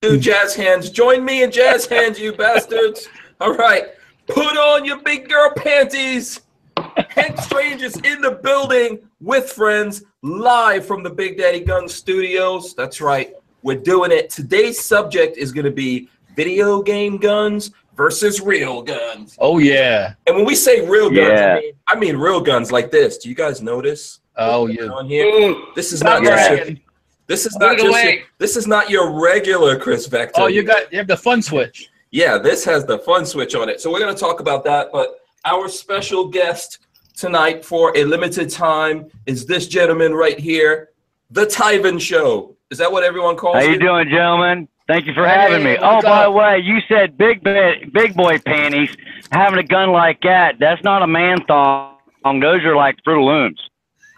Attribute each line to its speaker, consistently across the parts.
Speaker 1: do jazz hands. Join me in jazz hands, you bastards. All right. Put on your big girl panties. Hank Strange is in the building with friends live from the Big Daddy Gun Studios. That's right. We're doing it. Today's subject is going to be video game guns versus real guns.
Speaker 2: Oh yeah.
Speaker 1: And when we say real guns,
Speaker 3: Yeah.
Speaker 1: I, mean, I mean real guns like this. Do you guys notice?
Speaker 2: Oh yeah.
Speaker 1: on here? This is not just your,
Speaker 2: bragging.
Speaker 1: This is
Speaker 2: Put
Speaker 1: not just your, this is not your regular KRISS Vector.
Speaker 2: Oh, you got you have the fun switch.
Speaker 1: Yeah, this has the fun switch on it. So we're going to talk about that. But our special guest tonight for a limited time is this gentleman right here, the Tyven Show. Is that what everyone calls
Speaker 3: How
Speaker 1: it?
Speaker 3: you doing, gentlemen? Thank you for
Speaker 2: Hey,
Speaker 3: having me. Oh,
Speaker 2: what's
Speaker 3: by
Speaker 2: up?
Speaker 3: the way, you said big big boy panties. Having a gun like that, that's not a man thong. Those are like Fruit Looms.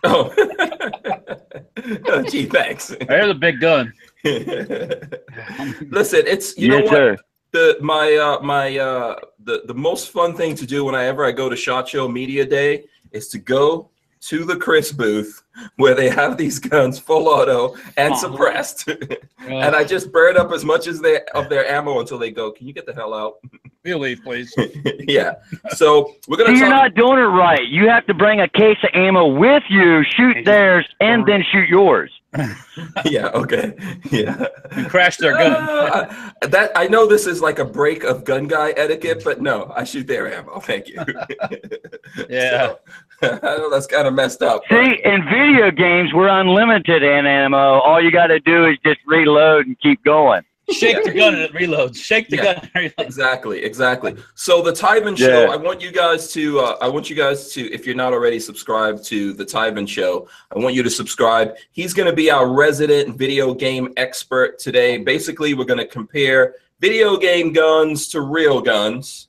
Speaker 1: Oh. oh, gee, thanks.
Speaker 2: There's a big gun.
Speaker 1: Listen, it's you know what
Speaker 3: sir.
Speaker 1: the my uh my uh the the most fun thing to do whenever I go to Shot Show Media Day is to go to the KRISS booth where they have these guns full auto and
Speaker 2: Aw.
Speaker 1: suppressed, and I just burn up as much as they of their ammo until they go. Can you get the hell out?
Speaker 2: we'll leave, please.
Speaker 1: yeah. So we're gonna
Speaker 3: you're
Speaker 1: talk.
Speaker 3: not doing it right. You have to bring a case of ammo with you, shoot theirs, and then shoot yours.
Speaker 1: yeah. Okay. Yeah.
Speaker 2: And crash their gun.
Speaker 1: Uh, that I know this is like a break of gun guy etiquette, but no, I shoot their ammo. Thank you.
Speaker 2: Yeah.
Speaker 1: So, I know that's kind of messed up. but-
Speaker 3: See, in video games, we're unlimited in ammo. All you got to do is just reload and keep going.
Speaker 2: Shake the gun and it reloads. Shake the
Speaker 1: Yeah.
Speaker 2: gun and reloads.
Speaker 1: Exactly, exactly. So the Tyven Show, I want you guys to, uh, I want you guys to, if you're not already subscribed to the Tyven Show, I want you to subscribe. He's going to be our resident video game expert today. Basically, we're going to compare video game guns to real guns,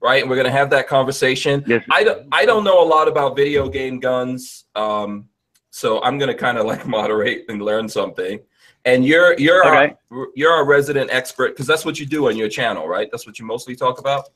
Speaker 1: right? And we're going to have that conversation.
Speaker 3: Yes.
Speaker 1: I don't, I don't know a lot about video game guns, um, so I'm going to kind of like moderate and learn something. And you're you're
Speaker 3: Okay.
Speaker 1: our, you're a resident expert because that's what you do on your channel, right? That's what you mostly talk about.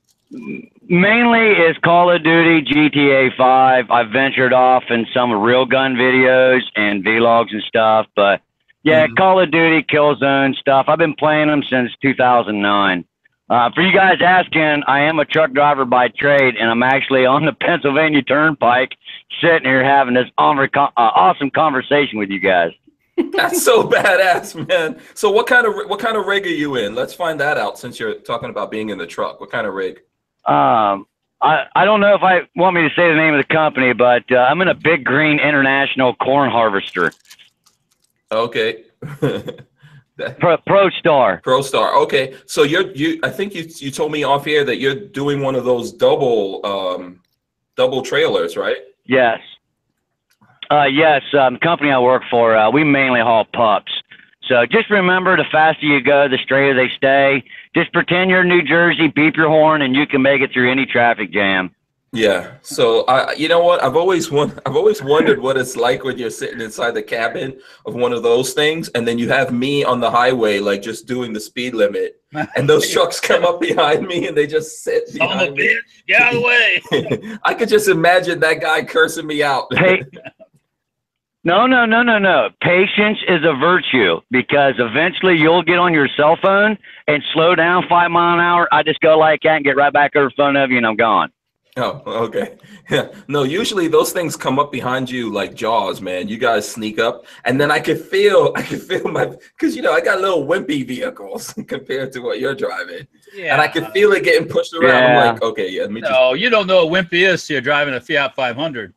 Speaker 3: Mainly is Call of Duty, GTA 5. I've ventured off in some real gun videos and vlogs and stuff, but yeah,
Speaker 1: Mhm.
Speaker 3: Call of Duty, Killzone stuff. I've been playing them since 2009. Uh, for you guys asking, I am a truck driver by trade, and I'm actually on the Pennsylvania Turnpike, sitting here having this uh, awesome conversation with you guys.
Speaker 1: That's so badass, man. So what kind of what kind of rig are you in? Let's find that out since you're talking about being in the truck. What kind of rig?
Speaker 3: Um, I, I don't know if I want me to say the name of the company, but uh, I'm in a Big Green International Corn Harvester.
Speaker 1: Okay. That-
Speaker 3: Pro, Pro Star.
Speaker 1: Pro Star. Okay. So you're you I think you you told me off here that you're doing one of those double um double trailers, right?
Speaker 3: Yes. Uh, yes, um, the company I work for, uh, we mainly haul pups. So just remember, the faster you go, the straighter they stay. Just pretend you're in New Jersey, beep your horn, and you can make it through any traffic jam.
Speaker 1: Yeah. So I, you know what? I've always won- I've always wondered what it's like when you're sitting inside the cabin of one of those things, and then you have me on the highway, like just doing the speed limit, and those trucks come up behind me and they just sit
Speaker 2: Son of a
Speaker 1: me.
Speaker 2: bitch, get out of the way.
Speaker 1: I could just imagine that guy cursing me out.
Speaker 3: Hey, no, no, no, no, no. Patience is a virtue because eventually you'll get on your cell phone and slow down five mile an hour. I just go like that and get right back over the phone of you, and I'm gone.
Speaker 1: Oh, okay. Yeah. No, usually those things come up behind you like jaws, man. You guys sneak up, and then I could feel, I could feel my, because you know I got little wimpy vehicles compared to what you're driving,
Speaker 2: Yeah.
Speaker 1: and I could feel it getting pushed around.
Speaker 3: Yeah.
Speaker 1: I'm like, okay, yeah, let me just.
Speaker 2: No, you don't know what wimpy is. So you're driving a Fiat 500.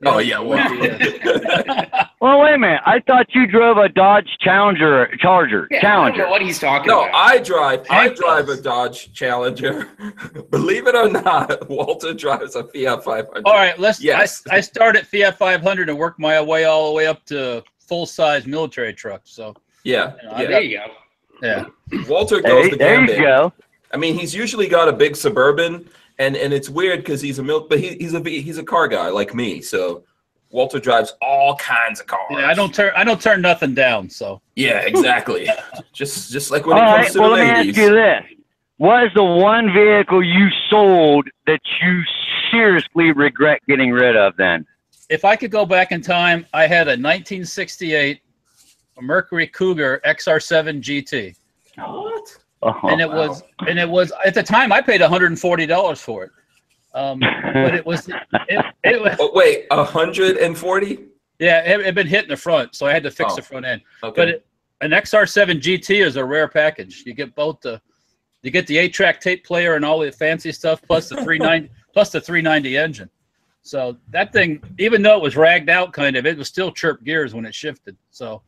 Speaker 2: You
Speaker 1: Oh
Speaker 2: don't
Speaker 1: yeah,
Speaker 2: know what wimpy is.
Speaker 1: wimpy.
Speaker 3: Well, wait a minute. I thought you drove a Dodge Challenger, Charger,
Speaker 4: Yeah, I don't
Speaker 3: Challenger.
Speaker 4: know what he's talking
Speaker 1: no,
Speaker 4: about.
Speaker 1: I drive. I
Speaker 2: Hank
Speaker 1: drive a Dodge Challenger. Believe it or not, Walter drives a Fiat 500.
Speaker 2: All right, let's.
Speaker 1: Yes.
Speaker 2: I, I at Fiat 500 and work my way all the way up to full size military trucks. So
Speaker 1: Yeah,
Speaker 2: You know,
Speaker 1: yeah.
Speaker 4: there you go.
Speaker 2: yeah,
Speaker 1: Walter goes
Speaker 3: Hey,
Speaker 1: the
Speaker 3: there you go.
Speaker 1: I mean, he's usually got a big suburban, and and it's weird because he's a milk, but he, he's a he's a car guy like me. So Walter drives all kinds of cars.
Speaker 2: yeah. I don't turn. I don't turn nothing down. So
Speaker 1: Yeah, exactly. just just like when
Speaker 3: All
Speaker 1: it comes
Speaker 3: right.
Speaker 1: to
Speaker 3: Well,
Speaker 1: the
Speaker 3: let me ask you this: What is the one vehicle you sold that you seriously regret getting rid of? Then.
Speaker 2: if I could go back in time, I had a 1968 Mercury Cougar XR7 GT.
Speaker 1: What?
Speaker 3: Oh,
Speaker 2: and it was and it was at the time I paid 140 dollars for it. Um, but it was it, it was
Speaker 1: Oh, wait, hundred and forty?
Speaker 2: yeah it had been hit in the front, so I had to fix
Speaker 1: Oh.
Speaker 2: the front end.
Speaker 1: Okay.
Speaker 2: But it, an XR7 GT is a rare package. You get both the you get the eight track tape player and all the fancy stuff, plus the 390 plus the 390 engine. So that thing, even though it was ragged out, kind of, it was still chirp gears when it shifted. So,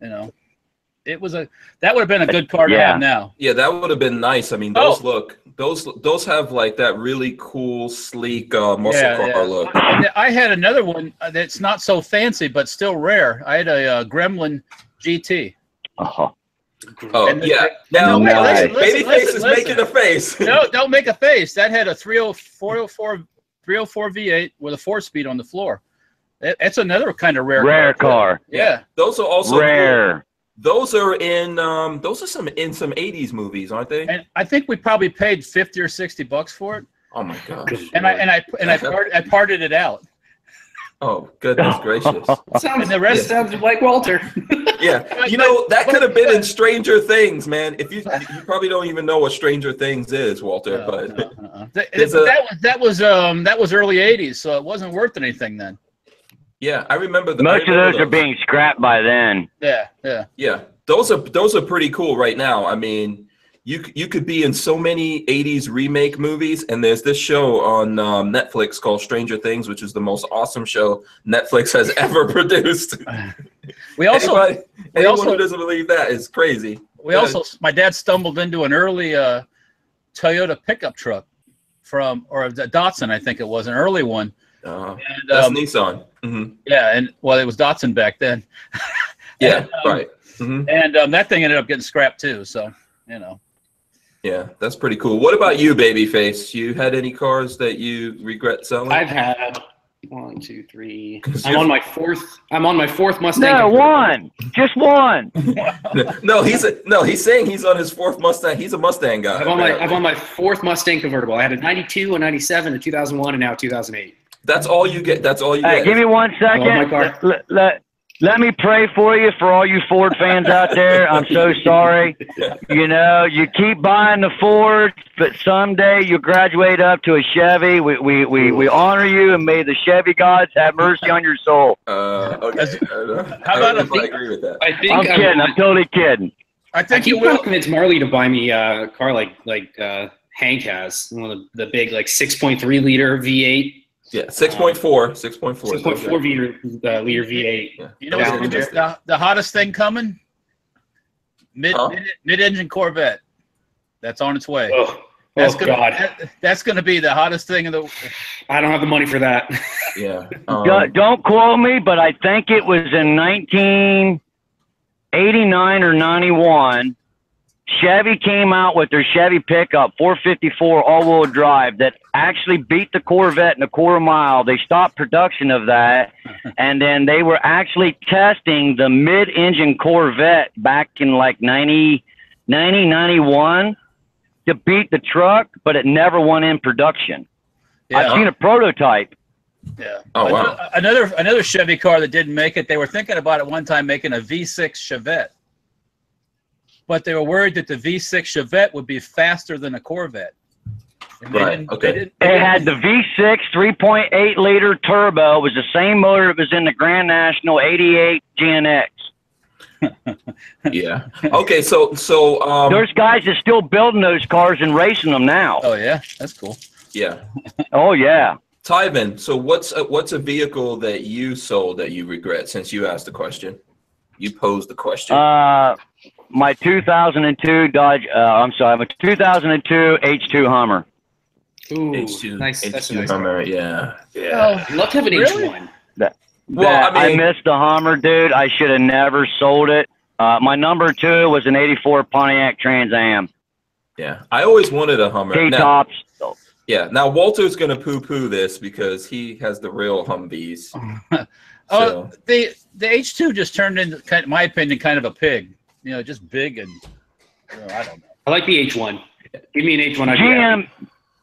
Speaker 2: you know, it was a that would have been a good car to
Speaker 3: Yeah.
Speaker 2: have now.
Speaker 1: yeah, that would have been nice. I mean, those
Speaker 2: Oh.
Speaker 1: look those those have like that really cool, sleek uh, muscle
Speaker 2: Yeah,
Speaker 1: car
Speaker 2: yeah.
Speaker 1: look.
Speaker 2: And I had another one uh, that's not so fancy, but still rare. I had a uh, Gremlin GT.
Speaker 3: Uh-huh.
Speaker 1: Oh
Speaker 2: And the-
Speaker 1: yeah.
Speaker 2: No,
Speaker 1: Now,
Speaker 3: wait,
Speaker 1: now
Speaker 3: listen,
Speaker 1: Babyface
Speaker 2: listen, listen,
Speaker 1: is
Speaker 2: listen.
Speaker 1: making a face.
Speaker 2: No, don't make a face. That had a 30 404 304 V8 with a four speed on the floor. That- That's another kind of rare
Speaker 3: Rare
Speaker 2: too.
Speaker 3: car.
Speaker 2: Yeah.
Speaker 1: Those are also cool.
Speaker 3: Rare.
Speaker 1: Those are in um those are some in some 80s movies, aren't they?
Speaker 2: And I think we probably paid 50 or 60 bucks for it.
Speaker 1: Oh my gosh.
Speaker 2: And I and I and I, part, I parted it out.
Speaker 1: Oh goodness gracious.
Speaker 4: Sounds,
Speaker 2: And the rest-
Speaker 4: sounds like Walter.
Speaker 1: Yeah. You know, that could have been in Stranger Things, man. If you you probably don't even know what Stranger Things is, Walter,
Speaker 2: No,
Speaker 1: but
Speaker 2: no, uh-uh. That,
Speaker 1: a-
Speaker 2: that was that was um that was early 80s, so it wasn't worth anything then.
Speaker 1: Yeah, I remember the I
Speaker 3: Most of
Speaker 1: remember
Speaker 3: those are being scrapped by then.
Speaker 2: Yeah, yeah.
Speaker 1: Yeah, those are those are pretty cool right now. I mean, you you could be in so many '80s remake movies, and there's this show on um, Netflix called Stranger Things, which is the most awesome show Netflix has ever produced.
Speaker 2: We also
Speaker 1: Anybody,
Speaker 2: we
Speaker 1: anyone
Speaker 2: also-
Speaker 1: who doesn't believe that is crazy.
Speaker 2: we also my dad stumbled into an early uh Toyota pickup truck from or a Datsun, I think it was, an early one.
Speaker 1: Uh,
Speaker 2: And
Speaker 1: that's
Speaker 2: um,
Speaker 1: Nissan. Hmm
Speaker 2: yeah, and well it was Datsun back then.
Speaker 1: Yeah,
Speaker 2: And, um,
Speaker 1: right. hmm
Speaker 2: And um, that thing ended up getting scrapped too, so you know.
Speaker 1: Yeah, that's pretty cool. What about you, Babyface? You had any cars that you regret selling?
Speaker 4: I've had one, two, three.
Speaker 1: 'Cause
Speaker 4: I'm on my fourth. I'm on my fourth Mustang.
Speaker 3: No,
Speaker 4: convertible.
Speaker 3: one. Just one.
Speaker 1: no, he's a, no, he's saying he's on his fourth Mustang. He's a Mustang guy.
Speaker 4: I'm on my. I'm on my fourth Mustang convertible. I had a '92, a '97, a 2001, and now 2008.
Speaker 1: That's all you get. That's all you
Speaker 3: Hey,
Speaker 1: get.
Speaker 3: give me one second.
Speaker 4: I love my
Speaker 3: second.
Speaker 4: car.
Speaker 3: Let, let, let me pray for you for all you Ford fans out there. I'm so sorry. You know, you keep buying the Ford, but someday you'll graduate up to a Chevy. We, we, we, we honor you, and may the Chevy gods have mercy on your soul.
Speaker 1: Uh, okay. I.
Speaker 2: How about
Speaker 1: don't know
Speaker 2: a-
Speaker 1: if I agree with that.
Speaker 4: I think
Speaker 3: I'm
Speaker 4: I'm-
Speaker 3: kidding. I'm totally kidding.
Speaker 2: I
Speaker 4: I
Speaker 2: think you
Speaker 4: keep trying
Speaker 2: will
Speaker 4: to convince Marley to buy me uh, a car like like uh, Hank has, one of the, the big like 6.3 liter V8,
Speaker 1: Yeah, 6.4. 6.4.
Speaker 4: 6.4 liter uh, liter V8.
Speaker 1: Yeah.
Speaker 2: you know what's
Speaker 4: there.
Speaker 2: the, the hottest thing coming? Mid
Speaker 1: Huh?
Speaker 2: mid, mid engine Corvette. That's on its way.
Speaker 4: Oh,
Speaker 2: That's
Speaker 4: oh
Speaker 2: gonna
Speaker 4: God,
Speaker 2: that- that's gonna be the hottest thing in the
Speaker 4: I don't have the money for that.
Speaker 1: Yeah. Um,
Speaker 3: Don't, don't quote me, but I think it was in 1989 or 91. Chevy came out with their Chevy pickup 454 all-wheel drive that actually beat the Corvette in a quarter mile. They stopped production of that, and then they were actually testing the mid-engine Corvette back in like 90, 90 91 to beat the truck, but it never went in production. I've
Speaker 2: yeah,
Speaker 3: seen a prototype.
Speaker 2: yeah.
Speaker 1: Oh, wow.
Speaker 2: Another- Another another Chevy car that didn't make it. They were thinking about it one time making a V6 Chevette, but they were worried that the V6 Chevette would be faster than a Corvette. And
Speaker 1: Right,
Speaker 2: didn't-
Speaker 1: okay.
Speaker 2: they didn't- they
Speaker 3: It
Speaker 2: didn't-
Speaker 3: had the V6 3.8 liter turbo. It was the same motor that was in the Grand National 88 GNX.
Speaker 1: Yeah. Okay. So so um.
Speaker 3: There's guys that's still building those cars and racing them now.
Speaker 2: Oh yeah, that's cool.
Speaker 1: Yeah.
Speaker 3: Oh yeah.
Speaker 1: Tyven. So what's a, what's a vehicle that you sold that you regret? Since you asked the question, you posed the question.
Speaker 3: Uh, my 2002 Dodge. Uh, I'm sorry, my 2002 H2 Hummer.
Speaker 4: Ooh,
Speaker 1: H2.
Speaker 4: nice. That's a
Speaker 1: H2
Speaker 4: nice. car.
Speaker 1: Hummer. Yeah. Yeah.
Speaker 4: I'd love to have an
Speaker 2: Really?
Speaker 4: H1.
Speaker 1: Well,
Speaker 3: That-
Speaker 1: I mean- I,
Speaker 3: missed the Hummer, dude. I should have never sold it. Uh, my number two was an '84 Pontiac Trans Am.
Speaker 1: Yeah. I always wanted a Hummer.
Speaker 3: K
Speaker 1: Now,
Speaker 3: tops.
Speaker 1: yeah. Now Walter's gonna poo-poo this because he has the real Humvees.
Speaker 2: Oh,
Speaker 1: So,
Speaker 2: the the H2 just turned into, in my opinion, kind of a pig. You know, just big and you know, I don't know.
Speaker 4: I like the H1. Give me an H1. I'd be happy.
Speaker 3: GM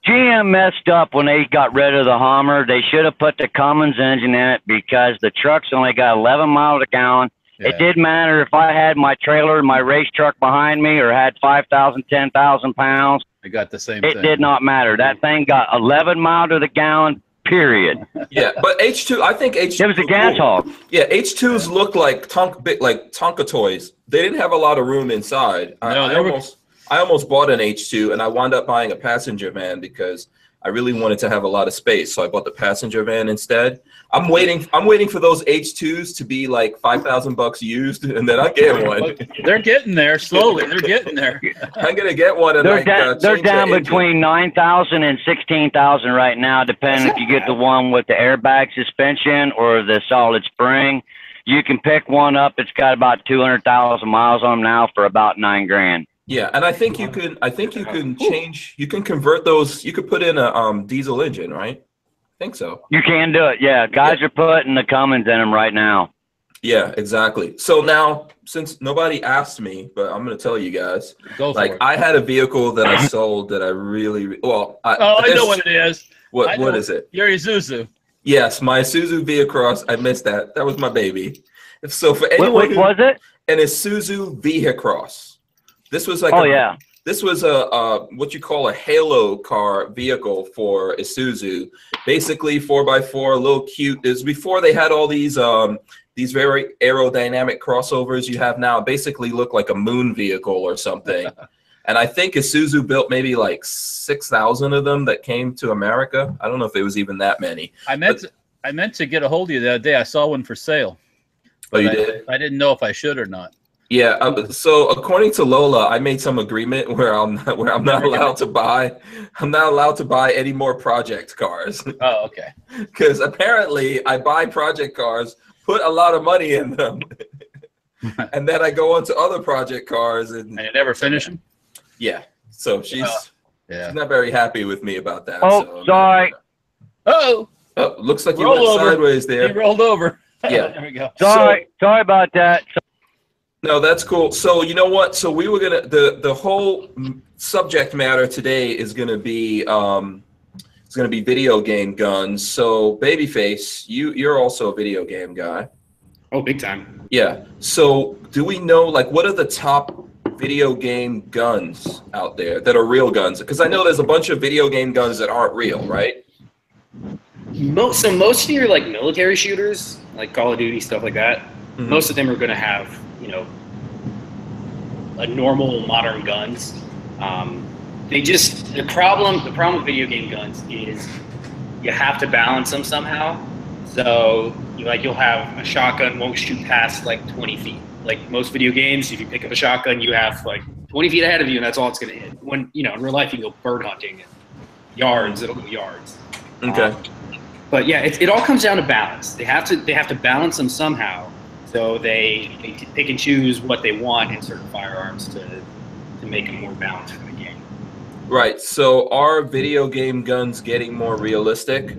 Speaker 3: GM messed up when they got rid of the Hummer. They should have put the Cummins engine in it because the truck's only got 11 miles a gallon.
Speaker 2: Yeah.
Speaker 3: It didn't matter if I had my trailer my race truck behind me or had 5,000, 10,000 pounds.
Speaker 2: I got the same
Speaker 3: It
Speaker 2: thing.
Speaker 3: did not matter. That thing got 11 mile to the gallon, period.
Speaker 1: Yeah, but H2, I think H2.
Speaker 3: It was a gas hog.
Speaker 1: Yeah, H2s look like Tonka, big like Tonka toys. They didn't have a lot of room inside.
Speaker 2: No,
Speaker 1: I
Speaker 2: they were-
Speaker 1: almost, I almost bought an H2, and I wound up buying a passenger van because I really wanted to have a lot of space. So I bought the passenger van instead. I'm waiting. I'm waiting for those H2s to be like five thousand bucks used, and then I get one.
Speaker 2: They're getting there slowly. They're getting there.
Speaker 1: I'm gonna get one. And
Speaker 3: They're,
Speaker 1: like,
Speaker 3: down,
Speaker 1: uh,
Speaker 3: they're
Speaker 1: change the
Speaker 3: down between 9,000 and 16,000 right now, depending if you get the one with the airbag suspension or the solid spring. You can pick one up. It's got about 200,000 miles on them now for about nine grand.
Speaker 1: Yeah, and I think you can. I think you can change. You can convert those. You could put in a um, diesel engine, right? I think so.
Speaker 3: You can do it. Yeah, guys are putting the Cummins in them right now.
Speaker 1: Yeah, exactly. So now, since nobody asked me, but I'm gonna tell you guys.
Speaker 2: Go for
Speaker 1: Like. I had a vehicle that I sold that I really well. I,
Speaker 2: oh, I know what it is.
Speaker 1: What
Speaker 2: I
Speaker 1: what
Speaker 2: know.
Speaker 1: is it?
Speaker 2: Your Isuzu.
Speaker 1: Yes, my Isuzu V-Cross. I missed that. That was my baby. So for
Speaker 3: What,
Speaker 1: anyone
Speaker 3: what
Speaker 1: who,
Speaker 3: was it?
Speaker 1: an Isuzu V-Cross. This was like
Speaker 3: Oh,
Speaker 1: a,
Speaker 3: yeah.
Speaker 1: This was a uh, what you call a halo car vehicle for Isuzu. Basically, four x four, a little cute. Is before they had all these um, these very aerodynamic crossovers you have now. Basically, look like a moon vehicle or something. and I think Isuzu built maybe like six thousand of them that came to America. I don't know if it was even that many.
Speaker 2: I meant to, I meant to get a hold of you the other day. I saw one for sale.
Speaker 1: Oh, you
Speaker 2: I,
Speaker 1: did?
Speaker 2: I didn't know if I should or not.
Speaker 1: Yeah. Um, so according to Lola, I made some agreement where I'm not, where I'm not allowed to buy. I'm not allowed to buy any more project cars.
Speaker 2: Oh, okay.
Speaker 1: because apparently I buy project cars, put a lot of money in them, and then I go on to other project cars, and
Speaker 2: And you never finish them?
Speaker 1: yeah. So she's
Speaker 2: Oh, Yeah.
Speaker 1: she's not very happy with me about that.
Speaker 3: Oh,
Speaker 1: so-
Speaker 3: sorry.
Speaker 2: Oh,
Speaker 1: Oh, looks like you
Speaker 2: Roll
Speaker 1: went
Speaker 2: over.
Speaker 1: sideways
Speaker 2: he rolled over.
Speaker 1: Yeah.
Speaker 2: there we go.
Speaker 3: Sorry. sorry about that.
Speaker 1: No, that's cool. So you know what? So we were gonna the the whole subject matter today is gonna be um, it's gonna be video game guns. So babyface, you you're also a video game guy.
Speaker 4: Oh, big time.
Speaker 1: Yeah. So, do we know like what are the top video game guns out there that are real guns? Because I know there's a bunch of video game guns that aren't real, right?
Speaker 4: Most so most of your like military shooters, like Call of Duty stuff like that,
Speaker 1: Mhm.
Speaker 4: most of them are going to have you know a normal modern guns. Um, they just the problem the problem with video game guns is you have to balance them somehow. So you like you'll have a shotgun won't shoot past like 20 feet. Like most video games, if you pick up a shotgun, you have like 20 feet ahead of you, and that's all it's going to hit. When you know in real life, you go bird hunting and yards, it'll go yards.
Speaker 1: Okay.
Speaker 4: Um, but yeah, it, it all comes down to balance. They have to they have to balance them somehow. So they, they pick and choose what they want in certain firearms to to make them more balanced for the game.
Speaker 1: Right. So, are video game guns getting more realistic?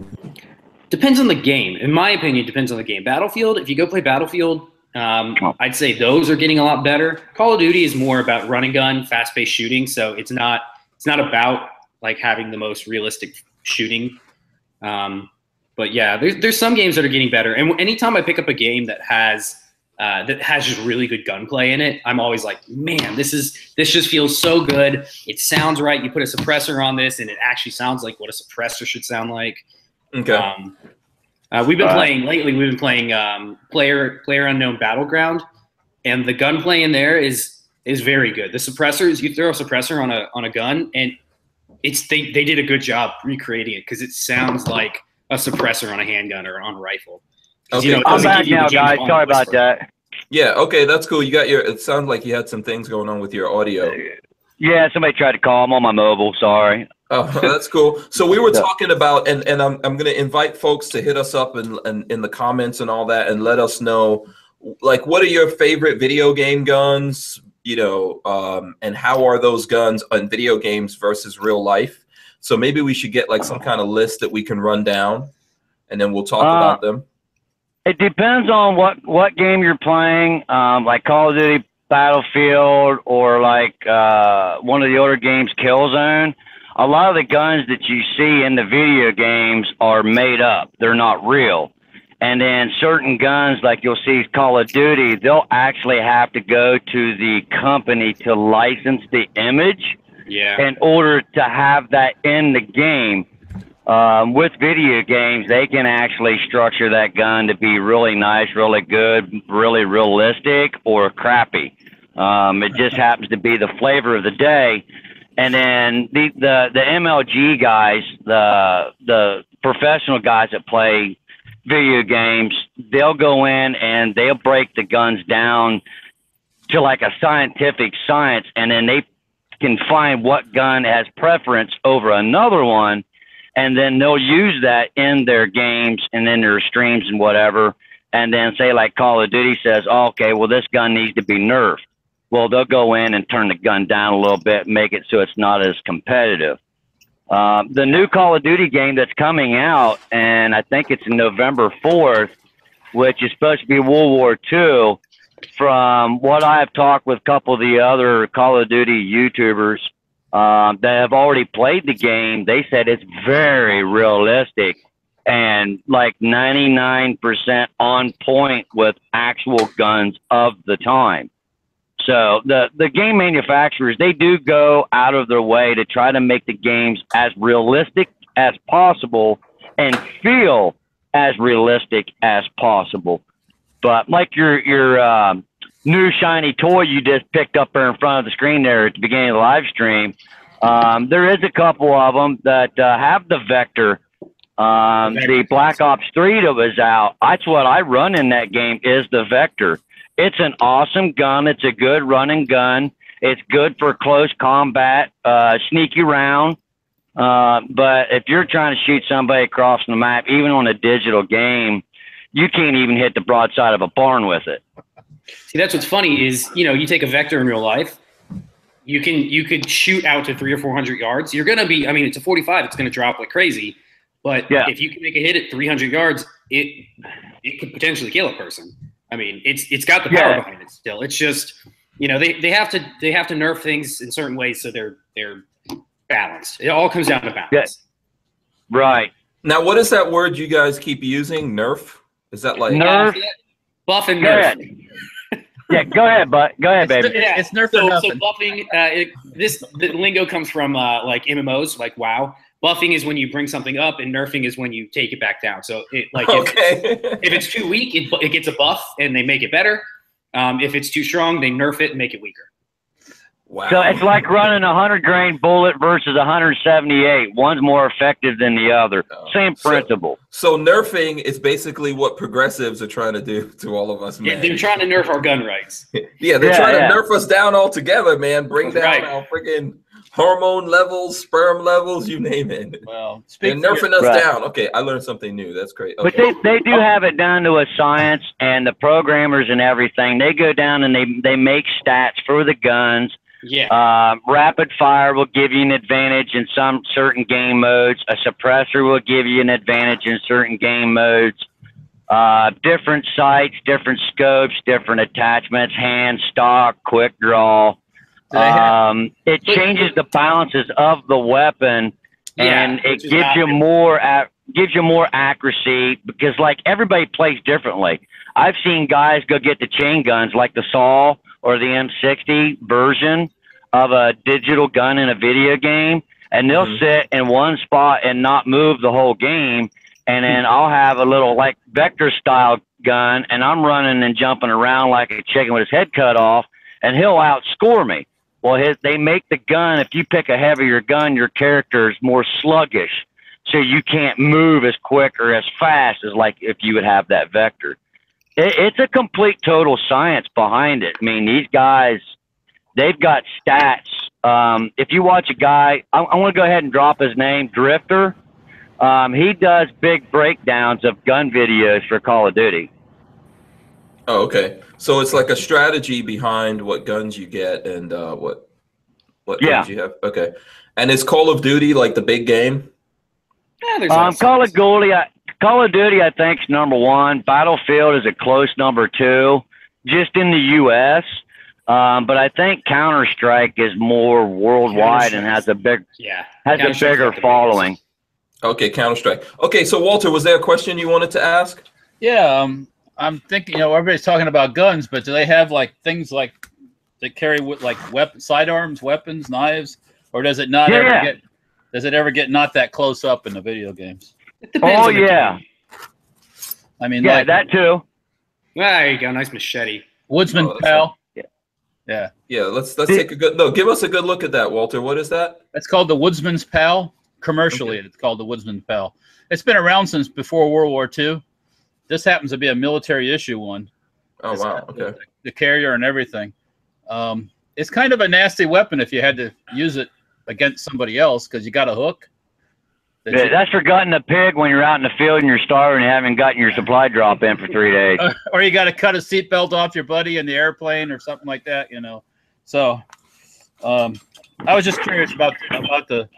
Speaker 4: Depends on the game. In my opinion, depends on the game. Battlefield, if you go play Battlefield, um, I'd say those are getting a lot better. Call of Duty is more about run and gun, fast paced shooting. So it's not it's not about like having the most realistic shooting. Um, but yeah, there's there's some games that are getting better. And anytime I pick up a game that has uh, that has just really good gunplay in it, I'm always like, man, this is this just feels so good. It sounds right. You put a suppressor on this, and it actually sounds like what a suppressor should sound like.
Speaker 1: Okay.
Speaker 4: Um, uh, we've been
Speaker 3: Uh,
Speaker 4: playing lately. We've been playing um, player player unknown battleground, and the gunplay in there is is very good. The suppressors, you throw a suppressor on a on a gun, and it's they they did a good job recreating it because it sounds like a suppressor on a handgun or on a rifle. 'Cause,
Speaker 1: Okay.
Speaker 4: you know,
Speaker 3: I'm back
Speaker 4: give you the
Speaker 3: now, guys. Sorry about
Speaker 4: whisper.
Speaker 3: that.
Speaker 1: yeah. Okay. That's cool. You got your. It sounds like you had some things going on with your audio.
Speaker 3: Yeah, somebody tried to call. I'm on my mobile. Sorry.
Speaker 1: Oh, that's cool. So we were talking about, and, and I'm, I'm going to invite folks to hit us up and, and in the comments and all that, and let us know, like, what are your favorite video game guns? You know, um, and how are those guns on video games versus real life? So maybe we should get like some kind of list that we can run down, and then we'll talk
Speaker 3: Uh,
Speaker 1: about them.
Speaker 3: It depends on what what game you're playing. Um, like Call of Duty Battlefield or like uh, one of the older games, Killzone. A lot of the guns that you see in the video games are made up. They're not real. And then certain guns, like you'll see Call of Duty, they'll actually have to go to the company to license the image
Speaker 4: Yeah.
Speaker 3: in order to have that in the game. Um, with video games, they can actually structure that gun to be really nice, really good, really realistic, or crappy. Um, it just happens to be the flavor of the day. And then the, the, the MLG guys, the the professional guys that play video games, they'll go in and they'll break the guns down to like a scientific science, and then they can find what gun has preference over another one, and then they'll use that in their games and in their streams and whatever. And then say like Call of Duty says, oh, okay, well this gun needs to be nerfed. Well, they'll go in and turn the gun down a little bit, make it so it's not as competitive. Um, the new Call of Duty game that's coming out, and I think it's November 4th, which is supposed to be World War II. From what I've talked with a couple of the other Call of Duty YouTubers um, that have already played the game, they said it's very realistic and like 99% on point with actual guns of the time. So the the game manufacturers they do go out of their way to try to make the games as realistic as possible and feel as realistic as possible. But like your your um, new shiny toy you just picked up there in front of the screen there at the beginning of the live stream, um, there is a couple of them that uh, have the vector. Um, the Black Ops 3 that was out, that's what I run in that game is the vector. It's an awesome gun. It's a good running gun. It's good for close combat, uh, sneaky round. Uh, but if you're trying to shoot somebody across the map, even on a digital game, you can't even hit the broadside of a barn with it.
Speaker 4: See, that's what's funny is you know you take a vector in real life, you can you could shoot out to three or four hundred yards. You're gonna be, I mean, it's a 45, it's gonna drop like crazy. But
Speaker 3: Yeah.
Speaker 4: if you can make a hit at 300 yards, it it could potentially kill a person. I mean, it's it's got the power
Speaker 3: Yeah.
Speaker 4: behind it still. It's just you know they, they have to they have to nerf things in certain ways so they're they're balanced. It all comes down to balance.
Speaker 3: Right.
Speaker 1: Now, what is that word you guys keep using? Nerf? Is that like?
Speaker 3: Nerf.
Speaker 4: Buff and
Speaker 3: Go
Speaker 4: nerf.
Speaker 3: Ahead. Yeah, go ahead, but go ahead,
Speaker 2: It's,
Speaker 3: baby.
Speaker 2: it's, it's nerf
Speaker 4: so,
Speaker 2: or
Speaker 4: so buffing, uh, it, this the lingo comes from uh, like MMOs, like WoW. Buffing is when you bring something up, and nerfing is when you take it back down. So, it, like if,
Speaker 1: Okay.
Speaker 4: if it's too weak, it, it gets a buff, and they make it better. Um, if it's too strong, they nerf it and make it weaker.
Speaker 1: Wow.
Speaker 3: So it's like running a hundred grain bullet versus a hundred seventy eight. One's more effective than the other.
Speaker 1: Oh.
Speaker 3: Same principle.
Speaker 1: So nerfing is basically what progressives are trying to do to all of us,
Speaker 4: Yeah,
Speaker 1: man.
Speaker 4: they're trying to nerf our gun rights.
Speaker 1: Yeah, they're
Speaker 3: Yeah,
Speaker 1: trying
Speaker 3: yeah.
Speaker 1: to nerf us down altogether, man. Bring down
Speaker 4: Right.
Speaker 1: our freaking hormone levels, sperm levels, you name it.
Speaker 2: Well,
Speaker 1: They're nerfing us
Speaker 3: Right.
Speaker 1: down. Okay, I learned something new. That's great.
Speaker 3: But they, they do oh. have it down to a science, and the programmers and everything. They go down and they they make stats for the guns.
Speaker 4: Yeah,
Speaker 3: Uh, rapid fire will give you an advantage in some certain game modes. A suppressor will give you an advantage in certain game modes. Uh, different sights, different scopes, different attachments, hand, stock, quick draw.
Speaker 2: Do they have-
Speaker 3: Um, it changes the balances of the weapon, and
Speaker 4: Yeah,
Speaker 3: it gives you more ac- gives you more accuracy because like everybody plays differently. I've seen guys go get the chain guns like the Saw or the M60 version of a digital gun in a video game, and they'll
Speaker 1: Mhm.
Speaker 3: sit in one spot and not move the whole game. And then I'll have a little like vector style gun, and I'm running and jumping around like a chicken with his head cut off, and he'll outscore me. Well, his, they make the gun. If you pick a heavier gun, your character is more sluggish, so you can't move as quick or as fast as like if you would have that vector. It, it's a complete total science behind it. I mean, these guys, they've got stats. Um, if you watch a guy, I, I want to go ahead and drop his name, Drifter. Um, he does big breakdowns of gun videos for Call of Duty.
Speaker 1: Oh, okay. So it's like a strategy behind what guns you get and uh, what what
Speaker 3: Yeah.
Speaker 1: guns you have. Okay. And is Call of Duty like the big game?
Speaker 4: yeah there's all
Speaker 3: Um, Call of. Duty, I, Call of Duty, I think is number one. Battlefield is a close number two, just in the U.S. Um, but I think Counter Strike is more worldwide and has a big
Speaker 4: yeah,
Speaker 3: has a bigger
Speaker 4: got
Speaker 3: following.
Speaker 1: Okay, Counter Strike. Okay, so Walter, was there a question you wanted to ask?
Speaker 2: Yeah, um, I'm thinking. You know, everybody's talking about guns, but do they have like things like that carry with like weapon sidearms, weapons, knives, or does it not ever get? Does it ever get not that close up in the video games?
Speaker 4: It depends
Speaker 3: Oh yeah,
Speaker 4: game.
Speaker 2: I mean,
Speaker 3: yeah,
Speaker 2: like
Speaker 3: that too.
Speaker 4: There you go. Nice machete.
Speaker 2: Woodsman
Speaker 1: Oh, that's
Speaker 2: Pal.
Speaker 3: Yeah.
Speaker 2: Yeah,
Speaker 1: Yeah, let's let's
Speaker 3: Did-
Speaker 1: take a good no. Give us a good look at that, Walter. What is that?
Speaker 2: that's called the Woodsman's Pal. Commercially, it's called the Woodsman's Pal. It's been around since before World War II. This happens to be a military issue one.
Speaker 1: Oh
Speaker 2: It's
Speaker 1: wow. Okay.
Speaker 2: The, the carrier and everything. Um, it's kind of a nasty weapon if you had to use it against somebody else because you got a hook. That
Speaker 3: Yeah, that's for gutting the pig when you're out in the field and you're starving and haven't gotten your supply drop in for three days.
Speaker 2: or you got to cut a seatbelt off your buddy in the airplane or something like that, you know. So, um, I was just curious about about the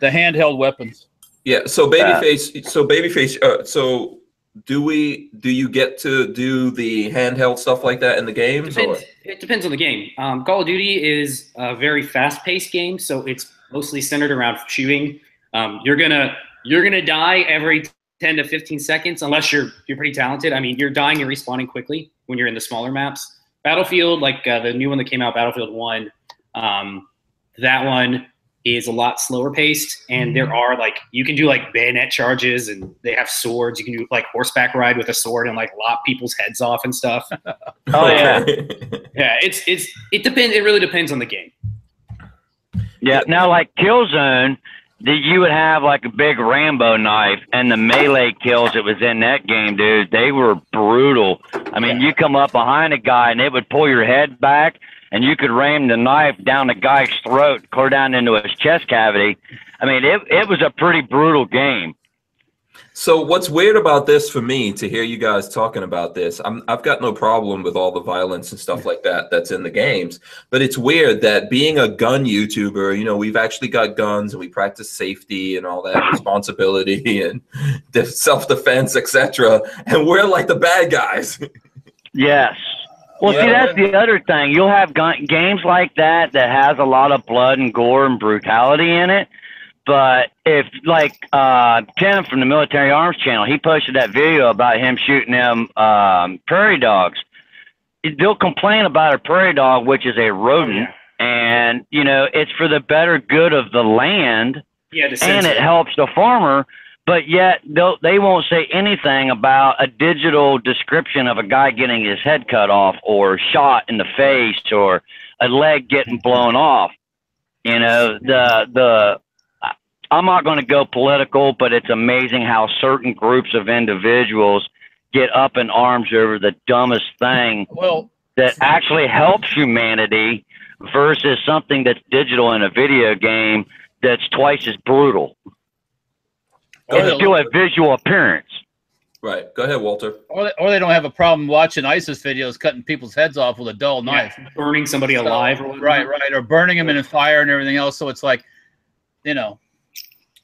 Speaker 2: the handheld weapons.
Speaker 1: Yeah. So
Speaker 3: Uh,
Speaker 1: babyface. So babyface. Uh, so do we? Do you get to do the handheld stuff like that in the games? Or?
Speaker 4: It depends on the game. Um, Call of Duty is a very fast-paced game, so it's mostly centered around shooting. Um, you're gonna you're gonna die every 10 to 15 seconds unless you're you're pretty talented. I mean, you're dying and respawning quickly when you're in the smaller maps. Battlefield, like uh, the new one that came out, Battlefield One, um, that one is a lot slower paced, and there are like you can do like bayonet charges, and they have swords. You can do like horseback ride with a sword and like lop people's heads off and stuff.
Speaker 3: Oh, yeah.
Speaker 4: Yeah, it's it's it depends. It really depends on the game.
Speaker 3: Yeah. Now, like Killzone, that you would have like a big Rambo knife, and the melee kills that was in that game, dude, they were brutal. I mean, you come up behind a guy, and it would pull your head back, and you could ram the knife down the guy's throat, clear down into his chest cavity. I mean, it it was a pretty brutal game.
Speaker 1: So what's weird about this for me to hear you guys talking about this, I'm, I've got no problem with all the violence and stuff like that that's in the games, but it's weird that being a gun YouTuber, you know, we've actually got guns and we practice safety and all that responsibility and de- self-defense, etc., and we're like the bad guys.
Speaker 3: Yes. Well, see, that's the other thing. You'll have gun- games like that that has a lot of blood and gore and brutality in it. But if, like, uh, Tim from the Military Arms Channel, he posted that video about him shooting them um, prairie dogs. They'll complain about a prairie dog, which is a rodent, and you know it's for the better good of the land
Speaker 4: Yeah,
Speaker 3: and it helps the farmer but yet they'll, they won't say anything about a digital description of a guy getting his head cut off or shot in the face or a leg getting blown off. You know the the i'm not going to go political but it's amazing how certain groups of individuals get up in arms over the dumbest thing
Speaker 2: Well,
Speaker 3: that actually helps humanity versus something that's digital in a video game that's twice as brutal.
Speaker 1: Go
Speaker 3: It's
Speaker 1: ahead.
Speaker 3: still a visual appearance.
Speaker 1: Right. Go ahead, Walter.
Speaker 2: or they, or they don't have a problem watching ISIS videos cutting people's heads off with a dull knife.
Speaker 4: Yeah, burning somebody alive or.
Speaker 2: Right, right, or burning them in a fire and everything else. So it's like, you know,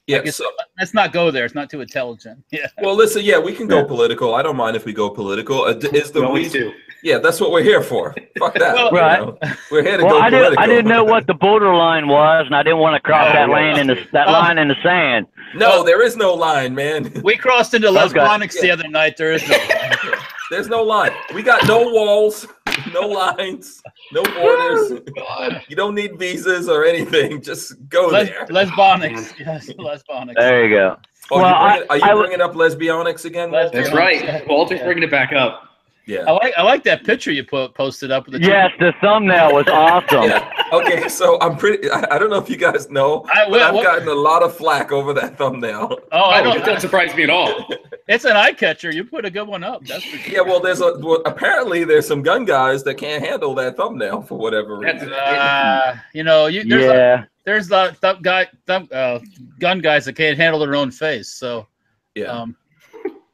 Speaker 1: Yeah.
Speaker 2: guess-
Speaker 1: So,
Speaker 2: let's not go there. It's not too intelligent. Yeah.
Speaker 1: well, listen. Yeah, we can go
Speaker 3: Yeah.
Speaker 1: political. I don't mind if we go political. Uh, is the
Speaker 4: We always
Speaker 1: reason?
Speaker 4: do.
Speaker 1: Yeah, that's what we're here for. Fuck that.
Speaker 2: Well-
Speaker 3: Right.
Speaker 1: know? We're here to
Speaker 3: Well,
Speaker 1: go
Speaker 3: I
Speaker 1: political.
Speaker 3: didn't, I didn't know what the borderline was, and I didn't want to cross
Speaker 2: Oh,
Speaker 3: that
Speaker 2: yeah.
Speaker 3: line in the that
Speaker 2: Oh.
Speaker 3: line in the sand.
Speaker 1: No, there is no line, man.
Speaker 2: We crossed into
Speaker 3: Okay.
Speaker 2: Lesbonics the other night. There is no.
Speaker 1: There's no line. We got no walls, no lines, no borders. Oh, you don't need visas or anything. Just go
Speaker 2: Les-
Speaker 1: there.
Speaker 2: Lesbonics. Yes, Lesbonics.
Speaker 3: There you go.
Speaker 1: Oh,
Speaker 3: Well,
Speaker 1: you
Speaker 3: I-
Speaker 1: are you
Speaker 3: I w-
Speaker 1: bringing up lesbionics again?
Speaker 2: Les-
Speaker 1: Walter?
Speaker 4: That's right. Walter's bringing it back up.
Speaker 2: I like I like that picture you put posted up with the
Speaker 3: Yes, the thumbnail was awesome.
Speaker 1: Yeah. Okay, so I'm pretty. I, I don't know if you guys know,
Speaker 2: I-
Speaker 1: but
Speaker 2: well,
Speaker 1: I've
Speaker 2: what-
Speaker 1: gotten a lot of flack over that thumbnail.
Speaker 2: Oh, I
Speaker 4: Oh,
Speaker 2: don't.
Speaker 4: it doesn't surprise me at all.
Speaker 2: It's an eye catcher. You put a good one up. That's for sure.
Speaker 1: Yeah, well, there's a well, apparently there's some gun guys that can't handle that thumbnail for whatever
Speaker 4: That's-
Speaker 1: reason.
Speaker 2: Uh, you know, you there's a, there's the thumb guy thumb, uh, gun guys that can't handle their own face. So
Speaker 1: Yeah.
Speaker 2: um,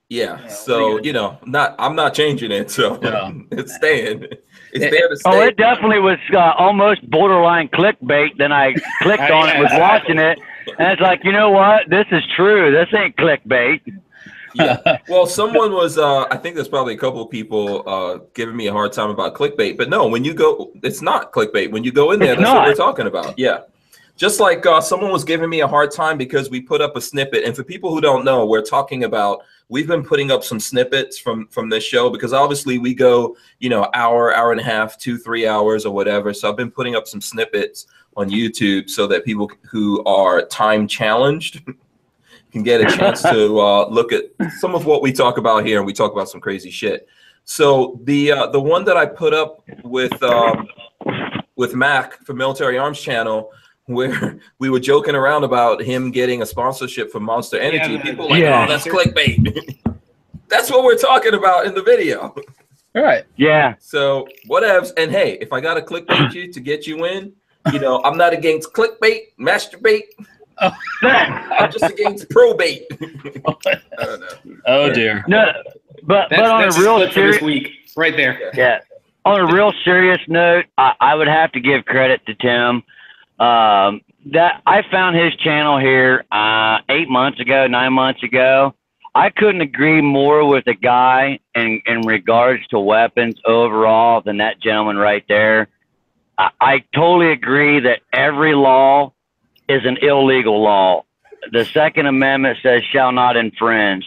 Speaker 1: Yeah.
Speaker 2: Yeah,
Speaker 1: So
Speaker 2: you
Speaker 1: you know, not I'm not changing it. So
Speaker 2: Yeah.
Speaker 1: it's staying. It's
Speaker 2: It-
Speaker 1: there to stay.
Speaker 3: Oh, it definitely was uh, almost borderline clickbait. Then I clicked on it, was watching it, and it's like, you know what? This is true. This ain't clickbait.
Speaker 1: yeah. Well, someone was. Uh, I think there's probably a couple of people uh, giving me a hard time about clickbait. But no, when you go, it's not clickbait. When you go in there,
Speaker 3: It's
Speaker 1: that's what we're talking about. Yeah. just like uh, someone was giving me a hard time because we put up a snippet. And for people who don't know, we're talking about we've been putting up some snippets from from this show because obviously we go, you know, hour, hour and a half, two, three hours or whatever. So I've been putting up some snippets on YouTube so that people who are time challenged can get a chance to uh, look at some of what we talk about here, and we talk about some crazy shit. So the uh, the one that I put up with um, with Mac for Military Arms Channel, where we were joking around about him getting a sponsorship from Monster Energy.
Speaker 4: Yeah,
Speaker 1: People like,
Speaker 3: yeah.
Speaker 1: oh, that's clickbait. that's what we're talking about in the video.
Speaker 2: All right.
Speaker 3: Yeah.
Speaker 1: So whatevs. And hey, if I gotta clickbait you to get you in, you know, I'm not against clickbait, masturbate. Oh. I'm just against probate. I don't know.
Speaker 2: Oh dear.
Speaker 3: no, but
Speaker 4: That's,
Speaker 3: but on a real serious
Speaker 4: week, right there.
Speaker 3: yeah. On a real serious note, I, I would have to give credit to Tim. Um, that I found his channel here uh, eight months ago, nine months ago. I couldn't agree more with the guy in in regards to weapons overall than that gentleman right there. I, I totally agree that every law is an illegal law. The Second Amendment says shall not infringe,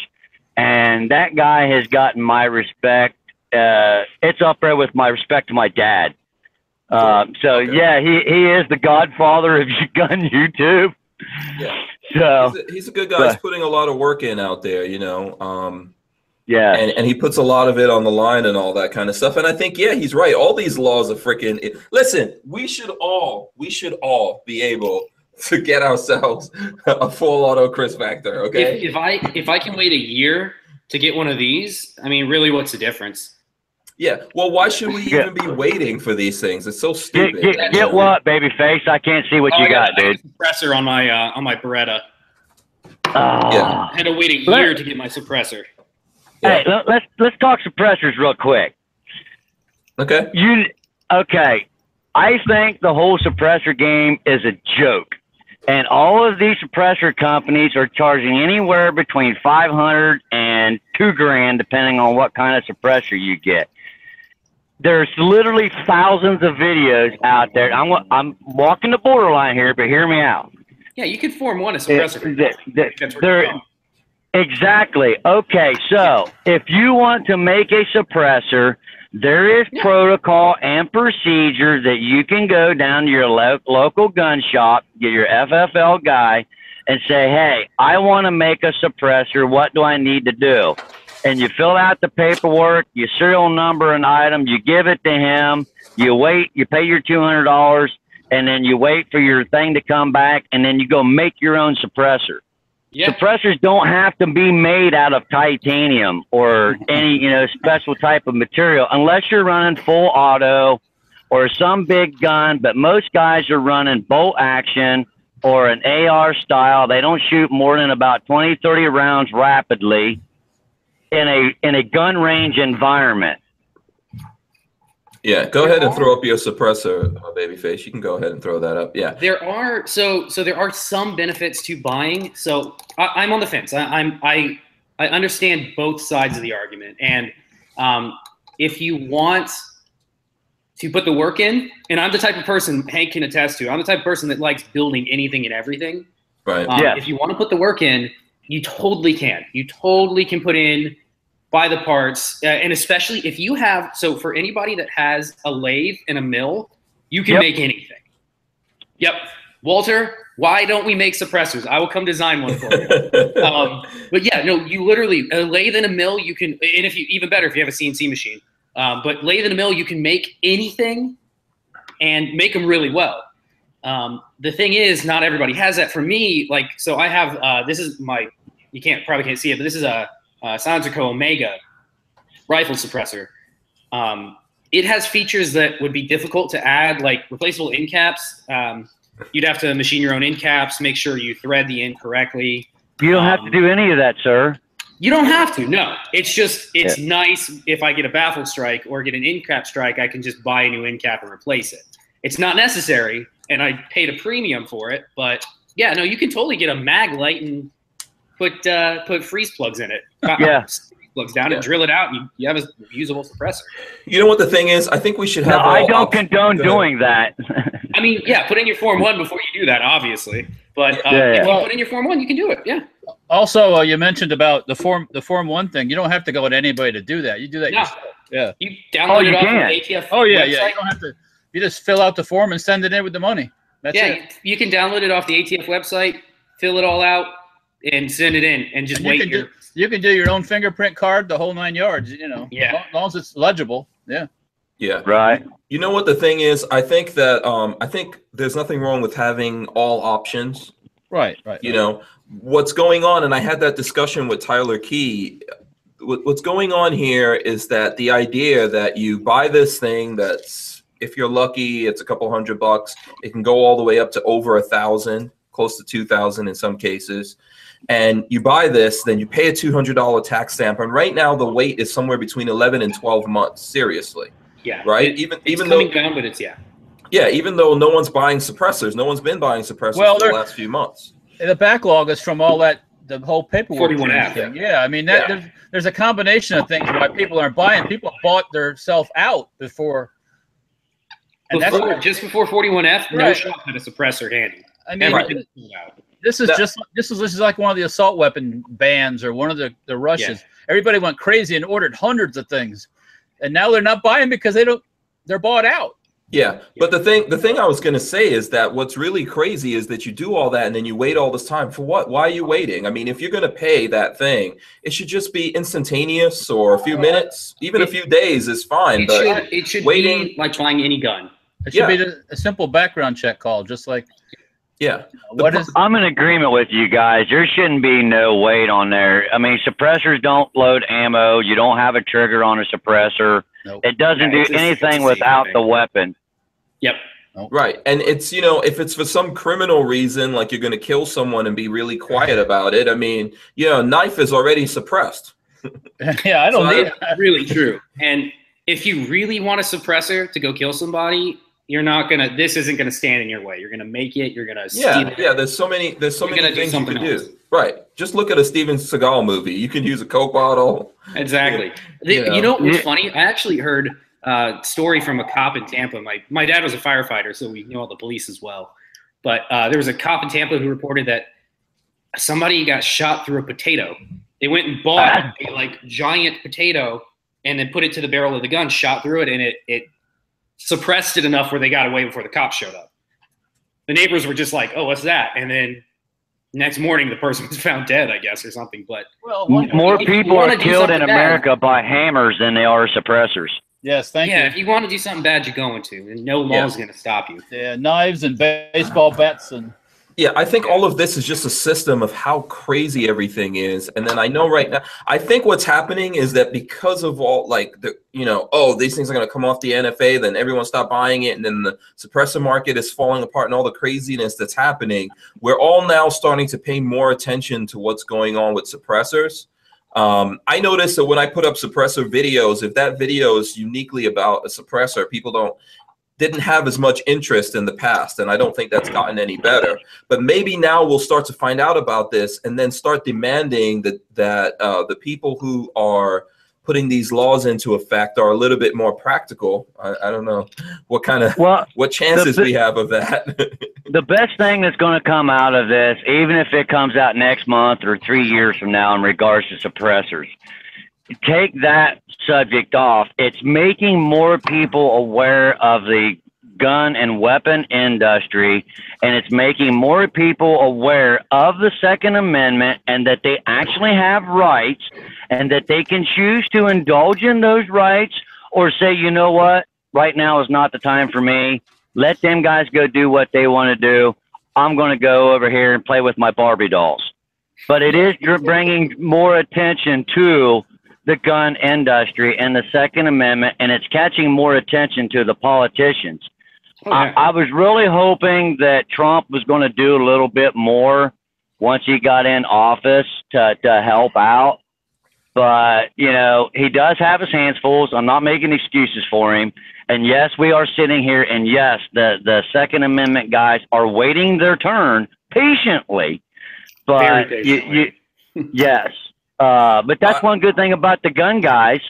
Speaker 3: and that guy has gotten my respect uh, it's up there with my respect to my dad. Uh, so
Speaker 1: Okay.
Speaker 3: yeah, he, he is the godfather of gun YouTube.
Speaker 1: Yeah.
Speaker 3: So
Speaker 1: He's a, he's a good guy. He's putting a lot of work in out there, you know. Um,
Speaker 3: yeah,
Speaker 1: and, and he puts a lot of it on the line and all that kind of stuff. And I think, yeah, he's right. All these laws are freaking. Listen, we should all, we should all be able to get ourselves a full auto KRISS Vector. Okay.
Speaker 4: If, if I if I can wait a year to get one of these, I mean, really, what's the difference?
Speaker 1: Yeah. Well, why should we even be waiting for these things? It's so stupid.
Speaker 3: get,
Speaker 1: you
Speaker 3: get what, baby face? I can't see what
Speaker 4: Oh,
Speaker 3: you
Speaker 4: I
Speaker 3: got,
Speaker 4: I
Speaker 3: dude.
Speaker 4: suppressor on my uh, on my Beretta.
Speaker 3: Ah.
Speaker 4: I had to wait a year to get my suppressor.
Speaker 1: Yeah.
Speaker 3: Hey, let, let's let's talk suppressors real quick.
Speaker 1: Okay.
Speaker 3: You okay? I think the whole suppressor game is a joke, and all of these suppressor companies are charging anywhere between five hundred and two grand, depending on what kind of suppressor you get. There's literally thousands of videos out there. I'm I'm walking the borderline here, but hear me out.
Speaker 4: Yeah, you could form one a suppressor.
Speaker 3: Th- th-
Speaker 4: That's
Speaker 3: there- Exactly. Okay, so if you want to make a suppressor, there is
Speaker 4: Yeah.
Speaker 3: protocol and procedure that you can go down to your lo- local gun shop, get your FFL guy, and say, hey, I want to make a suppressor. What do I need to do? And you fill out the paperwork, your serial number and item, you give it to him, you wait, you pay your $200, and then you wait for your thing to come back, and then you go make your own suppressor.
Speaker 4: Yeah,
Speaker 3: suppressors don't have to be made out of titanium or any you know special type of material unless you're running full auto or some big gun but most guys are running bolt action or an AR style. They don't shoot more than about 20 30 rounds rapidly in a in a gun range environment
Speaker 1: Yeah. Go ahead and throw up your suppressor, uh, babyface. You can go ahead and throw that up. Yeah.
Speaker 4: there are so so there are some benefits to buying. So I, I'm on the fence. I, I'm I I understand both sides of the argument, and um, if you want to put the work in, and I'm the type of person Hank can attest to. I'm the type of person that likes building anything and everything.
Speaker 1: Right.
Speaker 4: Um,
Speaker 3: Yes.
Speaker 4: If you want to put the work in, you totally can. You totally can put in, buy the parts, uh, and especially if you have. So for anybody that has a lathe and a mill, you can
Speaker 3: Yep.
Speaker 4: make anything. Yep, Walter. Why don't we make suppressors? I will come design one for you. um, but yeah, no, you literally a lathe and a mill. You can, and if you even better if you have a CNC machine. Um, but lathe and a mill, you can make anything, and make them really well. Um, the thing is, not everybody has that. For me, like, so I have uh, this is my you can't probably can't see it, but this is a, a Omega rifle suppressor. Um, it has features that would be difficult to add, like replaceable end caps. Um, you'd have to machine your own end caps, make sure you thread the end correctly.
Speaker 3: you don't have to
Speaker 4: Um,
Speaker 3: do any of that sir
Speaker 4: You don't have to. No, it's just it's nice if I get a baffle strike or get an end cap strike, I can just buy a new end cap and replace it. It's not necessary, and I paid a premium for it. But yeah, no, you can totally get a mag light and put uh, put freeze plugs in it. Uh,
Speaker 3: Yeah.
Speaker 4: plugs down
Speaker 1: Yeah.
Speaker 4: and drill it out, and you, you have a usable suppressor.
Speaker 1: You know what the thing is? I think we should have.
Speaker 3: No, I don't condone doing that.
Speaker 4: I mean, yeah, put in your Form One before you do that, obviously. But uh,
Speaker 3: Yeah, yeah.
Speaker 4: if you put in your Form One, you can do it. Yeah.
Speaker 2: Also, uh, you mentioned about the form the form one thing. You don't have to go to anybody to do that. You do that
Speaker 4: No.
Speaker 2: yourself. Yeah.
Speaker 4: You download
Speaker 3: you
Speaker 4: it off
Speaker 3: can.
Speaker 4: the ATF.
Speaker 2: Oh yeah,
Speaker 4: website.
Speaker 2: yeah. You don't have to. You just fill out the form and send it in with the money. That's
Speaker 4: yeah,
Speaker 2: it.
Speaker 4: you can download it off the ATF website, fill it all out, and send it in, and just
Speaker 2: And you
Speaker 4: wait
Speaker 2: can
Speaker 4: your
Speaker 2: do you can do your own fingerprint card, the whole nine yards. You know.
Speaker 4: Yeah.
Speaker 2: As long, as it's legible. Yeah.
Speaker 1: Yeah.
Speaker 3: right.
Speaker 1: You know what the thing is? I think that um, I think there's nothing wrong with having all options.
Speaker 2: Right. Right.
Speaker 1: You know what's going on, and I had that discussion with Tyler Key. What's going on here is that the idea that you buy this thing that's if you're lucky, it's a couple hundred bucks. It can go all the way up to over a thousand, close to two thousand in some cases. And you buy this, then you pay a two hundred dollar tax stamp. And right now, the wait is somewhere between eleven and twelve months. Seriously,
Speaker 4: yeah.
Speaker 1: right?
Speaker 4: It-
Speaker 1: even
Speaker 4: it's
Speaker 1: even though
Speaker 4: coming down, but it's yeah.
Speaker 1: yeah, even though no one's buying suppressors, no one's been buying suppressors
Speaker 2: Well,
Speaker 1: for the last few months.
Speaker 2: the backlog is from all that the whole paperwork
Speaker 4: 41F.
Speaker 2: thing. Yeah, I mean that
Speaker 1: Yeah.
Speaker 2: there's, there's a combination of things why people aren't buying. People bought their self out before, and that's
Speaker 4: Before, just before 41F, no
Speaker 2: Right.
Speaker 4: shop had a suppressor handy.
Speaker 2: I mean
Speaker 4: Everything was
Speaker 2: this is
Speaker 1: That-
Speaker 2: just this is this is like one of the assault weapon bans or one of the the rushes. Everybody went crazy and ordered hundreds of things, and now they're not buying because they don't they're bought out.
Speaker 1: Yeah, but the thing the thing I was gonna say is that what's really crazy is that you do all that and then you wait all this time for what? Why are you waiting? I mean, if you're gonna pay that thing, it should just be instantaneous or a few minutes, even a few days is fine.
Speaker 4: It
Speaker 1: But
Speaker 4: should, it should
Speaker 1: waiting-
Speaker 4: be like buying any gun.
Speaker 2: It should
Speaker 1: Yeah.
Speaker 2: be a, a simple background check call, just like
Speaker 1: yeah, uh,
Speaker 2: what
Speaker 1: pro-
Speaker 2: is
Speaker 3: I'm in agreement with you guys. There shouldn't be no weight on there. I mean, suppressors don't load ammo. You don't have a trigger on a suppressor.
Speaker 2: Nope.
Speaker 3: It doesn't
Speaker 4: Yeah,
Speaker 3: do
Speaker 4: just- it's the
Speaker 3: anything without the weapon.
Speaker 4: Yep.
Speaker 1: right. And it's you know, if it's for some criminal reason, like you're gonna kill someone and be really quiet about it, I mean, you know, knife is already suppressed.
Speaker 2: yeah, I don't
Speaker 1: So I-
Speaker 2: need
Speaker 4: really true. And if you really want a suppressor to go kill somebody, you're not gonna. This isn't gonna stand in your way. You're gonna make it. You're gonna
Speaker 1: Yeah,
Speaker 4: it.
Speaker 1: yeah. There's so many. There's so
Speaker 4: You're
Speaker 1: many
Speaker 4: gonna do
Speaker 1: things you can
Speaker 4: else.
Speaker 1: do. Right. Just look at a Steven Seagal movie. You can use a Coke bottle.
Speaker 4: Exactly. The-
Speaker 1: You know.
Speaker 4: you know what's funny? I actually heard a story from a cop in Tampa. My my dad was a firefighter, so we knew all the police as well. But uh, there was a cop in Tampa who reported that somebody got shot through a potato. They went and bought a like giant potato and then put it to the barrel of the gun, shot through it, and it it suppressed it enough where they got away before the cops showed up. The neighbors were just like, "Oh, what's that?" And then next morning, the person was found dead, I guess, or something. But
Speaker 2: well, one,
Speaker 3: More
Speaker 4: if you
Speaker 3: people are killed in
Speaker 4: something bad-
Speaker 3: America by hammers than they are suppressors.
Speaker 2: yes, thank
Speaker 4: yeah,
Speaker 2: you.
Speaker 4: if you want to do something bad, you're going to, and no
Speaker 1: Yeah.
Speaker 4: law's going to stop you.
Speaker 2: Yeah, knives and baseball bats and
Speaker 1: Yeah, I think all of this is just a system of how crazy everything is. And then I know right now, I think what's happening is that because of all like the, you know, oh, these things are going to come off the NFA, then everyone stop buying it, and then the suppressor market is falling apart, and all the craziness that's happening. We're all now starting to pay more attention to what's going on with suppressors. Um, I noticed that when I put up suppressor videos, if that video is uniquely about a suppressor, people don't didn't have as much interest in the past, and I don't think that's gotten any better. But maybe now we'll start to find out about this, and then start demanding that that uh, the people who are putting these laws into effect are a little bit more practical. I, I don't know what kind of
Speaker 3: Well,
Speaker 1: what chances
Speaker 3: The-
Speaker 1: we have of that.
Speaker 3: the best thing that's going to come out of this, even if it comes out next month or three years from now in regards to suppressors, take that subject off. It's making more people aware of the gun and weapon industry, and it's making more people aware of the Second Amendment and that they actually have rights and that they can choose to indulge in those rights or say, you know what, right now is not the time for me. Let them guys go do what they want to do. I'm going to go over here and play with my Barbie dolls. But it is bringing more attention to the gun industry and the Second Amendment, and it's catching more attention to the politicians.
Speaker 4: Oh,
Speaker 3: I, I was really hoping that Trump was going to do a little bit more once he got in office to, to help out. But, you know, he does have his hands full. So I'm not making excuses for him. And yes, we are sitting here, and yes, the, the Second Amendment guys are waiting their turn patiently. But you, you, yes, Uh, but that's
Speaker 1: Uh,
Speaker 3: one good thing about the gun guys,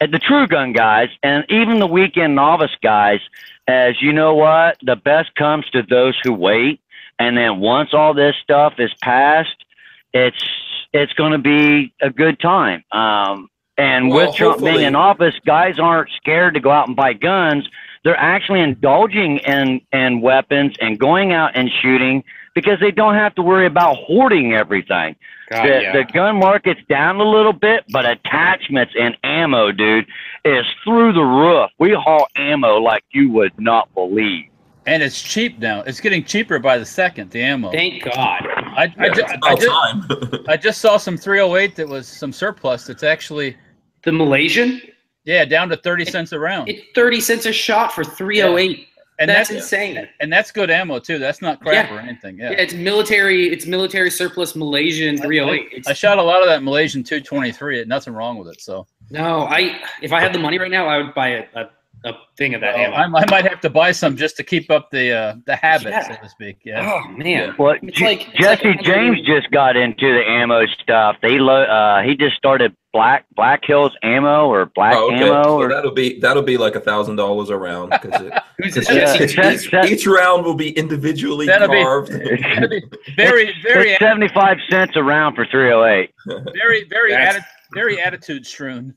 Speaker 3: the true gun guys, and even the weekend novice guys. As you know, what the best comes to those who wait, and then once all this stuff is passed, it's it's going to be a good time. Um, and
Speaker 1: Well,
Speaker 3: with Trump being in office, guys aren't scared to go out and buy guns. They're actually indulging in in weapons and going out and shooting because they don't have to worry about hoarding everything.
Speaker 4: God,
Speaker 3: the,
Speaker 4: yeah.
Speaker 3: the gun market's down a little bit, but attachments and ammo, dude, is through the roof. We haul ammo like you would not believe.
Speaker 2: And it's cheap now. It's getting cheaper by the second. The ammo.
Speaker 4: Thank God.
Speaker 2: I, I,
Speaker 1: Yeah,
Speaker 2: ju- I, just,
Speaker 1: time.
Speaker 2: I just saw some 308 that was some surplus. That's actually
Speaker 4: The Malaysian,
Speaker 2: yeah down to 30 cents a round.
Speaker 4: it's 30 cents a shot for 308.
Speaker 2: And
Speaker 4: that's,
Speaker 2: that's
Speaker 4: insane.
Speaker 2: and that's good ammo too. That's not crap
Speaker 4: Yeah.
Speaker 2: or anything.
Speaker 4: Yeah.
Speaker 2: Yeah.
Speaker 4: it's military. It's military surplus Malaysian 308. It's,
Speaker 2: I shot a lot of that Malaysian 223. It nothing wrong with it. So
Speaker 4: no, I if I had the money right now, I would buy a, a, a thing of that ammo.
Speaker 2: I, I might have to buy some just to keep up the uh, the habit,
Speaker 4: Yeah.
Speaker 2: so to speak. Yeah.
Speaker 4: oh man,
Speaker 3: Well,
Speaker 4: It's
Speaker 3: J-
Speaker 4: like- it's
Speaker 3: Jesse
Speaker 4: like
Speaker 3: James just got into the ammo stuff. He lo- uh, he just started Black Black Hills Ammo or Black
Speaker 1: Oh, okay.
Speaker 3: Ammo
Speaker 1: So
Speaker 3: or
Speaker 1: that'll be that'll be like a thousand dollars a round because it,
Speaker 4: who's
Speaker 3: Yeah.
Speaker 4: Jesse
Speaker 1: each,
Speaker 3: That's-
Speaker 4: James?
Speaker 3: that's-
Speaker 1: each round will be individually
Speaker 2: That'll be-
Speaker 1: carved.
Speaker 2: That'd be very, very,
Speaker 3: it's seventy five cents a round for three oh eight.
Speaker 2: very, very, atti- very attitude strewn.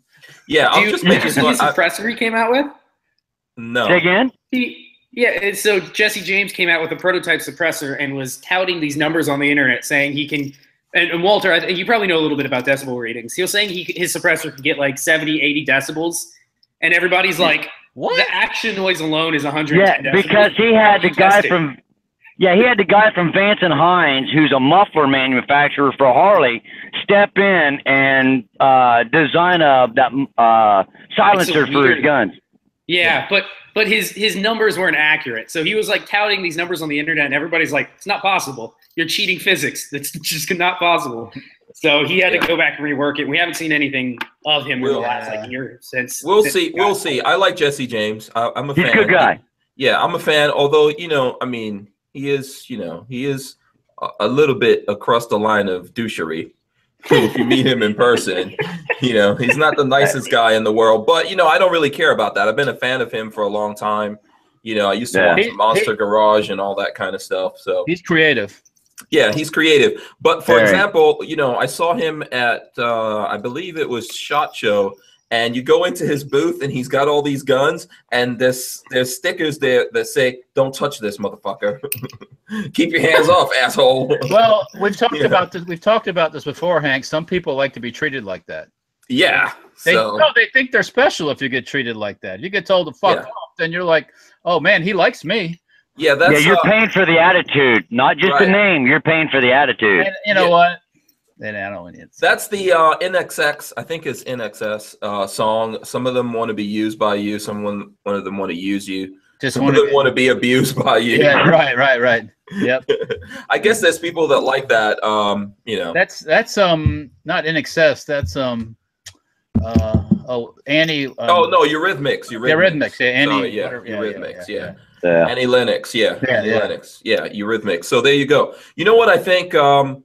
Speaker 1: yeah, I'll
Speaker 4: you,
Speaker 1: just
Speaker 4: did
Speaker 1: make
Speaker 4: you
Speaker 1: it.
Speaker 4: see the
Speaker 1: I-
Speaker 4: suppressor he came out with?
Speaker 1: no.
Speaker 3: Say again?
Speaker 4: He, yeah, so Jesse James came out with a prototype suppressor and was touting these numbers on the internet, saying he can. And, and Walter, I you probably know a little bit about decibel readings. He was saying he his suppressor could get like 70, 80 decibels, and everybody's like,
Speaker 2: What?
Speaker 4: the action noise alone is 100.
Speaker 3: Yeah,
Speaker 4: decibels.
Speaker 3: because he had the guy
Speaker 4: tested?
Speaker 3: from yeah, he had the guy from Vance and Hines, who's a muffler manufacturer for Harley, step in and uh, design a that uh, silencer for his guns.
Speaker 4: Yeah, but but his his numbers weren't accurate. So he was like touting these numbers on the internet, and everybody's like, "It's not possible. You're cheating physics. It's just not possible." So he had
Speaker 1: Yeah.
Speaker 4: to go back and rework it. We haven't seen anything of him in the last like year since.
Speaker 1: We'll
Speaker 4: since
Speaker 1: see. We'll see. I like Jesse James. I, I'm a
Speaker 3: He's
Speaker 1: fan.
Speaker 3: a good guy.
Speaker 1: Yeah, I'm a fan. Although you know, I mean, he is. You know, he is a, a little bit across the line of douchery. if you meet him in person, you know, he's not the nicest guy in the world. But you know, I don't really care about that. I've been a fan of him for a long time. You know, I used to
Speaker 3: Yeah.
Speaker 1: watch
Speaker 2: He-
Speaker 1: Monster Garage and all that kind of stuff. So
Speaker 2: He's creative.
Speaker 1: Yeah, he's creative. But for
Speaker 3: Very.
Speaker 1: example, you know, I saw him at uh, I believe it was Shot Show, and you go into his booth and he's got all these guns, and there's there's stickers there that say, "Don't touch this, motherfucker. Keep your hands off, asshole."
Speaker 2: Well, we've talked
Speaker 1: Yeah.
Speaker 2: about this. We've talked about this before, Hank. Some people like to be treated like that.
Speaker 1: yeah.
Speaker 2: They
Speaker 1: So
Speaker 2: no, they think they're special if you get treated like that. You get told to fuck
Speaker 1: Yeah.
Speaker 2: off, then you're like, oh man, he likes me.
Speaker 1: Yeah, that's
Speaker 3: yeah, you're
Speaker 1: uh,
Speaker 3: paying for the attitude, not just the name. You're paying for the attitude.
Speaker 2: And you know
Speaker 1: Yeah.
Speaker 2: what? Then I don't need
Speaker 1: That's the uh, NXX, I think it's INXS uh, song. Some of them want to be used by you. Some one, one of them want to use you.
Speaker 2: just
Speaker 1: Some
Speaker 2: want
Speaker 1: of them want to be abused by you.
Speaker 2: Yeah, right, right, right. Yep.
Speaker 1: I guess there's people that like that. Um, you know.
Speaker 2: That's that's um not in excess. That's um uh oh Annie. Um,
Speaker 1: oh no, Eurythmics. Eurythmics.
Speaker 2: Yeah, Rhythmics. Yeah, Annie.
Speaker 1: Sorry, yeah,
Speaker 2: whatever,
Speaker 1: Eurythmics. Yeah,
Speaker 3: Yeah.
Speaker 1: Annie Lennox. Yeah,
Speaker 2: Yeah,
Speaker 1: Annie
Speaker 2: yeah.
Speaker 1: Lennox. Yeah, Eurythmics. So there you go. You know what I think? Um,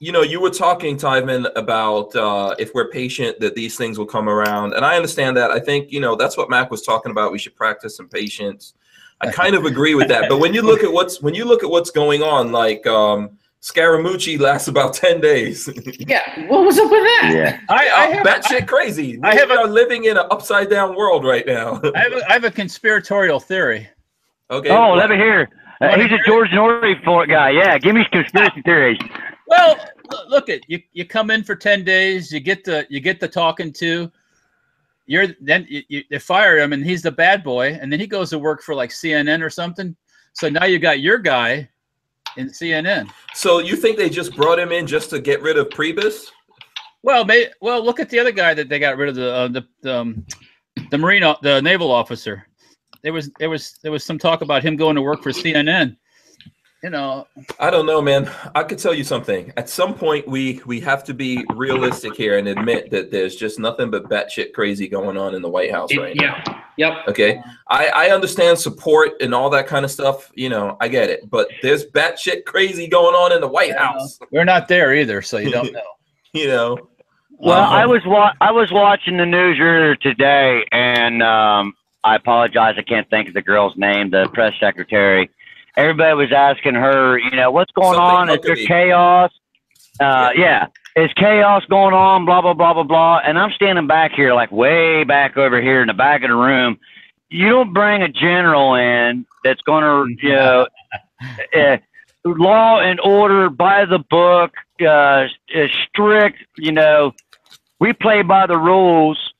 Speaker 1: you know, you were talking, Tyman, about uh, if we're patient, that these things will come around, and I understand that. I think you know that's what Mac was talking about. We should practice some patience. I kind of agree with that. But when you look at what's when you look at what's going on, like um, Scaramucci lasts about ten days.
Speaker 4: Yeah, what was up with that?
Speaker 3: Yeah.
Speaker 2: I, I have
Speaker 1: that shit crazy.
Speaker 2: I
Speaker 1: we
Speaker 2: have a-
Speaker 1: are living in an upside down world right now.
Speaker 2: I have a, I have a conspiratorial theory.
Speaker 1: okay.
Speaker 3: Oh, let me hear. Uh, he's a? George Noory for guy. Yeah, give me conspiracy theories.
Speaker 2: Well, look at you. You come in for ten days. You get the you get the talking to. You're then you, you they fire him, and he's the bad boy, and then he goes to work for like CNN or something. So now you got your guy in CNN.
Speaker 1: So you think they just brought him in just to get rid of Priebus?
Speaker 2: Well, may, well, look at the other guy that they got rid of the uh, the the, um, the marine the naval officer. There was there was there was some talk about him going to work for CNN. You know,
Speaker 1: I don't know, man. I could tell you something. At some point, we we have to be realistic here and admit that there's just nothing but batshit crazy going on in the White House
Speaker 4: It-
Speaker 1: right now.
Speaker 4: Yeah. Yep.
Speaker 1: Okay, I I understand support and all that kind of stuff. You know, I get it, but there's batshit crazy going on in the White House.
Speaker 2: we're not there either, so you don't know.
Speaker 1: You know.
Speaker 3: Well,
Speaker 1: Um,
Speaker 3: I was wa- I was watching the news earlier today, and um, I apologize, I can't think of the girl's name, the press secretary. Everybody was asking her, you know, what's going on? Is there chaos? Uh, yeah, is chaos going on? Blah blah blah blah blah. And I'm standing back here, like way back over here in the back of the room. You don't bring a general in that's going to, you know, uh, law and order by the book, uh, uh, strict. You know, we play by the rules.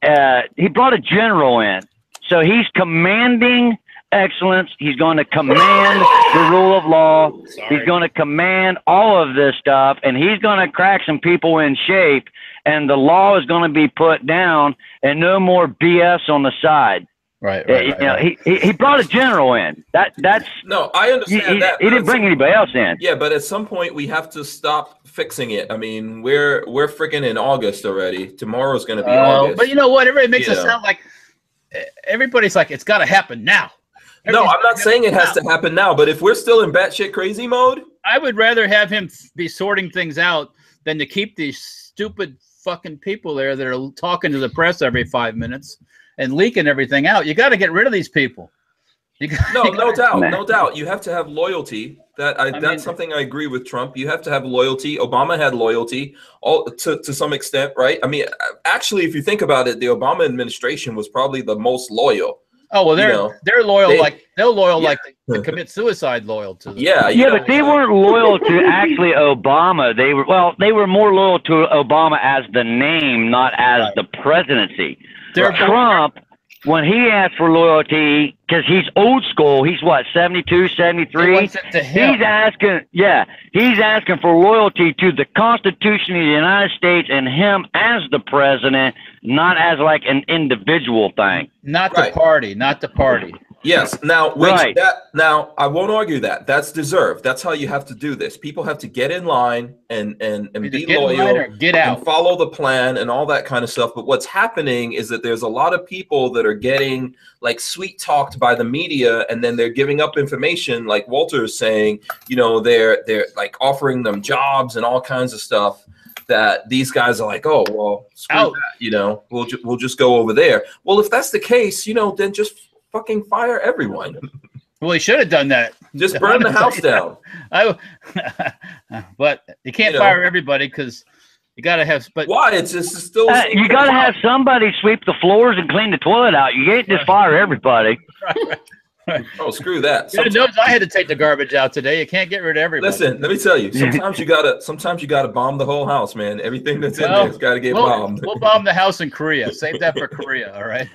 Speaker 3: Uh, he brought a general in, so he's commanding excellence. He's going to command the rule of law.
Speaker 4: Sorry.
Speaker 3: He's going to command all of this stuff, and he's going to crack some people in shape. And the law is going to be put down, and no more BS on the side.
Speaker 2: Right,
Speaker 3: Uh,
Speaker 2: right,
Speaker 3: you know,
Speaker 2: right.
Speaker 3: he, he he brought a general in. That that's
Speaker 1: No, I understand
Speaker 3: he,
Speaker 1: that.
Speaker 3: he
Speaker 1: but
Speaker 3: didn't bring anybody else in.
Speaker 1: Yeah, but at some point we have to stop fixing it. I mean, we're we're freaking in August already. Tomorrow's going to be
Speaker 2: Uh,
Speaker 1: August.
Speaker 2: but you know what? Everybody makes
Speaker 1: You
Speaker 2: it
Speaker 1: know.
Speaker 2: sound like everybody's like it's got to happen now.
Speaker 1: No, I'm not saying it has
Speaker 2: now.
Speaker 1: to happen now. But if we're still in batshit crazy mode,
Speaker 2: I would rather have him be sorting things out than to keep these stupid fucking people there that are talking to the press every five minutes and leaking everything out. You got to get rid of these people. You got,
Speaker 1: no,
Speaker 2: you
Speaker 1: no
Speaker 2: gotta-
Speaker 1: doubt,
Speaker 3: Man.
Speaker 1: no doubt. You have to have loyalty. That I,
Speaker 2: I
Speaker 1: that's
Speaker 2: mean-
Speaker 1: something I agree with Trump. You have to have loyalty. Obama had loyalty, all to to some extent, right? I mean, actually, if you think about it, the Obama administration was probably the most loyal.
Speaker 2: Oh well, they're
Speaker 1: you know,
Speaker 2: they're loyal
Speaker 1: they-
Speaker 2: like they're loyal
Speaker 1: Yeah.
Speaker 2: like they, they commit suicide loyal to them.
Speaker 1: Yeah,
Speaker 3: Yeah,
Speaker 1: know,
Speaker 3: but they
Speaker 1: like-
Speaker 3: weren't loyal to actually Obama. They were well, they were more loyal to Obama as the name, not as
Speaker 2: Right.
Speaker 3: the presidency.
Speaker 2: They're
Speaker 3: Trump, when he asked for loyalty, because he's old school, he's what 72, 73.
Speaker 2: wants it to him.
Speaker 3: He's asking, yeah, he's asking for loyalty to the Constitution of the United States and him as the president, not as like an individual thing.
Speaker 2: not
Speaker 1: Right.
Speaker 2: the party, not the party.
Speaker 1: Yes. Now, which
Speaker 3: Right.
Speaker 1: that now I won't argue that. That's deserved. That's how you have to do this. People have to get in line and and and
Speaker 2: Either
Speaker 1: be
Speaker 2: get
Speaker 1: loyal
Speaker 2: get
Speaker 1: and
Speaker 2: out.
Speaker 1: follow the plan and all that kind of stuff. But what's happening is that there's a lot of people that are getting like sweet talked by the media, and then they're giving up information, like Walter is saying. You know, they're they're like offering them jobs and all kinds of stuff. That these guys are like, oh well, screw that. You know, we'll ju- we'll just go over there. Well, if that's the case, you know, then just fucking fire everyone.
Speaker 2: Well, he should have done that.
Speaker 1: Just burn the house down.
Speaker 2: I, but you can't
Speaker 1: You know.
Speaker 2: fire everybody because you got to have. But
Speaker 1: Why? It's just it's still.
Speaker 3: Uh, you got to have somebody sweep the floors and clean the toilet out. You can't just fire everybody.
Speaker 1: Oh, screw that.
Speaker 2: you
Speaker 1: Sometimes-
Speaker 2: knows I had to take the garbage out today. You can't get rid of everybody.
Speaker 1: Listen, let me tell you. Sometimes you gotta. Sometimes you gotta bomb the whole house, man. Everything that's in
Speaker 2: Well,
Speaker 1: there's got to get
Speaker 2: we'll,
Speaker 1: bombed.
Speaker 2: we'll bomb the house in Korea. Save that for Korea. All right.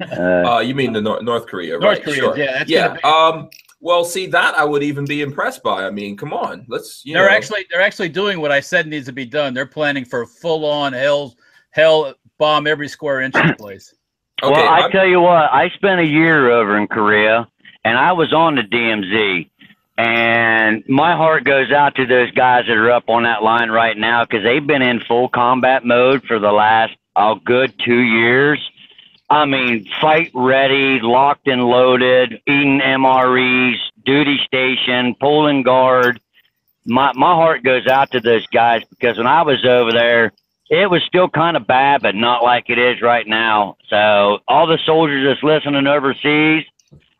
Speaker 3: Uh,
Speaker 1: Uh, you mean the Nor- North Korea,
Speaker 2: North
Speaker 1: right?
Speaker 2: Korea.
Speaker 1: Sure.
Speaker 2: Yeah, that's
Speaker 1: yeah.
Speaker 2: be-
Speaker 1: Um. Well, see that I would even be impressed by. I mean, come on. Let's. You
Speaker 2: they're
Speaker 1: know,
Speaker 2: actually they're actually doing what I said needs to be done. They're planning for full on hell hell bomb every square inch of the place.
Speaker 1: Okay.
Speaker 3: well, I
Speaker 1: I'm-
Speaker 3: tell you what, I spent a year over in Korea, and I was on the DMZ, and my heart goes out to those guys that are up on that line right now because they've been in full combat mode for the last oh good two years. I mean, fight ready, locked and loaded, eating MREs, duty station, pulling guard. My my heart goes out to those guys because when I was over there, it was still kind of bad, but not like it is right now. So all the soldiers that's listening overseas,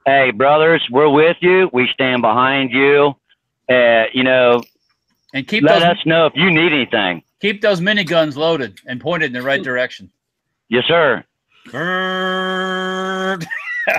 Speaker 3: hey brothers, we're with you. We stand behind you. Uh, you know,
Speaker 2: And keep
Speaker 3: let
Speaker 2: those
Speaker 3: us know if you need anything.
Speaker 2: keep those miniguns loaded and pointed in the right direction.
Speaker 3: Yes, sir.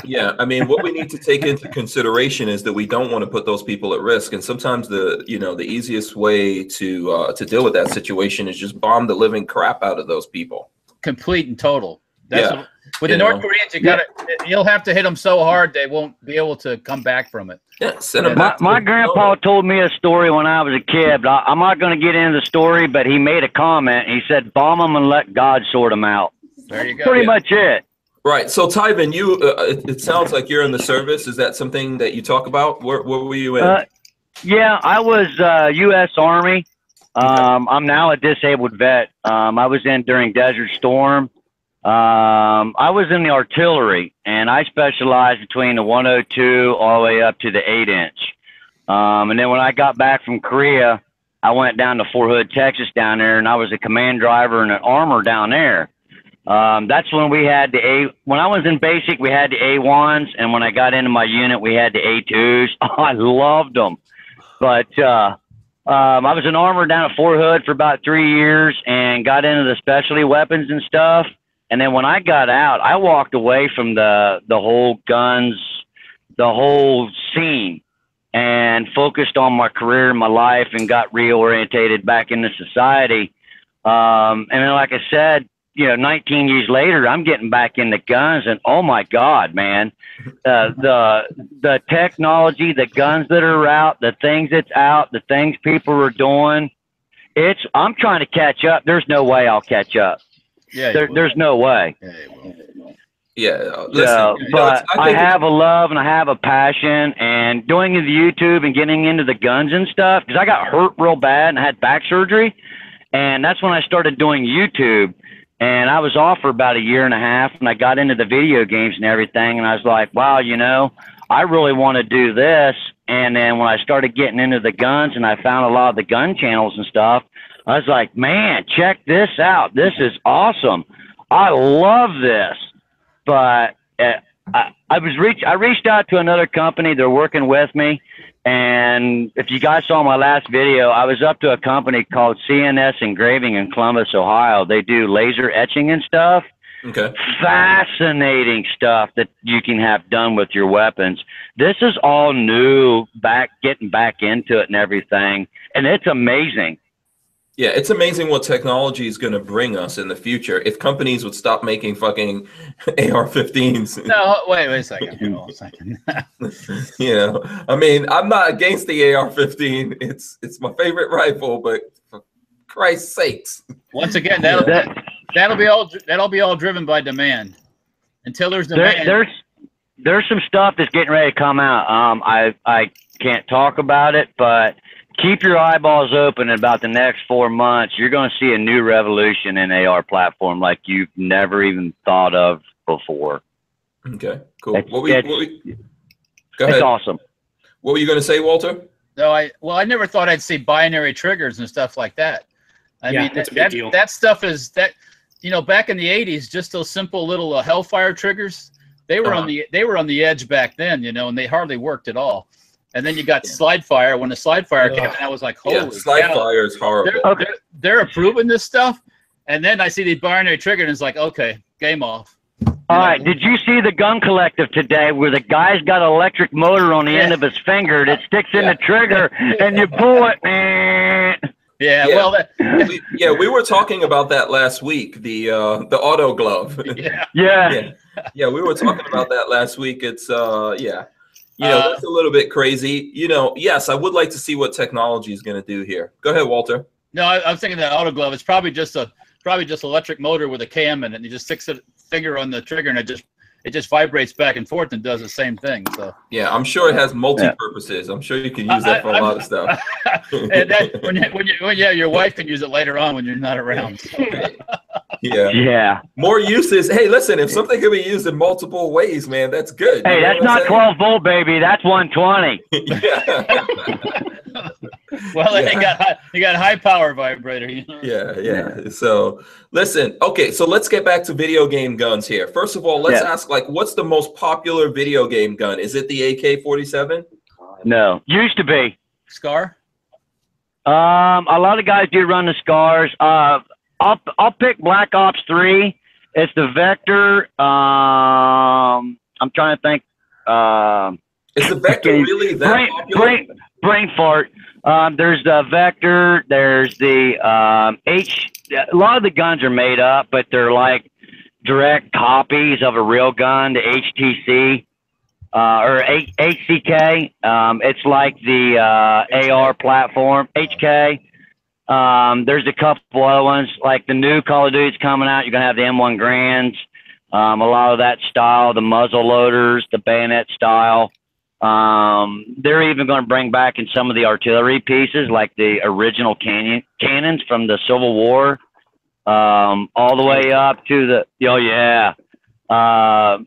Speaker 1: yeah i mean what we need to take into consideration is that we don't want to put those people at risk and sometimes the you know the easiest way to uh, to deal with that situation is just bomb the living crap out of those people
Speaker 2: Complete and total. That's
Speaker 1: Yeah.
Speaker 2: what- with
Speaker 1: You
Speaker 2: the North
Speaker 1: know.
Speaker 2: Koreans, you got to you'll have to hit them so hard they won't be able to come back from it.
Speaker 1: yeah send them
Speaker 3: My,
Speaker 1: back to
Speaker 3: my
Speaker 1: the-
Speaker 3: grandpa told me a story when I was a kid. But I, I'm not going to get into the story, but he made a comment. He said, "Bomb them and let God sort them out."
Speaker 2: There you go.
Speaker 3: Pretty
Speaker 1: yeah.
Speaker 3: much it.
Speaker 1: Right so tyven you uh, it, it sounds like you're in the service is that something that you talk about where, where were you in
Speaker 3: Uh, yeah, I was uh, U.S. Army. Um, I'm now a disabled vet. Um, I was in during Desert Storm. Um, I was in the artillery, and I specialized between the 102 all the way up to the 8 inch. Um, and then when I got back from Korea, I went down to Fort Hood, Texas, down there, and I was a command driver and an armor down there. Um, that's when we had the A. When I was in basic, we had the A ones, and when I got into my unit, we had the A twos. Oh, I loved them, but uh, um, I was an armor down at Fort Hood for about three years, and got into the specialty weapons and stuff. And then when I got out, I walked away from the the whole guns, the whole scene, and focused on my career and my life, and got reorientated back into society. Um, and then, like I said, you know, 19 years later, I'm getting back into guns, and oh my God, man, uh, the the technology, the guns that are out, the things that's out, the things people are doing. It's I'm trying to catch up. There's no way I'll catch up.
Speaker 2: Yeah,
Speaker 3: There, there's no way.
Speaker 2: yeah.
Speaker 1: Yeah, listen,
Speaker 3: So,
Speaker 1: you know,
Speaker 3: but
Speaker 1: it's-
Speaker 3: I,
Speaker 1: think
Speaker 3: have a love and I have a passion, and doing the YouTube and getting into the guns and stuff because I got hurt real bad and I had back surgery, and that's when I started doing YouTube. And I was off for about a year and a half, and I got into the video games and everything, and I was like, wow, you know, I really want to do this. And then when I started getting into the guns, and I found a lot of the gun channels and stuff, I was like, man, check this out. This is awesome. I love this but uh, I, I was reach I reached out to another company. They're working with me, and if you guys saw my last video, I was up to a company called CNS Engraving in Columbus, Ohio. They do laser etching and stuff.
Speaker 1: okay.
Speaker 3: Fascinating stuff that you can have done with your weapons. This is all new, back getting back into it and everything, and it's amazing.
Speaker 1: Yeah, it's amazing what technology is going to bring us in the future. If companies would stop making fucking AR-15s,
Speaker 2: No, wait, wait a second. Hold on a second.
Speaker 1: you know, I mean, I'm not against the AR-15. It's it's my favorite rifle, but for Christ's sakes,
Speaker 2: Once again, that'll
Speaker 3: That,
Speaker 2: that'll be all that'll be all driven by demand. Until there's
Speaker 3: there,
Speaker 2: demand,
Speaker 3: there's there's some stuff that's getting ready to come out. Um, I I can't talk about it, but keep your eyeballs open. In about the next four months, you're going to see a new revolution in AR platform like you've never even thought of before.
Speaker 1: okay, cool.
Speaker 3: It's-
Speaker 1: What were you,
Speaker 3: it's-
Speaker 1: what were you- go
Speaker 3: It's
Speaker 1: ahead.
Speaker 3: awesome.
Speaker 1: What were you going to say, Walter?
Speaker 2: No, I well, I never thought I'd see binary triggers and stuff like that. I
Speaker 4: Yeah,
Speaker 2: mean,
Speaker 4: that's a
Speaker 2: that,
Speaker 4: big deal.
Speaker 2: that stuff is that you know back in the '80s, just those simple little uh, Hellfire triggers. They were
Speaker 1: Uh-huh.
Speaker 2: on the they were on the edge back then, you know, and they hardly worked at all. And then you got slide fire. When the slide fire came,
Speaker 1: Ugh.
Speaker 2: in, I was like, holy
Speaker 1: yeah, slide
Speaker 2: cow,
Speaker 1: fire is horrible.
Speaker 2: They're,
Speaker 3: Okay.
Speaker 2: they're, they're approving this stuff. And then I see the binary trigger, and it's like, okay, game off.
Speaker 3: All right. Did you see the gun collective today where the guy's got an electric motor on the end of his finger that sticks in
Speaker 1: Yeah.
Speaker 3: the trigger and you pull it?
Speaker 2: Yeah,
Speaker 1: Yeah.
Speaker 2: well, that,
Speaker 1: we, yeah, we were talking about that last week. The uh, the auto glove.
Speaker 2: yeah.
Speaker 3: Yeah.
Speaker 1: yeah, yeah, we were talking about that last week. It's uh, yeah, you know,
Speaker 2: Uh,
Speaker 1: that's a little bit crazy. You know, yes, I would like to see what technology is going to do here. Go ahead, Walter.
Speaker 2: No, I, was thinking that auto glove. It's probably just a probably just electric motor with a cam in it. And you just sticks a finger on the trigger, and it just it just vibrates back and forth and does the same thing. So
Speaker 1: Yeah, I'm sure it has multi purposes. I'm sure you can use that for a
Speaker 2: I-
Speaker 1: lot of stuff.
Speaker 2: and that when you, when you when yeah, your wife can use it later on when you're not around.
Speaker 1: yeah,
Speaker 3: Yeah.
Speaker 1: more uses. Hey, listen, if something can be used in multiple ways, man, that's good.
Speaker 3: Hey,
Speaker 1: You know
Speaker 3: that's not
Speaker 1: I'm
Speaker 3: 12 volt, baby. That's 120.
Speaker 1: yeah.
Speaker 2: well,
Speaker 1: Yeah.
Speaker 2: you got high, you got high power vibrator. You know?
Speaker 1: Yeah, yeah. So listen, okay, so let's get back to video game guns here. First of all, let's
Speaker 3: Yeah.
Speaker 1: ask like what's the most popular video game gun? Is it the AK-47?
Speaker 3: No. Used to be.
Speaker 2: Scar.
Speaker 3: Um, a lot of guys do run the scars. Uh, I'll I'll pick Black Ops Three. It's the Vector. Um, I'm trying to think. Um,
Speaker 1: Is the Vector really that
Speaker 3: brain,
Speaker 1: popular?
Speaker 3: brain, brain fart. Um, there's the Vector. There's the um, H. A lot of the guns are made up, but they're like direct copies of a real gun. The HTC uh, or H- HCK. Um, it's like the uh, AR platform. HK. Um, there's a couple other ones like the new Call of Duty's coming out. You're gonna have the M1 Garands. Um, a lot of that style, the muzzle loaders, the bayonet style. Um, they're even going to bring back in some of the artillery pieces, like the original canyon cannons from the Civil War, um, all the way up to the oh yeah. Uh,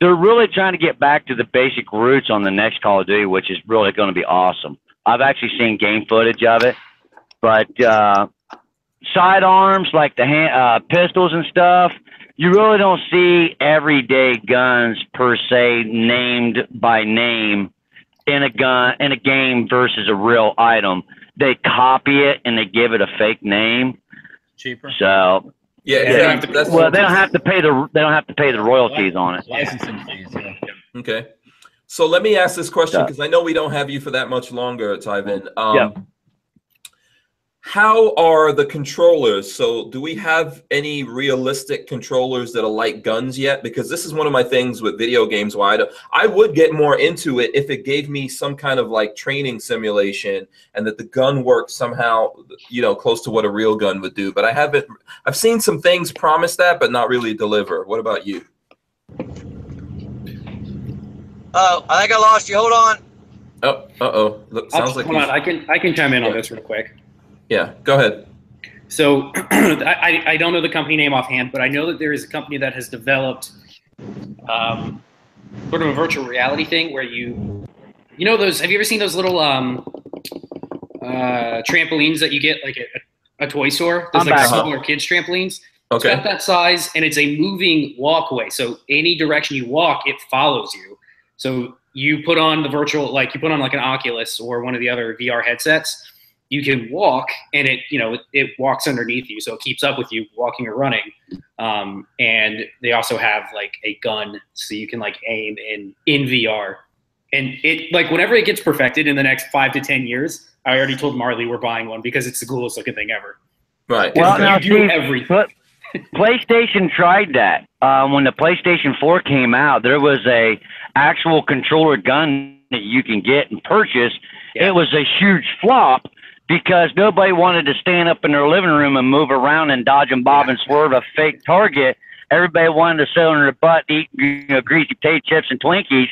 Speaker 3: they're really trying to get back to the basic roots on the next Call of Duty, which is really going to be awesome. I've actually seen game footage of it, But uh, sidearms like the hand, uh, pistols and stuff, you really don't see everyday guns per se named by name in a gun in a game versus a real item. They copy it and they give it a fake name.
Speaker 2: Cheaper.
Speaker 3: So
Speaker 1: Yeah,
Speaker 4: Yeah,
Speaker 1: exactly.
Speaker 4: they
Speaker 1: That's
Speaker 3: well, they don't have to pay the they don't have to pay the royalties on it.
Speaker 2: Licensing fees. Yeah.
Speaker 1: Okay. So let me ask this question because I know we don't have you for that much longer, Tyvin. Um,
Speaker 3: Yeah.
Speaker 1: How are the controllers? So, do we have any realistic controllers that are like guns yet? Because this is one of my things with video games. Why I, I would get more into it if it gave me some kind of like training simulation and that the gun worked somehow, you know, close to what a real gun would do. But I haven't. I've seen some things promise that, but not really deliver. What about you?
Speaker 5: Oh, I think I lost you. Hold on.
Speaker 1: Oh, uh oh. Look, sounds like
Speaker 4: hold on, I can I can chime in on this real quick.
Speaker 1: Yeah, go ahead.
Speaker 4: So I, I don't know the company name offhand, but I know that there is a company that has developed um, sort of a virtual reality thing where you, you know, those. Have you ever seen those little um, uh, trampolines that you get like at a, a toy store? Those
Speaker 3: I'm
Speaker 4: like
Speaker 3: back.
Speaker 4: smaller kids trampolines. It's got that size, and it's a moving walkway. So any direction you walk, it follows you. So you put on the virtual, like you put on like an Oculus or one of the other VR headsets. You can walk, and it you know it, it walks underneath you, so it keeps up with you walking or running. Um, and they also have like a gun, so you can like aim in in VR. And it like whenever it gets perfected in the next five to ten years, I already told Marley we're buying one because it's the coolest looking thing ever.
Speaker 1: Right.
Speaker 3: Well, now,
Speaker 4: do
Speaker 3: see,
Speaker 4: everything.
Speaker 3: But PlayStation tried that. Um, when the PlayStation 4 came out, there was a actual controller gun that you can get and purchase.
Speaker 4: Yeah.
Speaker 3: It was a huge flop because nobody wanted to stand up in their living room and move around and dodge and bob and swerve a fake target. Everybody wanted to sit on their butt, eat you know, greasy potato chips and Twinkies,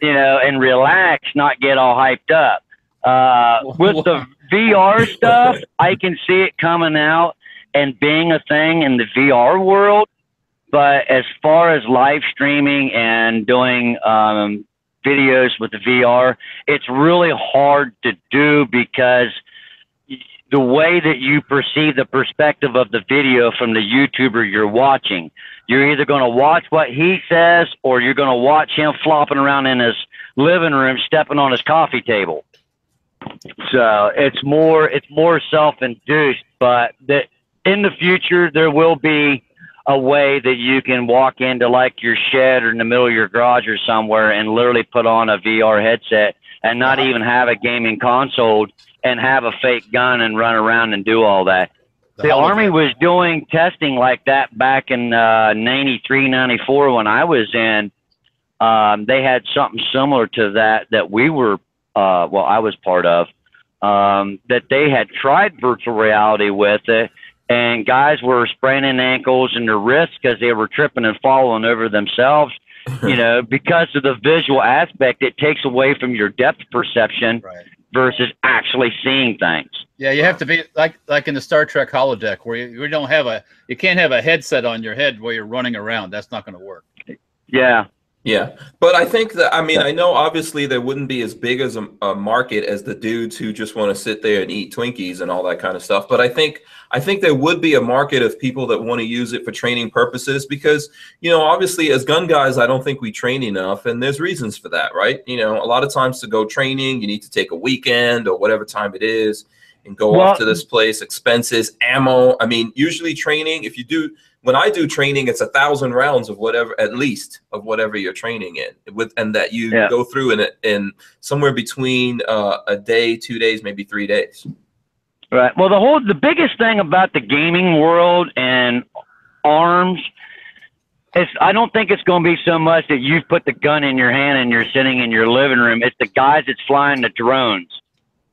Speaker 3: you know, and relax, not get all hyped up. Uh, with the VR stuff, I can see it coming out and being a thing in the VR world. But as far as live streaming and doing um, videos with the VR, it's really hard to do because the way that you perceive the perspective of the video from the YouTuber you're watching, you're either going to watch what he says or you're going to watch him flopping around in his living room, stepping on his coffee table. So it's more it's more self-induced, but in the future there will be a way that you can walk into like your shed or in the middle of your garage or somewhere and literally put on a VR headset and not even have a gaming console and have a fake gun and run around and do all that. The,
Speaker 2: hologram.
Speaker 3: Army was doing testing like that back in uh, 93, 94 when I was in. Um, they had something similar to that that we were, uh, well, I was part of, um, that they had tried virtual reality with it, and guys were spraining ankles and their wrists because they were tripping and falling over themselves. you know, because of the visual aspect, it takes away from your depth perception
Speaker 2: Right.
Speaker 3: Versus actually seeing things.
Speaker 2: Yeah, you have to be like like in the Star Trek holodeck where you, you don't have a you can't have a headset on your head while you're running around. That's not going to work.
Speaker 3: Yeah.
Speaker 1: Yeah, but I think that I mean I know obviously there wouldn't be as big as a, a market as the dudes who just want to sit there and eat Twinkies and all that kind of stuff. But I think I think there would be a market of people that want to use it for training purposes because you know obviously as gun guys I don't think we train enough and there's reasons for that, right? You know a lot of times to go training you need to take a weekend or whatever time it is and go
Speaker 3: Well-
Speaker 1: off to this place, expenses, ammo. I mean usually training if you do when I do training, it's a thousand rounds of whatever, at least of whatever you're training in, with and that you
Speaker 3: Yeah.
Speaker 1: go through in it in somewhere between uh, a day, two days, maybe three days.
Speaker 3: Right. Well, the whole the biggest thing about the gaming world and arms is I don't think it's going to be so much that you've put the gun in your hand and you're sitting in your living room. It's the guys that's flying the drones.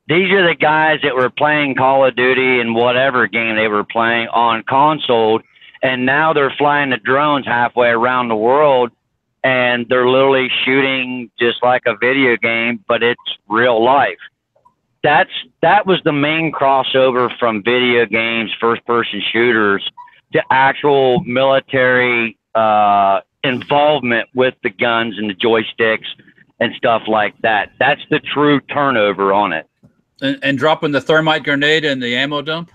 Speaker 3: These are the guys that were playing Call of Duty and whatever game they were playing on console, and now they're flying the drones halfway around the world, and they're literally shooting just like a video game, but it's real life that's that was the main crossover from video games, first person shooters to actual military uh, involvement with the guns and the joysticks and stuff like that. That's the true turnover on it.
Speaker 2: and, and dropping the thermite grenade in the ammo dump.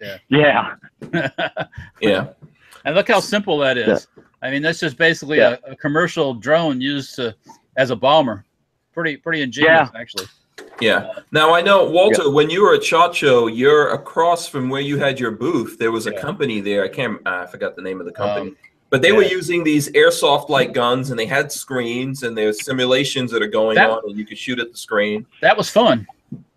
Speaker 3: Yeah.
Speaker 1: Yeah. Yeah.
Speaker 2: And look how simple that is. I mean, that's just basically
Speaker 3: Yeah.
Speaker 2: a, a commercial drone used to as a bomber. Pretty pretty ingenious, actually.
Speaker 1: Yeah. Now I know Walter. When you were at Shot Show, you're across from where you had your booth. There was a
Speaker 2: Yeah.
Speaker 1: company there. I can't. uh, I forgot the name of the company.
Speaker 2: Um,
Speaker 1: but they were using these airsoft-like guns, and they had screens, and there's simulations that are going
Speaker 2: That-
Speaker 1: on, and you could shoot at the screen.
Speaker 2: That was fun.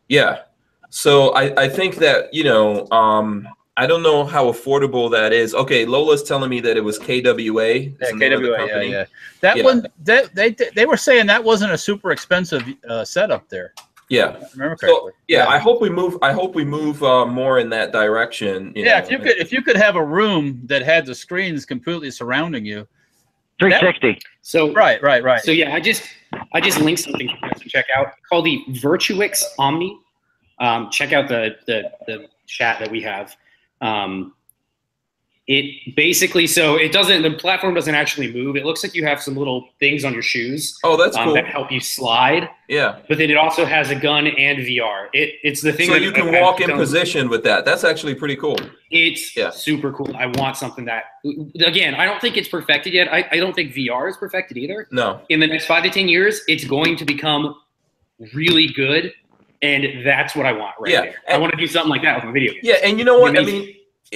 Speaker 1: Yeah. So I, I think that, you know, um, I don't know how affordable that is. Okay, Lola's telling me that it was KWA.
Speaker 2: Yeah,
Speaker 1: the name of the
Speaker 2: KWA, yeah, yeah. That
Speaker 1: Yeah.
Speaker 2: one, they, they they were saying that wasn't a super expensive uh, setup there.
Speaker 1: Yeah.
Speaker 2: If I remember
Speaker 1: So
Speaker 2: correctly.
Speaker 1: yeah, I hope we move. I hope we move uh, more in that direction. You
Speaker 2: yeah.
Speaker 1: know.
Speaker 2: If you could, if you could have a room that had the screens completely surrounding you.
Speaker 3: 360.
Speaker 4: So
Speaker 2: Right, right, right.
Speaker 4: So yeah, I just I just linked something for you guys to check out called the Virtuix Omni. Um, check out the, the the chat that we have. Um, it basically so it doesn't the platform doesn't actually move. It looks like you have some little things on your shoes
Speaker 1: Oh, that's
Speaker 4: um,
Speaker 1: cool.
Speaker 4: that help you slide,
Speaker 1: Yeah.
Speaker 4: but then it also has a gun and VR. It it's the thing
Speaker 1: So
Speaker 4: that
Speaker 1: you can
Speaker 4: I've
Speaker 1: walk in
Speaker 4: done-
Speaker 1: position with that. That's actually pretty cool.
Speaker 4: It's
Speaker 1: Yeah.
Speaker 4: super cool. I want something that again. I don't think it's perfected yet. I, I don't think VR is perfected either.
Speaker 1: No.
Speaker 4: in the next five to ten years, it's going to become really good, and that's what I want right
Speaker 1: Yeah,
Speaker 4: there. I
Speaker 1: and-
Speaker 4: want to do something like that with my video games.
Speaker 1: Yeah, and you know what? I mean,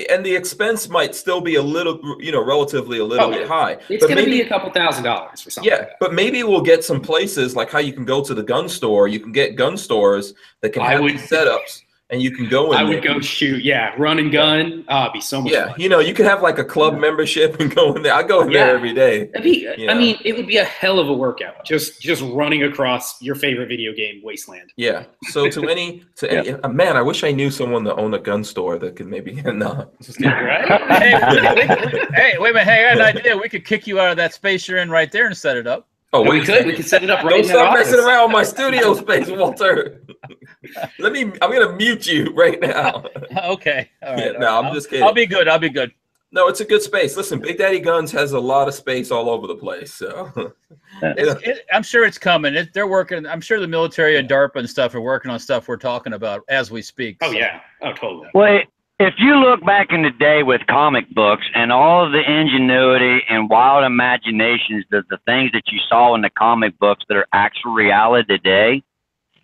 Speaker 1: and the expense might still be a little, you know, relatively a little
Speaker 4: Oh,
Speaker 1: bit high.
Speaker 4: It's going to be a couple thousand dollars for something.
Speaker 1: yeah,
Speaker 4: like
Speaker 1: but maybe we'll get some places like how you can go to the gun store. You can get gun stores that can
Speaker 4: I
Speaker 1: have
Speaker 4: would-
Speaker 1: setups, and you can go in.
Speaker 4: I would
Speaker 1: there.
Speaker 4: go shoot. Yeah, run and gun. Uh, it'd be so much.
Speaker 1: Yeah,
Speaker 4: fun.
Speaker 1: you know, you could have like a club membership and go in there. I go in there every day.
Speaker 4: Be,
Speaker 1: Yeah.
Speaker 4: I mean, it would be a hell of a workout. Just just running across your favorite video game wasteland.
Speaker 1: Yeah. So to any to any uh, man, I wish I knew someone that owned a gun store that could maybe no.
Speaker 4: Right?
Speaker 2: hey, we- hey, wait a minute. Hey, I got an idea. We could kick you out of that space you're in right there and set it up.
Speaker 1: Oh,
Speaker 4: we
Speaker 1: wait.
Speaker 4: could. We could set it up right
Speaker 1: Don't
Speaker 4: in that
Speaker 1: stop messing around with my studio space, Walter. Let me. I'm gonna mute you right now.
Speaker 2: Okay. All right.
Speaker 1: Yeah,
Speaker 2: all
Speaker 1: no,
Speaker 2: right.
Speaker 1: I'm
Speaker 2: I'll-
Speaker 1: just kidding.
Speaker 2: I'll be good. I'll be good.
Speaker 1: No, it's a good space. Listen, Big Daddy Guns has a lot of space all over the place. So
Speaker 2: It's, it, I'm sure it's coming. It, they're working. I'm sure the military and DARPA and stuff are working on stuff we're talking about as we speak.
Speaker 4: Oh
Speaker 2: so.
Speaker 4: yeah. Oh totally.
Speaker 3: Well, if you look back in the day with comic books and all of the ingenuity and wild imaginations, the, the things that you saw in the comic books that are actual reality today,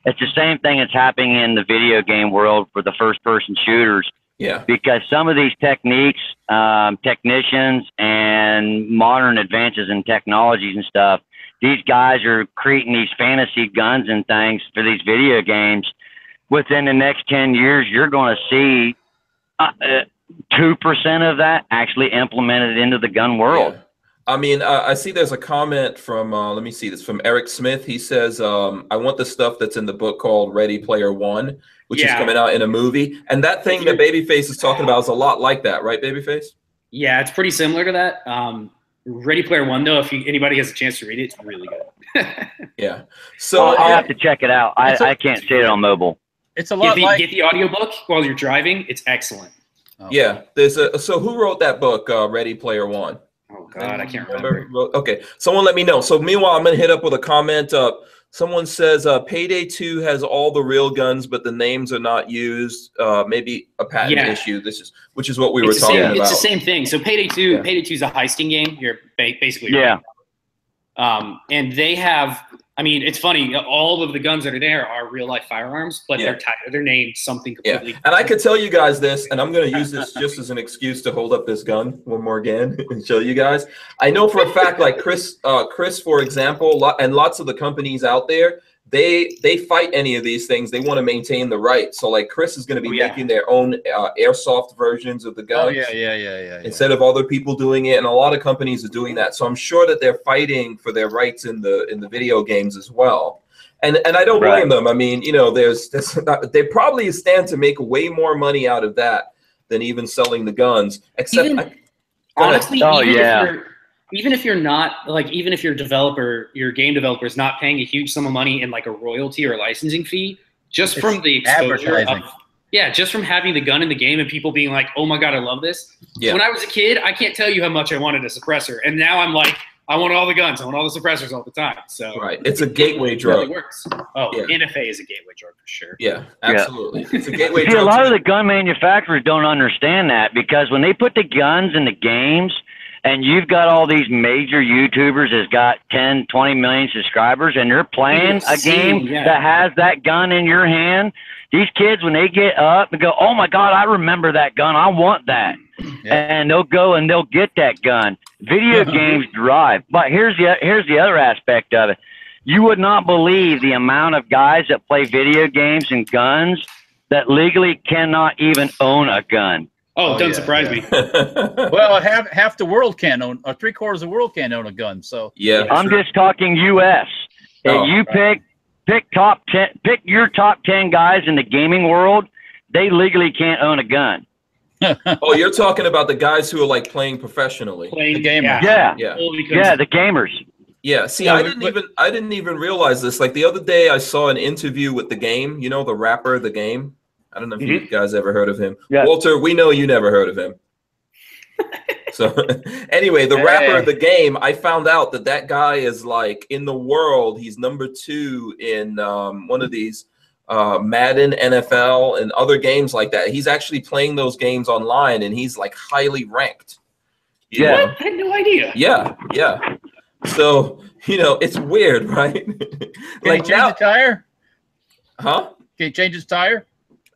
Speaker 3: it's the same thing that's happening in the video game world for the first person shooters
Speaker 1: yeah,
Speaker 3: because some of these techniques, um, technicians, and modern advances in technologies and stuff, these guys are creating these fantasy guns and things for these video games. Within the next 10 years, you're going to see uh, uh, 2% of that actually implemented into the gun world.
Speaker 1: Yeah. I mean, uh, I see there's a comment from, uh, let me see this, from Eric Smith. He says, um, I want the stuff that's in the book called Ready Player One, which is coming out in a movie. And that thing that Babyface is talking about is a lot like that, right, Babyface?
Speaker 4: Yeah, it's pretty similar to that. Um, Ready Player One, though, if you, anybody has a chance to read it, it's really good.
Speaker 1: Yeah. So,
Speaker 3: I'll, I'll
Speaker 1: yeah,
Speaker 3: have to check it out. I,
Speaker 2: It's a-
Speaker 3: I can't see it on mobile.
Speaker 2: It's a
Speaker 4: Get
Speaker 2: lot
Speaker 4: the,
Speaker 2: like.
Speaker 4: get the audiobook while you're driving. It's excellent.
Speaker 1: yeah, there's a, so who wrote that book, uh, Ready Player One?
Speaker 4: Oh God, I can't remember.
Speaker 1: Wrote- Okay, someone let me know. So meanwhile, I'm gonna hit up with a comment. Uh, someone says uh, Payday Two has all the real guns, but the names are not used. Uh, maybe a patent
Speaker 4: Yeah.
Speaker 1: issue. This is which is what we were
Speaker 4: It's the,
Speaker 1: talking
Speaker 4: same,
Speaker 1: about.
Speaker 4: it's the same thing. So Payday Two,
Speaker 1: Yeah.
Speaker 4: Payday Two is a heisting game. You're basically
Speaker 3: Yeah.
Speaker 4: Um, and they have, I mean, it's funny. All of the guns that are there are real life firearms, but
Speaker 1: Yeah.
Speaker 4: they're ti- they're named something
Speaker 1: Yeah,
Speaker 4: completely.
Speaker 1: and I could tell you guys this, and I'm going to use this just as an excuse to hold up this gun one more again and show you guys. I know for a fact, like KRISS, uh, KRISS, for example, and lots of the companies out there, they they fight any of these things. They want to maintain the right. So, like KRISS is going to be
Speaker 4: Oh, yeah.
Speaker 1: making their own uh, airsoft versions of the guns.
Speaker 2: Oh yeah, yeah, yeah, yeah. yeah.
Speaker 1: Instead of other people doing it, and a lot of companies are doing that. So I'm sure that they're fighting for their rights in the in the video games as well. And and I don't
Speaker 3: Right.
Speaker 1: blame them. I mean, you know, there's, there's they probably stand to make way more money out of that than even selling the guns. Except,
Speaker 4: Even-
Speaker 1: I- Go ahead.
Speaker 4: Honestly,
Speaker 3: Oh,
Speaker 4: even
Speaker 3: yeah.
Speaker 4: If you're even if you're not like even if your developer, your game developer is not paying a huge sum of money in like a royalty or licensing fee, just
Speaker 2: It's
Speaker 4: from the exposure of yeah, just from having the gun in the game and people being like, "Oh my god, I love this."
Speaker 1: Yeah.
Speaker 4: When I was a kid, I can't tell you how much I wanted a suppressor, and now I'm like, I want all the guns. I want all the suppressors all the time. So
Speaker 1: Right. It's a gateway drug
Speaker 4: it really
Speaker 1: drug.
Speaker 4: works. Oh,
Speaker 1: Yeah.
Speaker 4: NFA is a gateway drug for sure.
Speaker 1: Yeah, absolutely. It's a gateway
Speaker 3: See, a lot
Speaker 1: to
Speaker 3: of
Speaker 1: the-
Speaker 3: the gun manufacturers don't understand that because when they put the guns in the games and you've got all these major YouTubers that's got 10, 20 million subscribers and they're playing a game
Speaker 4: Yeah.
Speaker 3: that has that gun in your hand, these kids, when they get up and go, oh my God, I remember that gun. I want that.
Speaker 2: Yeah.
Speaker 3: And they'll go and they'll get that gun. Video uh-huh. games drive. But here's the, here's the other aspect of it. You would not believe the amount of guys that play video games and guns that legally cannot even own a gun.
Speaker 4: Oh,
Speaker 1: Oh,
Speaker 4: doesn't
Speaker 1: yeah,
Speaker 4: surprise
Speaker 1: yeah.
Speaker 4: me.
Speaker 2: Well, half half the world can't own, uh, or three quarters of the world can't own a gun. So
Speaker 1: yeah,
Speaker 3: I'm
Speaker 1: true.
Speaker 3: just talking U.S. If
Speaker 1: Oh,
Speaker 3: you pick pick top ten, pick your top ten guys in the gaming world, they legally can't own a gun.
Speaker 1: Oh, you're talking about the guys who are like playing professionally.
Speaker 4: Playing
Speaker 2: The gamer.
Speaker 4: Yeah.
Speaker 3: Yeah,
Speaker 1: Yeah.
Speaker 4: Well,
Speaker 3: yeah, the gamers.
Speaker 1: Yeah, see,
Speaker 2: Yeah,
Speaker 1: I didn't
Speaker 2: but-
Speaker 1: even I didn't even realize this. Like the other day, I saw an interview with the game. You know, the rapper, of the game. I don't know if you guys ever heard of him.
Speaker 3: Yeah.
Speaker 1: Walter, we know you never heard of him. so, anyway, the rapper,
Speaker 2: Hey.
Speaker 1: the game. I found out that that guy is like in the world. He's number two in um, one of these uh, Madden, NFL, and other games like that. He's actually playing those games online, and he's like highly ranked.
Speaker 3: Yeah.
Speaker 4: What? I had no idea.
Speaker 1: Yeah, yeah. So you know, it's weird, right?
Speaker 2: can
Speaker 1: like
Speaker 2: he change
Speaker 1: now,
Speaker 2: the tire?
Speaker 1: huh?
Speaker 2: Can he change his tire?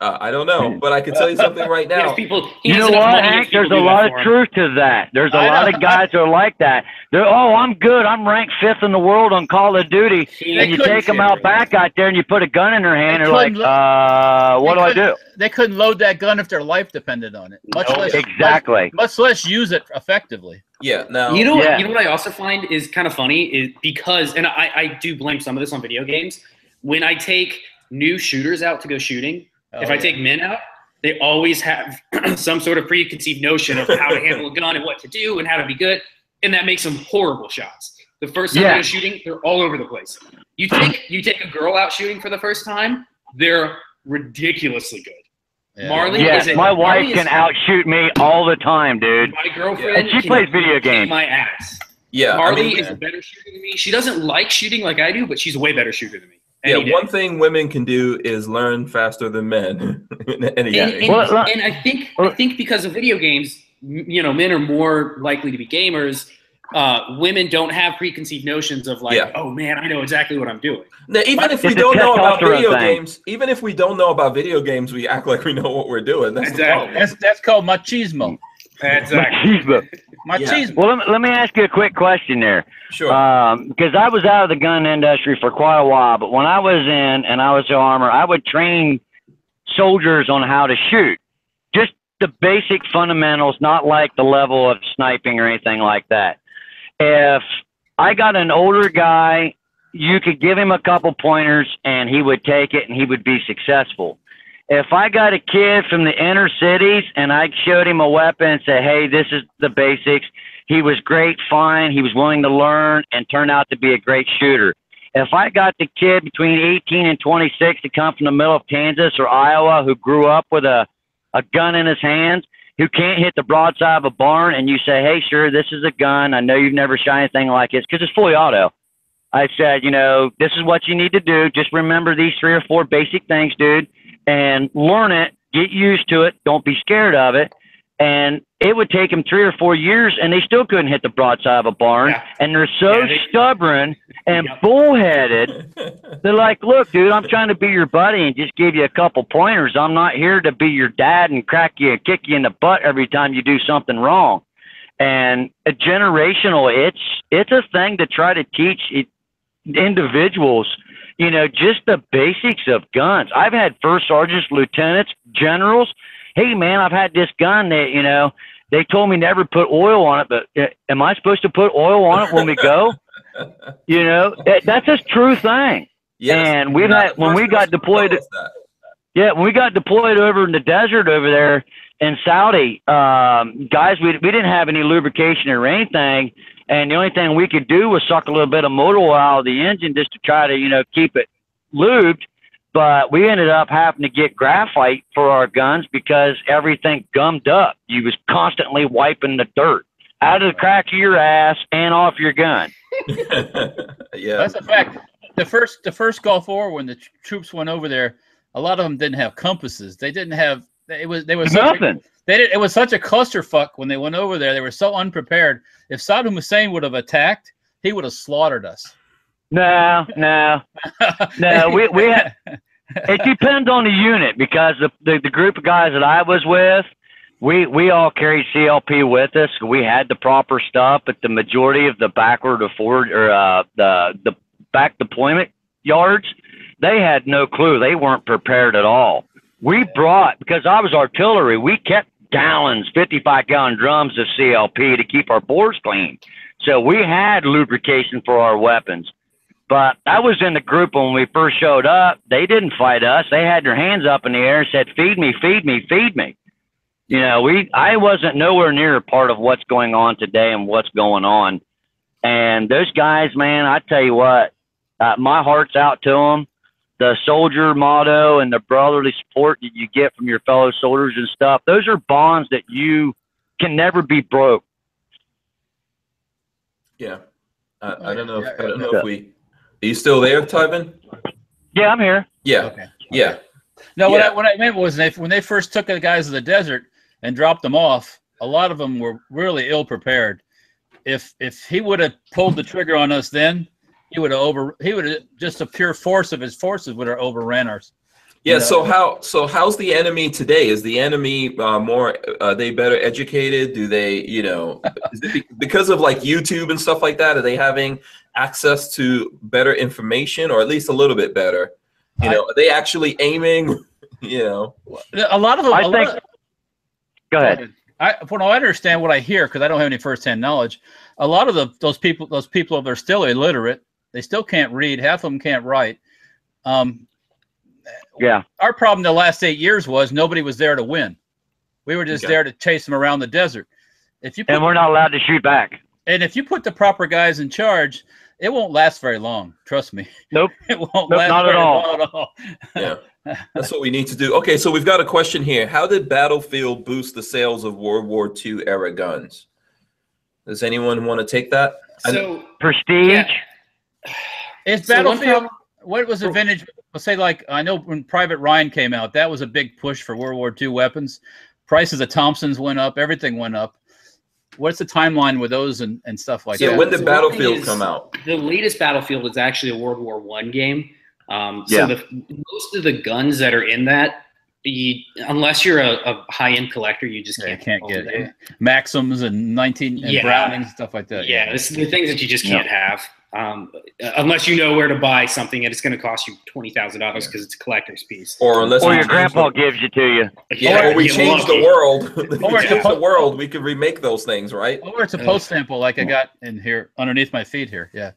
Speaker 1: Uh, I don't know, but I can tell you something right
Speaker 4: He has
Speaker 1: now.
Speaker 4: people.
Speaker 3: You know what,
Speaker 4: money, he has
Speaker 3: Hank? There's a lot of truth to that. There's a
Speaker 2: I
Speaker 3: lot
Speaker 2: know.
Speaker 3: of guys that are like that. They're, oh, I'm good. I'm ranked fifth in the world on Call of Duty.
Speaker 4: He
Speaker 3: And you take them out back out there and you put a gun in their hand.
Speaker 2: They
Speaker 3: They're like,
Speaker 2: lo-
Speaker 3: uh, what do I do?
Speaker 2: They couldn't load that gun if their life depended on it. Much
Speaker 4: No,
Speaker 2: less
Speaker 3: Exactly.
Speaker 2: Much, much less use it effectively.
Speaker 1: Yeah, now
Speaker 4: You know,
Speaker 3: Yeah.
Speaker 4: what, you know what I also find is kind of funny is because, and I, I do blame some of this on video games. When I take new shooters out to go shooting, if
Speaker 2: Oh,
Speaker 4: I
Speaker 2: yeah.
Speaker 4: take men out, they always have some sort of preconceived notion of how to handle a gun and what to do and how to be good, and that makes them horrible shots. The first time
Speaker 3: Yeah.
Speaker 4: they go shooting, they're all over the place. You take you take a girl out shooting for the first time, they're ridiculously good.
Speaker 2: Yeah.
Speaker 4: Marley
Speaker 3: Yeah,
Speaker 4: is a,
Speaker 3: my wife
Speaker 4: Marley
Speaker 3: can outshoot me all the time, dude.
Speaker 4: My girlfriend
Speaker 3: And she
Speaker 4: can
Speaker 3: plays video games.
Speaker 4: My ass.
Speaker 1: yeah, I
Speaker 4: Marley
Speaker 1: mean,
Speaker 4: is a better shooter than me. She doesn't like shooting like I do, but she's a way better shooter than me.
Speaker 1: Yeah.
Speaker 4: Day.
Speaker 1: One thing women can do is learn faster than men.
Speaker 4: and, and, and I think I think because of video games, you know, men are more likely to be gamers. Uh, women don't have preconceived notions of like,
Speaker 1: Yeah.
Speaker 4: oh man, I know exactly what I'm doing.
Speaker 1: Now, even if we don't know about video
Speaker 3: thing.
Speaker 1: games, even if we don't know about video games, we act like we know what we're doing. That's the
Speaker 4: Exactly.
Speaker 1: problem.
Speaker 2: That's that's called machismo.
Speaker 4: Exactly.
Speaker 2: Machismo.
Speaker 3: Well, let me, let me ask you a quick question there.
Speaker 1: Sure.
Speaker 3: Um, because I was out of the gun industry for quite a while, but when I was in and I was in armor, I would train soldiers on how to shoot. Just the basic fundamentals, not like the level of sniping or anything like that. If I got an older guy, you could give him a couple pointers and he would take it and he would be successful. If I got a kid from the inner cities and I showed him a weapon and said, hey, this is the basics, he was great, fine. He was willing to learn and turned out to be a great shooter. If I got the kid between 18 and 26 to come from the middle of Kansas or Iowa who grew up with a, a gun in his hands, who can't hit the broadside of a barn, and you say, hey, sure, this is a gun. I know you've never shot anything like this because it's fully auto. I said, you know, this is what you need to do. Just remember these three or four basic things, dude, and learn it. Get used to it. Don't be scared of it. And it would take them three or four years, and they still couldn't hit the broadside of a barn.
Speaker 4: Yeah.
Speaker 3: And they're so
Speaker 4: Yeah, they-
Speaker 3: stubborn and
Speaker 4: Yep.
Speaker 3: bullheaded. They're like, look, dude, I'm trying to be your buddy and just give you a couple pointers. I'm not here to be your dad and crack you and kick you in the butt every time you do something wrong. And a generational, it's it's a thing to try to teach it, individuals, you know, just the basics of guns. I've had first sergeants, lieutenants, generals. Hey, man, I've had this gun that you know they told me never put oil on it, but uh, am I supposed to put oil on it when we go? You know, that, that's a true thing.
Speaker 1: Yes,
Speaker 3: and we've had- when we got deployed-
Speaker 1: tell us that.
Speaker 3: Yeah, when we got deployed over in the desert over there in Saudi, um, guys, we, we didn't have any lubrication or anything. And the only thing we could do was suck a little bit of motor oil out of the engine just to try to, you know, keep it lubed. But we ended up having to get graphite for our guns because everything gummed up. You was constantly wiping the dirt out of the crack of your ass and off your gun.
Speaker 1: yeah.
Speaker 2: That's a fact. The first the first Gulf War when the tr- troops went over there, a lot of them didn't have compasses. They didn't have it was they was such a,
Speaker 3: Nothing.
Speaker 2: They did, it was such a clusterfuck when they went over there. They were so unprepared. If Saddam Hussein would have attacked, he would have slaughtered us.
Speaker 3: No, no, no. We we had, it depends on the unit because the, the the group of guys that I was with, we we all carried CLP with us. We had the proper stuff, but the majority of the backward or forward or uh, the the back deployment yards, they had no clue. They weren't prepared at all. We brought because I was artillery. We kept gallons, fifty-five gallon drums of CLP to keep our bores clean. So we had lubrication for our weapons. But I was in the group when we first showed up. They didn't fight us. They had their hands up in the air and said, "Feed me, feed me, feed me." You know, we I wasn't nowhere near a part of what's going on today and what's going on. And those guys, man, I tell you what, uh, my heart's out to them. The soldier motto and the brotherly support that you get from your fellow soldiers and stuff, those are bonds that you can never be broke.
Speaker 1: yeah. I, I don't know. If, I don't know if we. Are you still there, Tyvin?
Speaker 3: Yeah, I'm here.
Speaker 1: Yeah.
Speaker 2: Okay.
Speaker 1: Yeah.
Speaker 2: No, what
Speaker 1: Yeah.
Speaker 2: I what I meant was they, when they first took the guys to the desert and dropped them off, a lot of them were really ill prepared. If if he would have pulled the trigger on us then, he would have over he would have just a pure force of his forces would have overran ours.
Speaker 1: Yeah.
Speaker 2: Yeah.
Speaker 1: So how so how's the enemy today? Is the enemy uh, more? Are they better educated? Do they you know is it because of like YouTube and stuff like that? Are they having access to better information or at least a little bit better? You
Speaker 2: I-
Speaker 1: know, are they actually aiming? You know.
Speaker 2: A lot of them.
Speaker 3: I think-
Speaker 2: of-
Speaker 3: Go ahead.
Speaker 2: I from what I understand what I hear because I don't have any firsthand knowledge. A lot of the those people those people they're still illiterate. They still can't read. Half of them can't write. Um,
Speaker 3: Yeah.
Speaker 2: our problem the last eight years was nobody was there to win. We were just
Speaker 1: Okay.
Speaker 2: there to chase them around the desert. If you put,
Speaker 3: And we're not allowed to shoot back.
Speaker 2: and if you put the proper guys in charge, it won't last very long. Trust me.
Speaker 3: Nope.
Speaker 2: it won't
Speaker 3: Nope,
Speaker 2: last
Speaker 3: not at all.
Speaker 2: long at all.
Speaker 1: Yeah. That's what we need to do. Okay, so we've got a question here. How did Battlefield boost the sales of World War II era guns? Does anyone want to take that?
Speaker 4: So
Speaker 3: Prestige.
Speaker 4: Yeah.
Speaker 2: Is
Speaker 4: So
Speaker 2: Battlefield?
Speaker 4: problem-
Speaker 2: what was the vintage? Let's say, like I know when Private Ryan came out, that was a big push for World War II weapons. Prices of Thompsons went up. Everything went up. What's the timeline with those and, and stuff like
Speaker 1: yeah,
Speaker 2: that?
Speaker 1: Yeah, when did
Speaker 4: So
Speaker 1: Battlefield
Speaker 4: is-
Speaker 1: come out?
Speaker 4: the latest Battlefield is actually a World War One game. Um,
Speaker 3: Yeah.
Speaker 4: so the, most of the guns that are in that, you, unless you're a, a high-end collector, you just can't,
Speaker 2: can't get
Speaker 4: them.
Speaker 2: it. Maxims and 19 and
Speaker 4: Yeah.
Speaker 2: Brownings stuff like that.
Speaker 4: Yeah, this the things that you just can't have. Um, unless you know where to buy something and it's going to cost you twenty thousand dollars because it's a collector's piece.
Speaker 1: Or unless
Speaker 3: Or your grandpa
Speaker 1: the-
Speaker 3: gives it to you.
Speaker 4: Yeah,
Speaker 1: or we
Speaker 4: you
Speaker 1: change the world. If we
Speaker 2: Or
Speaker 1: change the world, we could remake those things, right?
Speaker 2: Or it's a post sample like I got in here underneath my feet here. Yeah.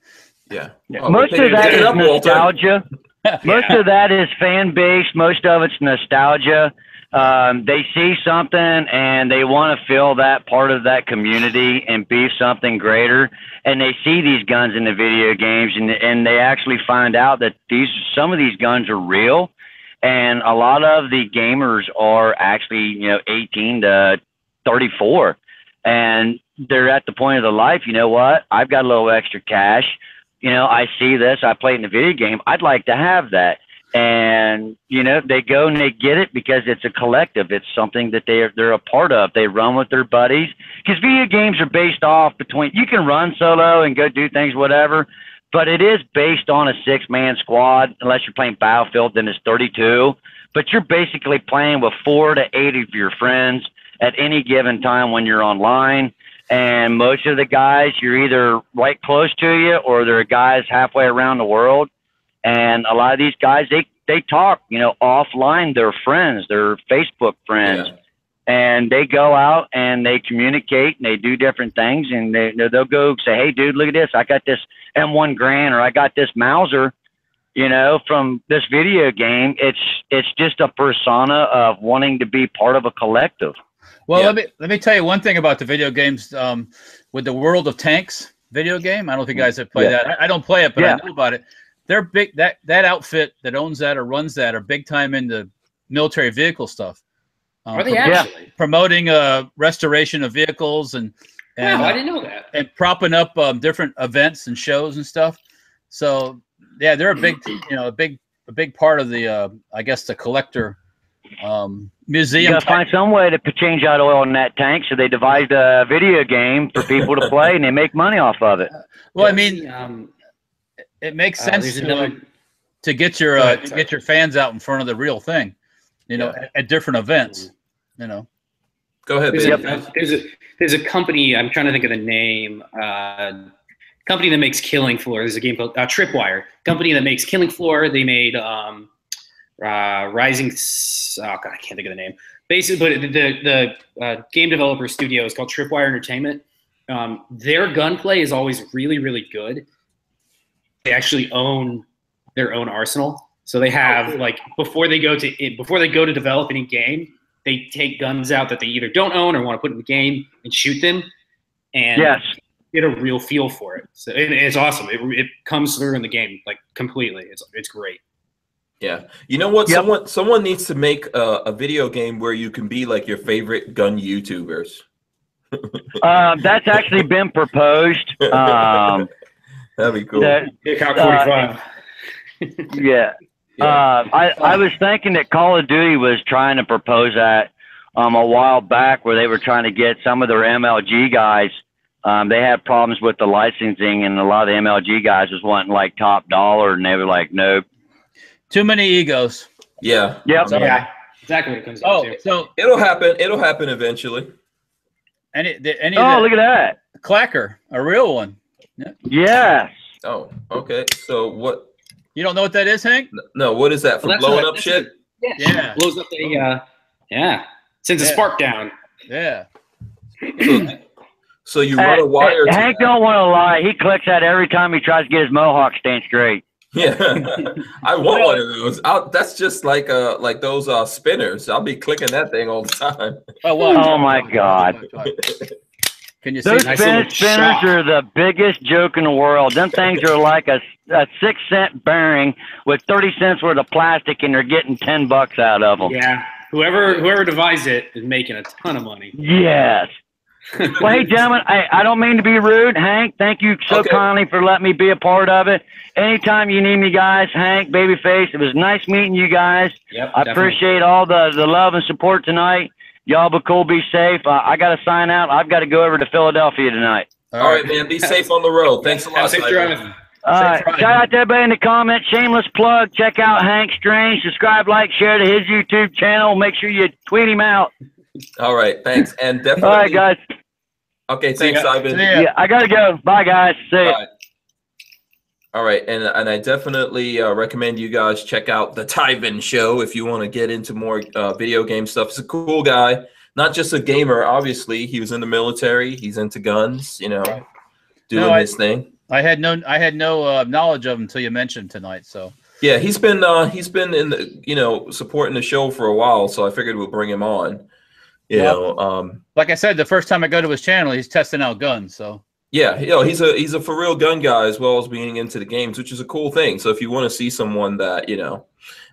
Speaker 1: Yeah.
Speaker 3: Yeah.
Speaker 1: Oh,
Speaker 3: Most of
Speaker 1: it-
Speaker 3: that
Speaker 1: pick it
Speaker 3: is
Speaker 1: up,
Speaker 3: nostalgia. Most
Speaker 4: Yeah.
Speaker 3: of that is fan based. Most of it's nostalgia. Um, they see something and they want to feel that part of that community and be something greater. And they see these guns in the video games and and they actually find out that these some of these guns are real. And a lot of the gamers are actually you know 18 to 34, and they're at the point of their life. You know what? I've got a little extra cash you know, I see this, I play in the video game, I'd like to have that. And, you know, they go and they get it because it's a collective. It's something that they're, they're a part of. They run with their buddies. Because video games are based off between, you can run solo and go do things, whatever, but it is based on a six man squad. Unless you're playing Battlefield, then it's 32. But you're basically playing with four to eight of your friends at any given time when you're online and most of the guys you're either right close to you or they're guys halfway around the world and a lot of these guys they they talk you know offline they're friends they're facebook friends
Speaker 1: Yeah.
Speaker 3: and they go out and they communicate and they do different things and they they'll go say hey dude look at this i got this m1 Garand or i got this mauser you know from this video game it's it's just a persona of wanting to be part of a collective
Speaker 2: Well,
Speaker 1: Yeah.
Speaker 2: let me let me tell you one thing about the video games. Um, with the World of Tanks video game, I don't know if you guys have played
Speaker 3: Yeah.
Speaker 2: that. I, I don't play it, but
Speaker 3: Yeah.
Speaker 2: I know about it. They're big. That that outfit that owns that or runs that are big time into military vehicle stuff. Um,
Speaker 4: Are they
Speaker 2: prom-
Speaker 4: actually?
Speaker 2: promoting uh, restoration of vehicles and and
Speaker 4: wow, I
Speaker 2: uh,
Speaker 4: didn't know that.
Speaker 2: and propping up um, different events and shows and stuff. So yeah, they're a big, you know, a big, a big part of the, uh, I guess, the collector um,
Speaker 3: You
Speaker 2: museum.
Speaker 3: gotta find some way to change out oil in that tank, so they devised a video game for people to play, and they make money off of it.
Speaker 2: well, I mean,
Speaker 4: um,
Speaker 2: it makes
Speaker 4: uh,
Speaker 2: sense
Speaker 4: there's
Speaker 2: to,
Speaker 4: another.
Speaker 2: uh, to get your uh,
Speaker 4: ahead,
Speaker 2: to get your fans out in front of the real thing, you know,
Speaker 1: Yeah.
Speaker 2: at, at different events. You know,
Speaker 1: Go ahead,
Speaker 4: There's,
Speaker 1: baby.
Speaker 4: a, there's a there's a company. I'm trying to think of the name. Uh, company that makes Killing Floor. There's a game called uh, Tripwire. Company that makes Killing Floor. They made um, uh, Rising. Oh God, I can't think of the name. Basically, but the the, the uh, game developer studio is called Tripwire Entertainment. Um, their gunplay is always really really good. They actually own their own arsenal, so they have like before they go to before they go to develop any game, they take guns out that they either don't own or want to put in the game and shoot them, and
Speaker 3: Yes.
Speaker 4: get a real feel for it. So it, it's awesome. It, it comes through in the game like completely. It's it's great.
Speaker 1: Yeah. You know what?
Speaker 3: Yep.
Speaker 1: Someone someone needs to make a, a video game where you can be like your favorite gun YouTubers.
Speaker 3: Uh, that's actually been proposed. Um,
Speaker 1: That'd be cool.
Speaker 3: that,
Speaker 4: Kick out
Speaker 3: Uh, yeah.
Speaker 1: Yeah.
Speaker 3: Uh, I, I was thinking that Call of Duty was trying to propose that um, a while back where they were trying to get some of their MLG guys. Um, they had problems with the licensing, and a lot of the MLG guys was wanting like top dollar, and they were like, nope.
Speaker 2: too many egos.
Speaker 1: yeah.
Speaker 3: Yep.
Speaker 4: yeah, exactly what it comes down
Speaker 2: Oh,
Speaker 4: to.
Speaker 2: so
Speaker 1: It'll happen. It'll happen eventually.
Speaker 2: any the- any
Speaker 3: Oh,
Speaker 2: of
Speaker 3: look at that.
Speaker 2: clacker, a real one.
Speaker 3: Yes.
Speaker 1: Oh, okay. So what?
Speaker 2: You don't know what that is, Hank?
Speaker 1: No, what is that for
Speaker 4: Well,
Speaker 1: blowing up shit?
Speaker 4: Yeah,
Speaker 2: Yeah.
Speaker 4: blows up the uh, yeah, sends a spark down.
Speaker 2: Yeah.
Speaker 1: So, so you
Speaker 3: Hey,
Speaker 1: run a wire.
Speaker 3: hey,
Speaker 1: to
Speaker 3: Hank
Speaker 1: that.
Speaker 3: don't want to lie. He clicks that every time he tries to get his mohawk stand straight.
Speaker 1: Yeah, I want one of those. I'll, that's just like uh like those uh spinners. I'll be clicking that thing all the time.
Speaker 2: Oh, what?
Speaker 3: Oh, my God.
Speaker 2: Can you see?
Speaker 3: Those
Speaker 4: Nice
Speaker 3: spin spinners are the biggest joke in the world. Them things are like a, a six cent bearing with thirty cents worth of plastic, and they're getting ten bucks out of them.
Speaker 4: Yeah, whoever whoever devised it is making a ton of money.
Speaker 3: Yes. well, hey, gentlemen, I, I don't mean to be rude. Hank, thank you so
Speaker 1: Okay.
Speaker 3: kindly for letting me be a part of it. Anytime you need me, guys, Hank, Babyface, it was nice meeting you guys.
Speaker 4: Yep,
Speaker 3: I
Speaker 4: definitely.
Speaker 3: appreciate all the, the love and support tonight. Y'all be cool, be safe. Uh, I got to sign out. I've got to go over to Philadelphia tonight.
Speaker 1: All right, man. Be safe on the road. Thanks a lot.
Speaker 4: safe
Speaker 1: Simon.
Speaker 4: driving.
Speaker 3: All right.
Speaker 2: Friday.
Speaker 3: Shout out to everybody in the comments. Shameless plug. Check out Hank Strange. Subscribe, like, share to his YouTube channel. Make sure you tweet him out.
Speaker 1: All right, thanks. And definitely.
Speaker 3: All right, guys.
Speaker 1: Okay, thanks,
Speaker 4: ya.
Speaker 1: Ivan.
Speaker 2: See.
Speaker 3: Yeah, I got to go. Bye, guys. See ya.
Speaker 1: All right, and and I definitely uh, recommend you guys check out the Tyvin show if you want to get into more uh, video game stuff. He's a cool guy, not just a gamer. Obviously, he was in the military. He's into guns. You know, doing
Speaker 2: No, I-
Speaker 1: his thing.
Speaker 2: I had no I had no uh, knowledge of him until you mentioned tonight. So
Speaker 1: Yeah, he's been uh, he's been in the you know supporting the show for a while, so I figured we'll bring him on. You
Speaker 2: Yeah.
Speaker 1: know, um,
Speaker 2: like I said, the first time I go to his channel, he's testing out guns. So
Speaker 1: Yeah, you know, he's a he's a for real gun guy as well as being into the games, which is a cool thing. So if you want to see someone that you know,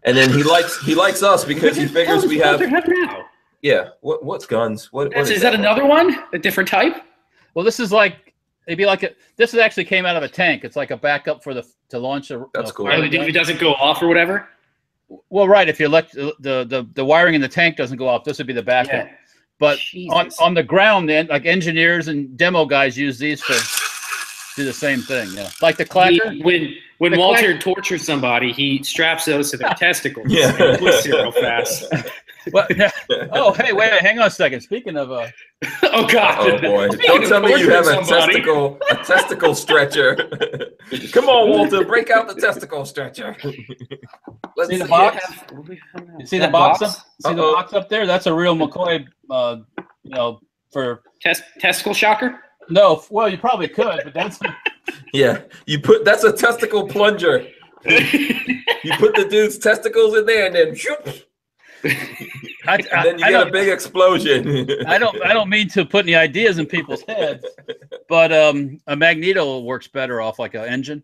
Speaker 1: and then he likes he likes us because he figures we have
Speaker 4: now.
Speaker 1: yeah. What what's guns? What, what
Speaker 4: That's, is that another one? A different type?
Speaker 2: well, this is like it'd be like a this is actually came out of a tank. It's like a backup for the to launch a.
Speaker 1: That's
Speaker 2: a
Speaker 1: cool.
Speaker 4: Or
Speaker 2: fire
Speaker 4: if it doesn't go off or whatever?
Speaker 2: Well, right. If you let the, the the the wiring in the tank doesn't go off, this would be the backup. But on
Speaker 4: Jesus.
Speaker 2: on the ground, then like engineers and demo guys use these for do the same thing. Yeah, like the
Speaker 4: He-
Speaker 2: clacker.
Speaker 4: when when
Speaker 2: The
Speaker 4: Walter tortures somebody, he straps those to their testicles
Speaker 1: Yeah.
Speaker 4: and real fast.
Speaker 2: What? oh, hey, wait, hang on a second. Speaking of, uh,
Speaker 4: oh God!
Speaker 1: Oh boy!
Speaker 4: Speaking
Speaker 1: Don't tell me you have a
Speaker 4: somebody-
Speaker 1: testicle a testicle stretcher. Come on, Walter, break out the testicle stretcher. Let's
Speaker 2: See the
Speaker 1: it.
Speaker 2: box? you see the box,
Speaker 4: box?
Speaker 2: up? See the box up there? That's a real McCoy. Uh, you know, for
Speaker 4: Test testicle shocker.
Speaker 2: no, well, you probably could, but that's
Speaker 1: Yeah, you put that's a testicle plunger. You put the dude's testicles in there, and then shoop,
Speaker 2: I,
Speaker 1: and
Speaker 2: I,
Speaker 1: then you
Speaker 2: I
Speaker 1: get a big explosion.
Speaker 2: I don't, I don't mean to put any ideas in people's heads, but um, a magneto works better off like an engine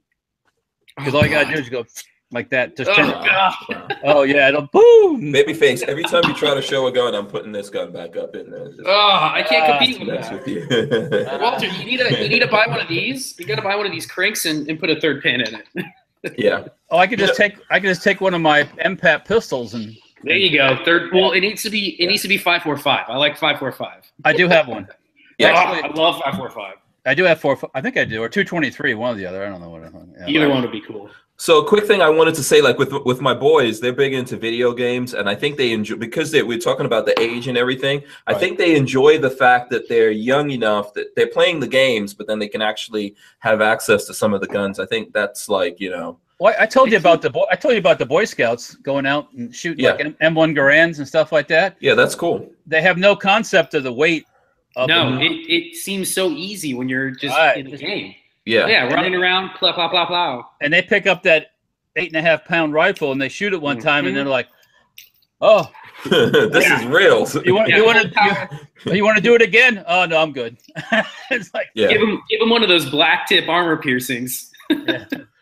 Speaker 2: because all you gotta do is go. like that. Just
Speaker 4: Oh,
Speaker 2: turn,
Speaker 4: God.
Speaker 2: Oh yeah, it'll boom.
Speaker 1: Babyface, every time you try to show a gun, I'm putting this gun back up in there. Just
Speaker 4: Oh, I can't
Speaker 2: Ah,
Speaker 4: compete
Speaker 1: to
Speaker 4: with that.
Speaker 1: with you.
Speaker 4: Walter, you need to you need to buy one of these. You got to buy one of these cranks and, and put a third pin in it.
Speaker 1: yeah.
Speaker 2: Oh, I could just take I could just take one of my MPAT pistols and
Speaker 4: There you go. Third. Well, it needs to be it needs to be five four five. I like five four five.
Speaker 2: I do have one.
Speaker 1: Yeah.
Speaker 4: I love five four five.
Speaker 2: I do have four. I think I do, or two twenty three, one or the other. I don't know what. I, yeah.
Speaker 4: Either one would be cool.
Speaker 1: So, a quick thing I wanted to say, like with with my boys, they're big into video games, and I think they enjoy because they, we're talking about the age and everything. I
Speaker 2: Right.
Speaker 1: think they enjoy the fact that they're young enough that they're playing the games, but then they can actually have access to some of the guns. I think that's like you know,
Speaker 2: Well, I told you about the boy. I told you about the Boy Scouts going out and shooting
Speaker 1: Yeah.
Speaker 2: like M one Garands and stuff like that.
Speaker 1: yeah, that's cool.
Speaker 2: They have no concept of the weight. Of
Speaker 4: No,
Speaker 2: the-
Speaker 4: it, it seems so easy when you're just
Speaker 2: Right.
Speaker 4: in the game.
Speaker 1: Yeah,
Speaker 4: Yeah, running around, blah blah blah blah.
Speaker 2: and they pick up that eight and a half pound rifle and they shoot it one mm-hmm. time, and they're like, "Oh,
Speaker 1: this
Speaker 4: Yeah.
Speaker 1: is real.
Speaker 2: you want
Speaker 4: Yeah,
Speaker 2: you want to you, want to do it again? Oh no, I'm good." it's like,
Speaker 1: yeah,
Speaker 4: Give him give him one of those black tip armor piercings.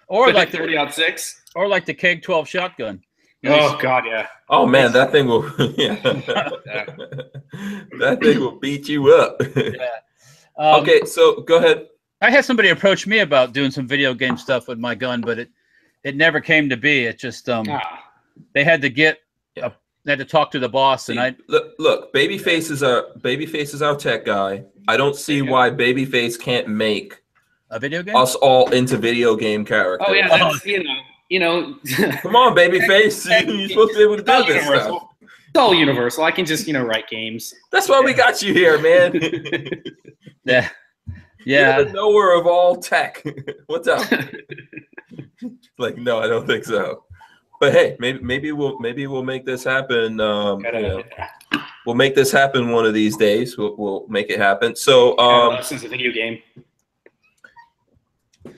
Speaker 2: Or
Speaker 4: With
Speaker 2: like
Speaker 4: the
Speaker 2: the
Speaker 4: thirty aught six.
Speaker 2: or like the Keg twelve shotgun. You know,
Speaker 4: Oh God, yeah.
Speaker 1: Oh man, that thing will. Yeah. that thing will beat you up.
Speaker 2: um,
Speaker 1: okay, so go ahead.
Speaker 2: I had somebody approach me about doing some video game stuff with my gun, but it it never came to be. It just um
Speaker 4: Ah,
Speaker 2: they had to get a, they had to talk to the boss, and I
Speaker 1: look, look, Babyface is our Babyface is our tech guy. I don't see
Speaker 4: Yeah.
Speaker 1: why Babyface can't make
Speaker 2: a video game.
Speaker 1: us all into video game characters.
Speaker 4: oh yeah, that's you know you know.
Speaker 1: Come on, Babyface, you're supposed to be able to
Speaker 4: It's all
Speaker 1: do this stuff.
Speaker 4: It's all universal. I can just you know write games.
Speaker 1: That's why we got you here, man.
Speaker 2: Yeah,
Speaker 1: You're
Speaker 2: yeah.
Speaker 1: the knower of all tech. What's up? like, no, I don't think so. But hey, maybe maybe we'll maybe we'll make this happen. Um, you know, we'll make this happen one of these days. We'll, we'll make it happen. So, um,
Speaker 4: this is a video game.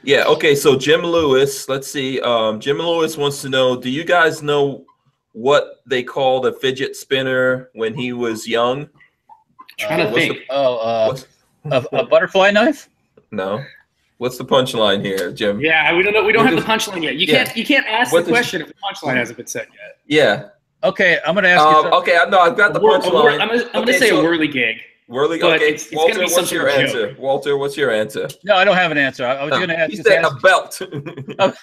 Speaker 1: Yeah, okay. So Jim Lewis, let's see. Um, Jim Lewis wants to know: Do you guys know what they called a fidget spinner when he was young?
Speaker 4: Trying
Speaker 1: Uh,
Speaker 4: to
Speaker 1: what's
Speaker 4: think.
Speaker 2: Oh, uh, a, a butterfly knife.
Speaker 1: no. What's the punchline here, Jim?
Speaker 4: Yeah, we don't know. We don't
Speaker 1: What
Speaker 4: have the punchline yet. You
Speaker 1: Yeah.
Speaker 4: can't. You can't ask
Speaker 1: What
Speaker 4: the question if the punchline hasn't been said yet.
Speaker 1: Yeah.
Speaker 2: Okay, I'm gonna ask you.
Speaker 1: Um,
Speaker 2: some-
Speaker 1: okay. No, I've got the
Speaker 4: A wor- a wor-
Speaker 1: punchline.
Speaker 4: I'm gonna, I'm gonna
Speaker 1: Okay,
Speaker 4: say
Speaker 1: so-
Speaker 4: a whirly gig.
Speaker 1: Whirly,
Speaker 4: but
Speaker 1: okay,
Speaker 4: it's- it's gonna
Speaker 1: Walter,
Speaker 4: be
Speaker 1: what's your
Speaker 4: sort of
Speaker 1: answer? Walter, what's your answer?
Speaker 2: No, I don't have an answer. I, I was gonna ask.
Speaker 1: he
Speaker 2: you
Speaker 1: said a
Speaker 2: ask-
Speaker 1: belt.
Speaker 2: Oh,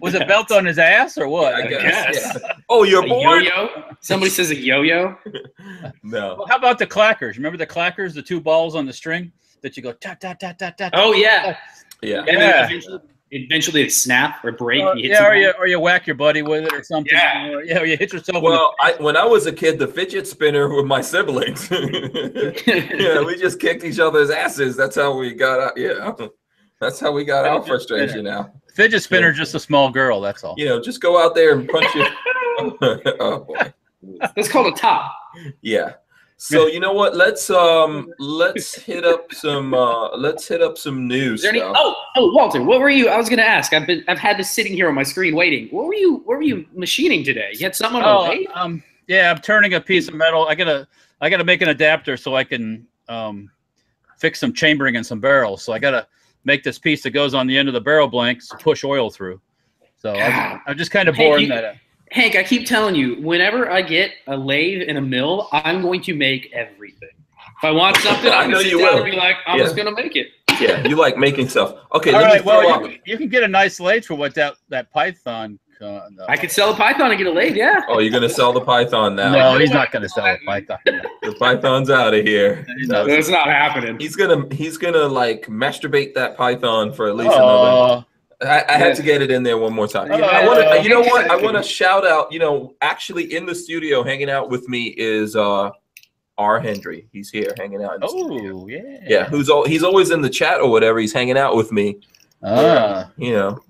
Speaker 2: was a belt on his ass or what?
Speaker 1: I
Speaker 4: I
Speaker 1: guess.
Speaker 4: guess.
Speaker 1: yeah. Oh, you're
Speaker 4: A
Speaker 1: bored?
Speaker 4: yo-yo. Somebody says a yo-yo.
Speaker 1: No.
Speaker 2: Well, how about the clackers? Remember the clackers, the two balls on the string that you go ta ta ta ta ta.
Speaker 4: Oh yeah.
Speaker 1: Yeah.
Speaker 4: And
Speaker 2: Yeah.
Speaker 4: Then eventually, eventually it snap or break.
Speaker 2: Or,
Speaker 4: you hit
Speaker 2: yeah, or you or you whack your buddy with it or something.
Speaker 4: Yeah.
Speaker 2: Or, yeah, or you hit yourself. with
Speaker 1: Well, I, when I was a kid, the fidget spinner with my siblings. yeah, we just kicked each other's asses. That's how we got out. Yeah, that's how we got our
Speaker 2: Fidget
Speaker 1: frustration now.
Speaker 2: fidget spinner, just a small girl. That's all.
Speaker 1: You know, just go out there and punch it. oh boy.
Speaker 4: That's called a top.
Speaker 1: Yeah. So you know what? Let's um let's hit up some uh let's hit up some news
Speaker 4: any? Oh, oh, Walter, what were you? I was gonna ask. I've been, I've had this sitting here on my screen waiting. What were you? What were you machining today? You had something on
Speaker 2: Oh,
Speaker 4: the
Speaker 2: um, yeah, I'm turning a piece of metal. I gotta, I gotta make an adapter so I can um, fix some chambering in some barrels. So I gotta make this piece that goes on the end of the barrel blanks to push oil through. So I'm, I'm just kind of
Speaker 4: Hey,
Speaker 2: boring
Speaker 4: you-
Speaker 2: that. Out.
Speaker 4: Hank, I keep telling you, whenever I get a lathe and a mill, I'm going to make everything. If I want something,
Speaker 1: I
Speaker 4: I'm
Speaker 1: know
Speaker 4: gonna
Speaker 1: you
Speaker 4: down
Speaker 1: will.
Speaker 4: be like, I'm
Speaker 1: Yeah.
Speaker 4: just gonna make it.
Speaker 1: Yeah, you like making stuff. Okay,
Speaker 2: All
Speaker 1: let
Speaker 2: right,
Speaker 1: me throw
Speaker 2: well, you, can- you can get a nice lathe for what that that Python. Uh, no.
Speaker 4: I could sell a Python and get a lathe, yeah.
Speaker 1: Oh, you're gonna sell the Python now.
Speaker 2: no, he's not going to sell a Python.
Speaker 1: The Python's out of here.
Speaker 2: He's not-
Speaker 4: That's not happening.
Speaker 1: He's gonna he's gonna like masturbate that Python for at least another. I, I had to get it in there one more time.
Speaker 2: Yeah.
Speaker 1: I want to. You know what? I want to shout out. You know, actually in the studio hanging out with me is uh R Hendry. He's here hanging out. In the studio.
Speaker 2: oh, yeah.
Speaker 1: Yeah, who's all? He's always in the chat or whatever. He's hanging out with me.
Speaker 2: Ah.
Speaker 1: You know.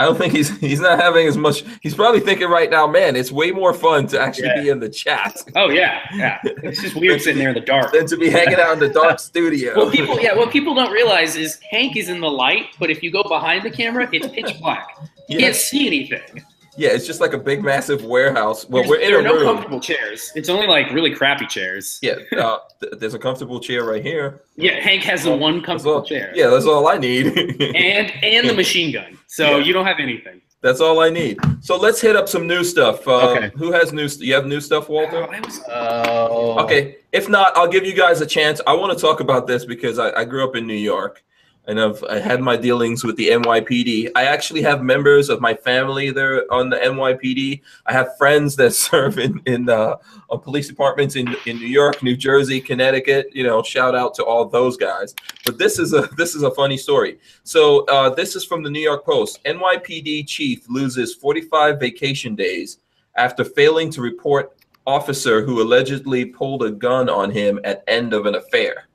Speaker 1: I don't think he's he's not having as much. He's probably thinking right now, man, it's way more fun to actually
Speaker 2: Yeah.
Speaker 1: be in the chat
Speaker 4: Oh yeah, yeah. It's just weird sitting there in the dark.
Speaker 1: than to be hanging out in the dark studio.
Speaker 4: Well, people, yeah, what people don't realize is Hank is in the light, but if you go behind the camera, it's pitch black. You
Speaker 1: yeah,
Speaker 4: can't see anything.
Speaker 1: Yeah, it's just like a big, massive warehouse. Well,
Speaker 4: There's-
Speaker 1: we're in
Speaker 4: there are no
Speaker 1: room.
Speaker 4: comfortable chairs. It's only like really crappy chairs.
Speaker 1: Yeah, uh, th- there's a comfortable chair right here.
Speaker 4: Yeah, Hank has the one comfortable
Speaker 1: all-
Speaker 4: chair.
Speaker 1: Yeah, that's all I need.
Speaker 4: And and the machine gun. So
Speaker 1: Yeah.
Speaker 4: you don't have anything.
Speaker 1: That's all I need. So let's hit up some new stuff. Uh,
Speaker 2: Okay.
Speaker 1: Who has new? St- you have new stuff, Walter?
Speaker 4: Oh, I was-
Speaker 2: Oh.
Speaker 1: Okay. If not, I'll give you guys a chance. I want to talk about this because I, I grew up in New York and I've I had my dealings with the NYPD. I actually have members of my family there on the NYPD. I have friends that serve in in uh, on police departments in, in New York, New Jersey, Connecticut. You know, shout out to all those guys. But this is a this is a funny story. So uh, this is from the New York Post. NYPD chief loses 45 vacation days after failing to report officer who allegedly pulled a gun on him at end of an affair.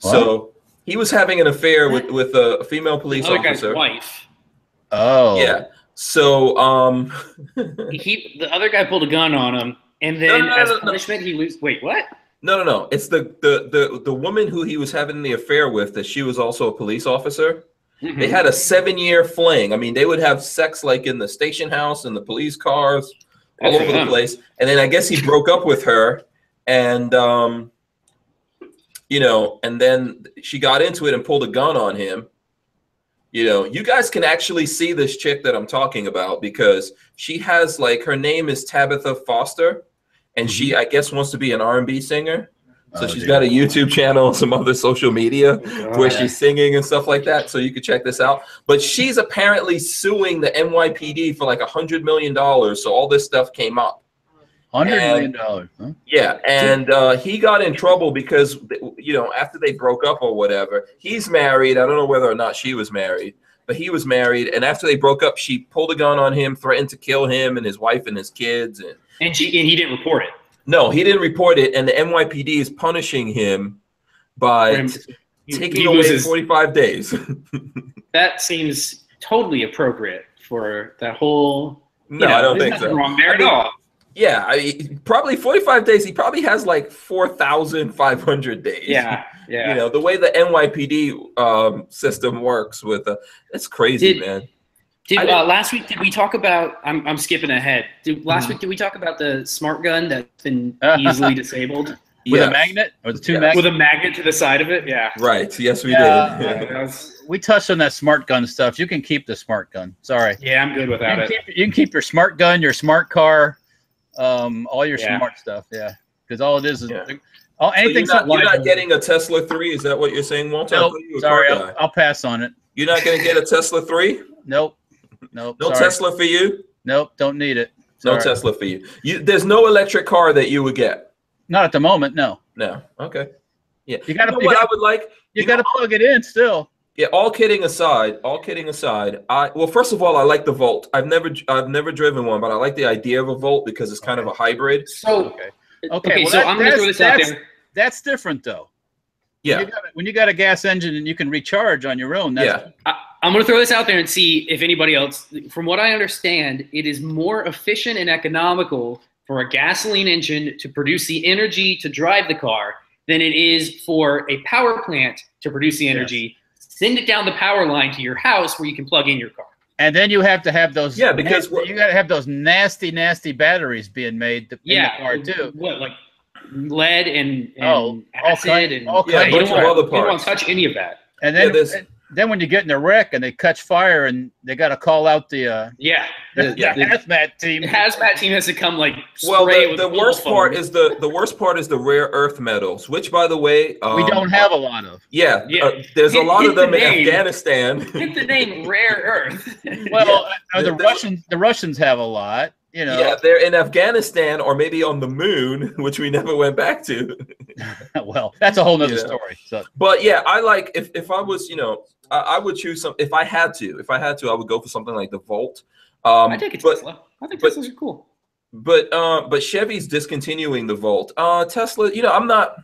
Speaker 1: So he was having an affair with with a female police
Speaker 4: Other guy's
Speaker 1: officer.
Speaker 4: wife.
Speaker 2: Oh.
Speaker 1: Yeah. So um
Speaker 4: He the other guy pulled a gun on him, and then
Speaker 1: No, no, no,
Speaker 4: as
Speaker 1: no, no.
Speaker 4: punishment, he lose. Wait, what?
Speaker 1: no no no. It's the the the the woman who he was having the affair with that she was also a police officer.
Speaker 4: Mm-hmm.
Speaker 1: They had a seven year fling. I mean, they would have sex like in the station house and the police cars, all
Speaker 4: Good for
Speaker 1: over the place. And then I guess he broke up with her, and um, you know, and then she got into it and pulled a gun on him. You know, you guys can actually see this chick that I'm talking about because she has like her name is Tabitha Foster, and she mm-hmm. I guess wants to be an R&B singer. So
Speaker 2: Oh,
Speaker 1: she's got a YouTube channel and some other social media where
Speaker 4: yeah.
Speaker 1: she's singing and stuff like that. So you can check this out. But she's apparently suing the NYPD for like a hundred million dollars. So all this stuff came up.
Speaker 2: Hundred
Speaker 1: And-
Speaker 2: million dollars. Huh?
Speaker 1: Yeah, and uh, he got in trouble because you know after they broke up or whatever, he's married. I don't know whether or not she was married, but he was married. And after they broke up, she pulled a gun on him, threatened to kill him and his wife and his kids. And
Speaker 4: And she and he didn't report it.
Speaker 1: no, he didn't report it. And the NYPD is punishing him by
Speaker 4: Him-
Speaker 1: t-
Speaker 4: He-
Speaker 1: taking
Speaker 4: he
Speaker 1: away
Speaker 4: loses-
Speaker 1: 45 days.
Speaker 4: That seems totally appropriate for that whole. you
Speaker 1: no,
Speaker 4: know,
Speaker 1: I don't think
Speaker 4: nothing
Speaker 1: so.
Speaker 4: Wrong there at all.
Speaker 1: Yeah, I, probably 45 days. He probably has like 4,500 days.
Speaker 4: Yeah, yeah.
Speaker 1: You know, the way the NYPD um, system works with uh, it's crazy,
Speaker 4: Did-
Speaker 1: man.
Speaker 4: Did
Speaker 1: I didn't-
Speaker 4: uh, last week did we talk about? I'm, I'm skipping ahead. Did, last
Speaker 1: Mhm.
Speaker 4: week did we talk about the smart gun that's been easily disabled
Speaker 2: With
Speaker 1: Yeah.
Speaker 2: a magnet or the two
Speaker 1: Yeah.
Speaker 2: magnets?
Speaker 4: with a magnet to the side of it? Yeah.
Speaker 1: Right. Yes, we
Speaker 2: Yeah.
Speaker 1: did.
Speaker 4: That was-
Speaker 2: we touched on that smart gun stuff. You can keep the smart gun. Sorry.
Speaker 4: yeah, I'm good
Speaker 2: You
Speaker 4: without
Speaker 2: can,
Speaker 4: it.
Speaker 2: keep, you can keep your smart gun, your smart car, um, all your
Speaker 4: Yeah.
Speaker 2: smart stuff. Yeah, because all it is is
Speaker 1: Yeah.
Speaker 2: all,
Speaker 1: So you're not, you're not getting a Tesla 3? Is that what you're saying, Walter?
Speaker 2: Nope.
Speaker 1: You
Speaker 2: sorry, I'll. I'll pass on it.
Speaker 1: You're not going to get a Tesla 3?
Speaker 2: Nope. Nope.
Speaker 1: No
Speaker 2: sorry.
Speaker 1: Tesla for you?
Speaker 2: Nope. Don't need it.
Speaker 1: No Tesla for you. You There's no electric car that you would get.
Speaker 2: Not at the moment. No.
Speaker 1: No. Okay. Yeah.
Speaker 2: You got to.
Speaker 1: You know
Speaker 2: You
Speaker 1: what I would like? you
Speaker 2: got
Speaker 1: to
Speaker 2: plug it in still.
Speaker 1: Yeah, all kidding aside, all kidding aside, I well, first of all, I like the Volt. I've never I've never driven one, but I like the idea of a Volt because it's kind of a hybrid.
Speaker 4: So
Speaker 2: Okay.
Speaker 4: okay,
Speaker 2: Okay. well,
Speaker 4: so
Speaker 2: that-
Speaker 4: I'm gonna throw this out
Speaker 2: that's-
Speaker 4: there.
Speaker 2: That's different though.
Speaker 1: Yeah.
Speaker 2: When you, got, a- when you got a gas engine and you can recharge on your own. That's,
Speaker 1: Yeah.
Speaker 4: I, I'm going to throw this out there and see if anybody else. From what I understand, it is more efficient and economical for a gasoline engine to produce the energy to drive the car than it is for a power plant to produce the energy. Send it down the power line to your house where you can plug in your car.
Speaker 2: And then you have to have those.
Speaker 1: Yeah, because
Speaker 2: nasty- you got to have those nasty, nasty batteries being made in
Speaker 4: Yeah,
Speaker 2: the car too.
Speaker 4: What like lead and, and
Speaker 2: Oh, all
Speaker 4: acid
Speaker 2: kind-
Speaker 4: and
Speaker 2: all
Speaker 1: Yeah, a
Speaker 4: you
Speaker 1: bunch
Speaker 4: don't
Speaker 1: of
Speaker 4: want-
Speaker 1: other
Speaker 4: You don't want to touch any of that.
Speaker 2: And then,
Speaker 1: there's-
Speaker 2: then when you get in a wreck and they catch fire and they got to call out the, uh,
Speaker 4: Yeah, the,
Speaker 2: the
Speaker 1: Yeah.
Speaker 4: the
Speaker 2: hazmat team.
Speaker 4: hazmat team has to come like
Speaker 1: Well,
Speaker 4: spray it
Speaker 1: the,
Speaker 4: with
Speaker 1: the
Speaker 4: mobile
Speaker 1: worst part is the the worst part is the rare earth metals, which, by the way, um,
Speaker 2: we don't have a lot of.
Speaker 1: Yeah,
Speaker 4: Yeah.
Speaker 1: uh, there's a lot of them
Speaker 4: the
Speaker 1: in
Speaker 4: name.
Speaker 1: Afghanistan.
Speaker 4: Hit the name Rare Earth.
Speaker 2: Well, uh, the,
Speaker 1: The- the-
Speaker 2: Russians, the Russians have a lot. You know.
Speaker 1: Yeah, they're in Afghanistan or maybe on the moon, which we never went back to.
Speaker 2: well, that's a whole nother
Speaker 1: Yeah.
Speaker 2: story. So
Speaker 1: But yeah, I like if, if I was, you know, I, I would choose some. If I had to, if I had to, I would go for something like the Volt. Um,
Speaker 4: I take a
Speaker 1: but
Speaker 4: Tesla. I think
Speaker 1: but-
Speaker 4: Teslas are cool.
Speaker 1: but uh, but Chevy's discontinuing the Volt. Uh, Tesla, you know, I'm not.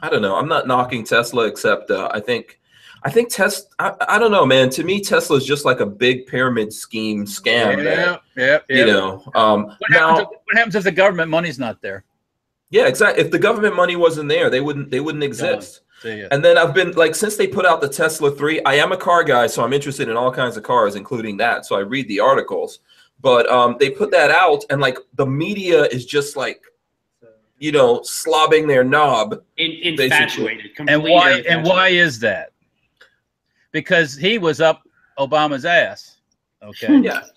Speaker 1: I don't know. I'm not knocking Tesla, except uh, I think. I think Tesla. I, I don't know, man. To me, Tesla is just like a big pyramid scheme scam. that,
Speaker 2: yeah, yeah.
Speaker 1: You know. Um,
Speaker 2: What happens,
Speaker 1: now,
Speaker 2: if, what happens if the government money's not there?
Speaker 1: yeah, exactly. If the government money wasn't there, they wouldn't. They wouldn't exist.
Speaker 2: See ya.
Speaker 1: And then I've been like since they put out the Tesla 3, I am a car guy, so I'm interested in all kinds of cars, including that. So I read the articles. But um, they put that out, and like the media is just like, you know, slobbing their knob.
Speaker 4: In, infatuated.
Speaker 2: and
Speaker 4: completely
Speaker 2: why and why is that? Because he was up Obama's ass. Okay,
Speaker 1: Yeah.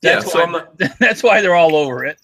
Speaker 1: Yeah.
Speaker 2: That's
Speaker 1: So I'm not,
Speaker 2: that's why they're all over it.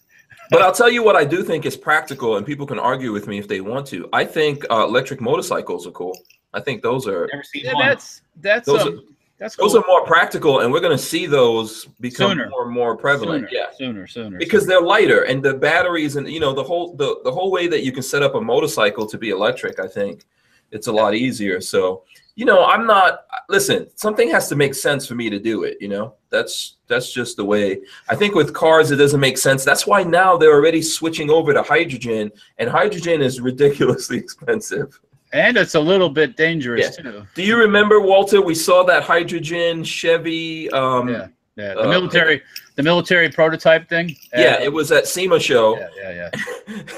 Speaker 1: But I'll tell you what I do think is practical, and people can argue with me if they want to. I think uh, electric motorcycles are cool. I think those are
Speaker 4: Never seen
Speaker 2: Yeah,
Speaker 4: one.
Speaker 2: that's that's
Speaker 1: Those
Speaker 2: um, that's cool.
Speaker 1: those are more practical, and we're going to see those become
Speaker 2: Sooner.
Speaker 1: more and more prevalent.
Speaker 2: sooner,
Speaker 1: Yeah.
Speaker 2: sooner, sooner.
Speaker 1: because they're lighter and the batteries and you know the whole the, the whole way that you can set up a motorcycle to be electric i think it's a lot easier so you know i'm not listen something has to make sense for me to do it you know that's that's just the way i think with cars it doesn't make sense that's why now they're already switching over to hydrogen and hydrogen is ridiculously expensive
Speaker 2: and it's a little bit dangerous
Speaker 1: Yeah.
Speaker 2: too.
Speaker 1: do you remember walter we saw that hydrogen chevy um
Speaker 2: Yeah, yeah. The
Speaker 1: uh,
Speaker 2: military, the military prototype thing.
Speaker 1: yeah it was at sema show
Speaker 2: yeah, yeah,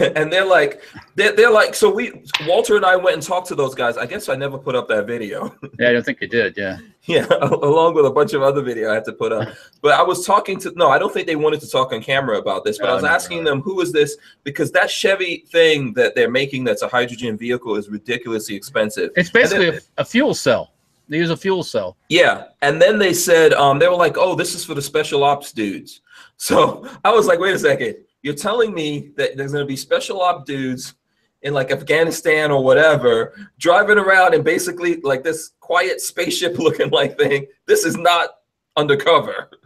Speaker 2: yeah.
Speaker 1: and they're like they're, they're like so we walter and i went and talked to those guys i guess i never put up that video
Speaker 2: Yeah, I don't think you did. Yeah.
Speaker 1: yeah along with a bunch of other video i had to put up but i was talking to no i don't think they wanted to talk on camera about this but i was
Speaker 2: no,
Speaker 1: asking
Speaker 2: no.
Speaker 1: them who is this because that chevy thing that they're making that's a hydrogen vehicle is ridiculously expensive
Speaker 2: It's basically
Speaker 1: then-
Speaker 2: a, a fuel cell. They use a fuel cell.
Speaker 1: yeah and then they said um they were like oh this is for the special ops dudes. So i was like wait a second. You're telling me that there's going to be special op dudes in like afghanistan or whatever driving around in basically like this quiet spaceship looking like thing? This is not undercover.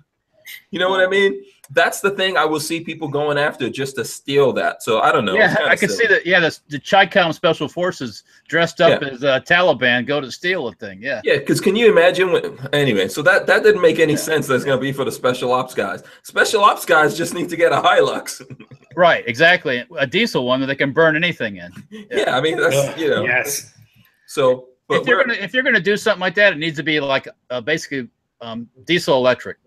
Speaker 1: You know what i mean that's the thing i will see people going after just to steal that so i don't know
Speaker 2: yeah, I can see that. Yeah, the, the Chi-Com Special Forces dressed up as uh, Taliban go to steal a thing. Yeah.
Speaker 1: Yeah, because can you imagine? When, anyway, so that that didn't make any sense. That's going to be for the special ops guys. Special ops guys just need to get a Hilux.
Speaker 2: Right. Exactly. A diesel one that they can burn anything in.
Speaker 1: yeah, I mean that's you know.
Speaker 4: Yes.
Speaker 1: So, but
Speaker 2: if you're
Speaker 1: we're-
Speaker 2: gonna if you're gonna do something like that, it needs to be like uh, basically um, diesel electric.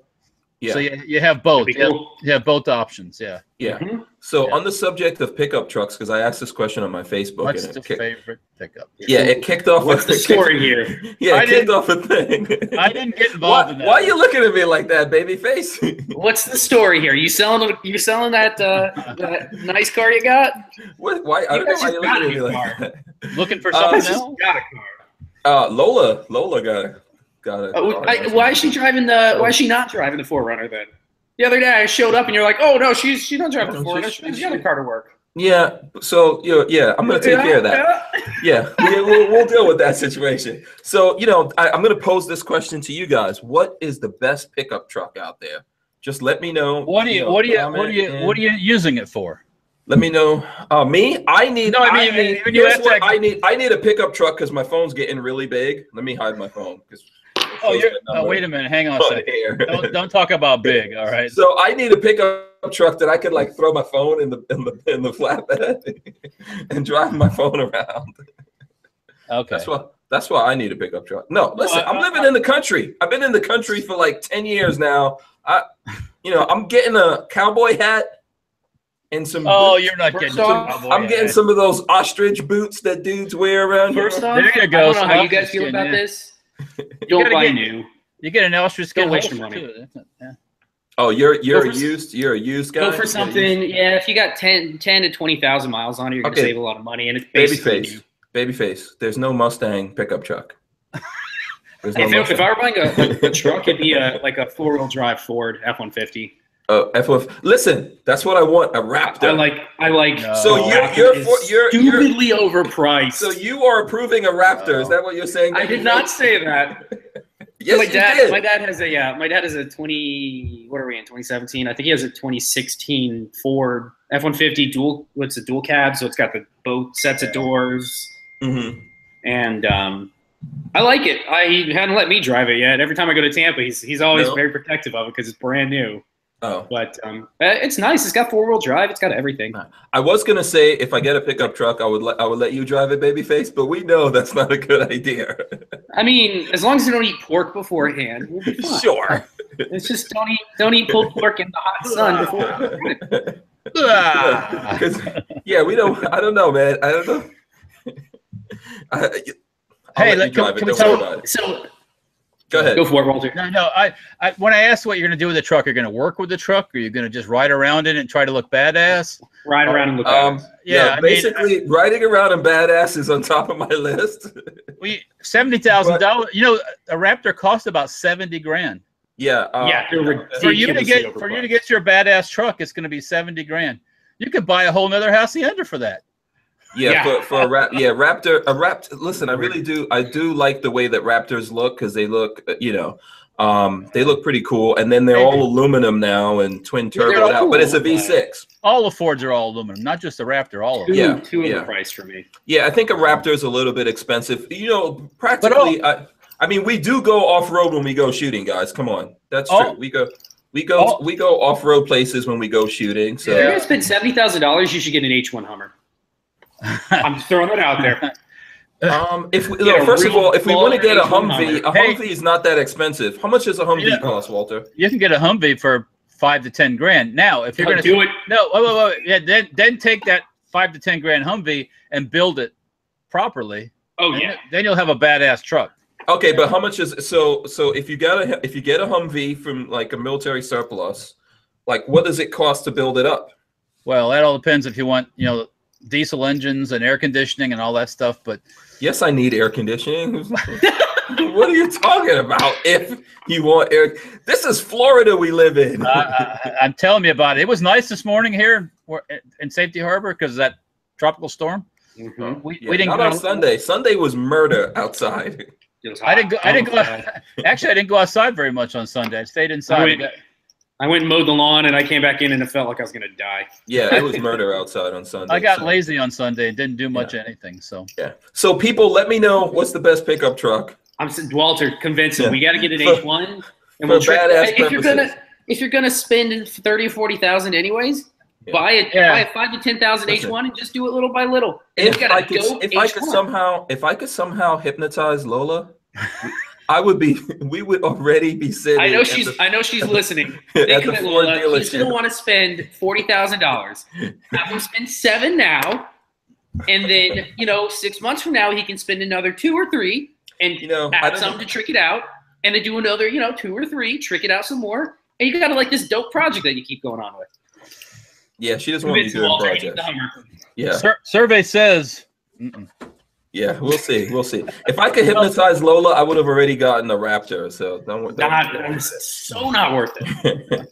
Speaker 1: Yeah,
Speaker 2: So you, you have both.
Speaker 4: That'd
Speaker 2: You have,
Speaker 4: cool.
Speaker 2: you have both options. Yeah.
Speaker 1: yeah.
Speaker 4: Mhm.
Speaker 1: So
Speaker 2: Yeah.
Speaker 1: on the subject of pickup trucks, because I asked this question on my Facebook,
Speaker 2: What's
Speaker 1: and
Speaker 2: the
Speaker 1: kicked,
Speaker 2: favorite pickup?
Speaker 1: yeah, it kicked off.
Speaker 4: What's
Speaker 1: a,
Speaker 4: the
Speaker 1: it kicked-
Speaker 4: story here?
Speaker 1: Yeah,
Speaker 2: I
Speaker 1: it kicked off a thing.
Speaker 2: I didn't get
Speaker 1: why,
Speaker 2: involved in that.
Speaker 1: why are you looking at me like that, baby face?
Speaker 4: What's the story here? You selling you selling that uh, that nice car you got?
Speaker 1: what, why? I don't know why
Speaker 4: just
Speaker 1: you're
Speaker 4: got
Speaker 1: looking at
Speaker 4: a
Speaker 1: me
Speaker 4: new
Speaker 1: like
Speaker 4: car.
Speaker 1: that.
Speaker 2: looking for
Speaker 1: Uh,
Speaker 2: something
Speaker 4: Just
Speaker 2: else?
Speaker 4: got a car.
Speaker 1: Uh, Lola, Lola got a got a.
Speaker 4: Oh. I, why is she driving the? Why is she not driving the 4Runner then? The other day I showed up and you're like, oh no, she's she's not driving the
Speaker 1: No,
Speaker 4: 4Runner.
Speaker 1: she's-
Speaker 4: She's got a car to work.
Speaker 1: Yeah, so you know, yeah, I'm gonna take care of that. Yeah, we, we'll, we'll deal with that situation. So, you know, I, I'm going to pose this question to you guys. What is the best pickup truck out there? Just let me know.
Speaker 2: What are you?
Speaker 1: know,
Speaker 2: What are you? What are you?
Speaker 1: and
Speaker 2: What are you using it for?
Speaker 1: Let me know. Uh, me? I need.
Speaker 2: No, I mean,
Speaker 1: need,
Speaker 2: when you ask
Speaker 1: what
Speaker 2: that-
Speaker 1: I need. I need a pickup truck because my phone's getting really big. Let me hide my phone because.
Speaker 2: Oh, you're. Oh, wait a minute. Hang on a oh, second. Don't, don't talk about big. All right.
Speaker 1: So I need a pickup truck that I could like throw my phone in the in the in the flatbed and drive my phone around.
Speaker 2: Okay.
Speaker 1: That's why. That's why I need a pickup truck. No, listen,
Speaker 2: I-
Speaker 1: I'm
Speaker 2: I-
Speaker 1: living in the country. I've been in the country for like ten years now. I, you know, I'm getting a cowboy hat and some.
Speaker 2: Oh,
Speaker 1: boots.
Speaker 2: you're not
Speaker 4: First
Speaker 2: getting.
Speaker 4: off,
Speaker 2: cowboy
Speaker 1: I'm getting
Speaker 2: hat.
Speaker 1: some of those ostrich boots that dudes wear around here.
Speaker 4: First off,
Speaker 2: There you go,
Speaker 4: I don't know how you guys feel about
Speaker 2: yeah.
Speaker 4: this. Don't
Speaker 2: gotta
Speaker 4: buy
Speaker 2: get-
Speaker 4: new.
Speaker 2: You get an ostrich skin
Speaker 4: Don't waste your money.
Speaker 2: too. Yeah.
Speaker 1: Oh, you're you're a
Speaker 4: for-
Speaker 1: used you're a used guy.
Speaker 4: Go for something. Yeah, if you got 10, 10 to twenty thousand miles on it, you're gonna
Speaker 1: Okay.
Speaker 4: save a lot of money, and it's basically
Speaker 1: Babyface,
Speaker 4: new.
Speaker 1: babyface. There's no Mustang pickup truck. There's no
Speaker 4: If, if, if I were buying a, a truck, it'd be a like a four wheel drive Ford F one fifty.
Speaker 1: Uh, F1. Listen, that's what I want. A Raptor.
Speaker 4: I like I like.
Speaker 2: No.
Speaker 1: So you're you're for, you're, you're
Speaker 4: stupidly overpriced.
Speaker 1: so you are approving a Raptor. Is that what you're saying?
Speaker 4: I did not say that.
Speaker 1: Yes,
Speaker 4: my
Speaker 1: you
Speaker 4: dad,
Speaker 1: did.
Speaker 4: my dad has a uh, my dad has a twenty. What are we in? Twenty seventeen. I think he has a twenty sixteen Ford F one fifty dual. What's a dual cab? So it's got the both sets of doors,
Speaker 1: Mhm.
Speaker 4: and um, I like it. I he hadn't let me drive it yet. Every time I go to Tampa, he's he's always
Speaker 1: No.
Speaker 4: very protective of it because it's brand new.
Speaker 1: Oh,
Speaker 4: But um, uh, it's nice. It's got four wheel drive. It's got everything.
Speaker 1: I was gonna say if I get a pickup truck, I would let I would let you drive it, babyface. But we know that's not a good idea.
Speaker 4: I mean, as long as you don't eat pork beforehand, we'll be fine.
Speaker 1: sure.
Speaker 4: It's just don't eat don't eat pulled pork in the hot sun before.
Speaker 2: Ah.
Speaker 1: 'Cause, yeah, we don't. I don't know, man. I don't know. I, I'll
Speaker 2: Hey,
Speaker 1: let
Speaker 2: let-
Speaker 1: you drive
Speaker 2: can-
Speaker 1: it.
Speaker 2: can we
Speaker 1: Don't worry about it.
Speaker 4: So
Speaker 1: Go ahead.
Speaker 4: go for it, Walter.
Speaker 2: No, no. I, I when I asked what you're going to do with the truck, you're going to work with the truck, or you're going to just ride around in it and try to look badass.
Speaker 4: Ride around and look
Speaker 1: Um,
Speaker 4: at.
Speaker 2: Yeah,
Speaker 1: yeah,
Speaker 2: I mean,
Speaker 1: basically, riding around in badass is on top of my list.
Speaker 2: We seventy thousand dollars. You know, a Raptor cost about seventy grand.
Speaker 1: Yeah. Uh,
Speaker 4: yeah, they're
Speaker 2: For you to get for you to get your badass truck, it's going to be seventy grand. You could buy a whole nother hacienda for that.
Speaker 1: Yeah,
Speaker 4: Yeah.
Speaker 1: for, for a rap, yeah, Raptor, a Raptor. Listen, I really do, I do like the way that Raptors look because they look, uh, you know, um, they look pretty cool. And then they're all aluminum now and twin turbo
Speaker 4: all
Speaker 1: out, but it's a
Speaker 4: cool.
Speaker 1: V6.
Speaker 2: All the Fords are all aluminum, not just the Raptor. All of
Speaker 4: Two,
Speaker 2: them.
Speaker 1: Yeah,
Speaker 4: two
Speaker 1: yeah.
Speaker 4: overpriced for me.
Speaker 1: Yeah, I think a Raptor is a little bit expensive. You know, practically, I, I mean, we do go off road when we go shooting, guys. Come on, that's true.
Speaker 2: Oh.
Speaker 1: We go, we go,
Speaker 2: Oh.
Speaker 1: we go off road places when we go shooting. So
Speaker 4: If you're gonna spend seventy thousand dollars, you should get an H1 Hummer. I'm just throwing that out there.
Speaker 1: Um, if we,
Speaker 4: Yeah,
Speaker 1: look, first of all, if we want to get a Humvee, a
Speaker 2: Hey.
Speaker 1: Humvee is not that expensive. How much does a Humvee
Speaker 2: Yeah.
Speaker 1: cost, Walter?
Speaker 2: You can get a Humvee for five to ten grand. Now, if you're going to
Speaker 4: do it.
Speaker 2: no, wait, wait, wait, yeah, then then take that five to ten grand Humvee and build it properly.
Speaker 4: Oh yeah.
Speaker 2: then you'll have a badass truck.
Speaker 1: Okay, but how much is so? So if you got a if you get a Humvee from like a military surplus, like what does it cost to build it up?
Speaker 2: Well, that all depends if you want, you know, diesel engines and air conditioning and all that stuff. But
Speaker 1: Yes, I need air conditioning. what are you talking about? If you want air, this is Florida we live in.
Speaker 2: uh, I, I'm telling you about it. It was nice this morning here in- in Safety Harbor because that tropical storm.
Speaker 4: Mhm.
Speaker 2: We,
Speaker 1: Yeah,
Speaker 2: we didn't
Speaker 1: not
Speaker 2: go
Speaker 1: on Sunday. Sunday was murder outside.
Speaker 2: I didn't go.
Speaker 4: hot.
Speaker 2: I didn't go.
Speaker 4: Oh,
Speaker 2: Actually, I didn't go outside very much on Sunday. I stayed inside.
Speaker 4: I went, I went and mowed the lawn, and I came back in, and it felt like I was gonna die.
Speaker 1: Yeah, it was murder outside on Sunday.
Speaker 2: I got
Speaker 1: so,
Speaker 2: lazy on Sunday and didn't do much anything. So
Speaker 1: Yeah. So people, let me know what's the best pickup truck.
Speaker 4: I'm s- Walter, convince him.
Speaker 1: Yeah.
Speaker 4: We got to get an H1, and
Speaker 1: for
Speaker 4: we'll trick-
Speaker 1: badass
Speaker 4: if you're gonna if you're gonna spend thirty or forty thousand anyways,
Speaker 1: Yeah.
Speaker 4: buy it.
Speaker 2: Yeah.
Speaker 4: Buy a five to ten thousand H1 and just do it little by little. And
Speaker 1: If
Speaker 4: you got
Speaker 1: I
Speaker 4: a
Speaker 1: could,
Speaker 4: dope
Speaker 1: if I could somehow, if I could somehow hypnotize Lola, I would be. We would already be sitting.
Speaker 4: I know she's.
Speaker 1: the-
Speaker 4: I know she's listening.
Speaker 1: at
Speaker 4: Think
Speaker 1: the
Speaker 4: of it,
Speaker 1: Ford
Speaker 4: Lola. He's gonna want to spend forty thousand dollars. Have him spend seven now, and then you know six months from now he can spend another two or three, and
Speaker 1: You know, I
Speaker 4: add some
Speaker 1: know.
Speaker 4: to trick it out, and then do another you know two or three, trick it out some more, and you got to like this dope project that you keep going on with.
Speaker 1: Yeah, she doesn't want me
Speaker 4: Convince
Speaker 1: doing
Speaker 4: Walter he needs
Speaker 1: projects. Yeah,
Speaker 2: Sur- survey says. Mm-mm.
Speaker 1: Yeah, we'll see, we'll see. If I could hypnotize Lola, I would have already gotten a Raptor. So don't. don't
Speaker 4: Not, it's so not worth it.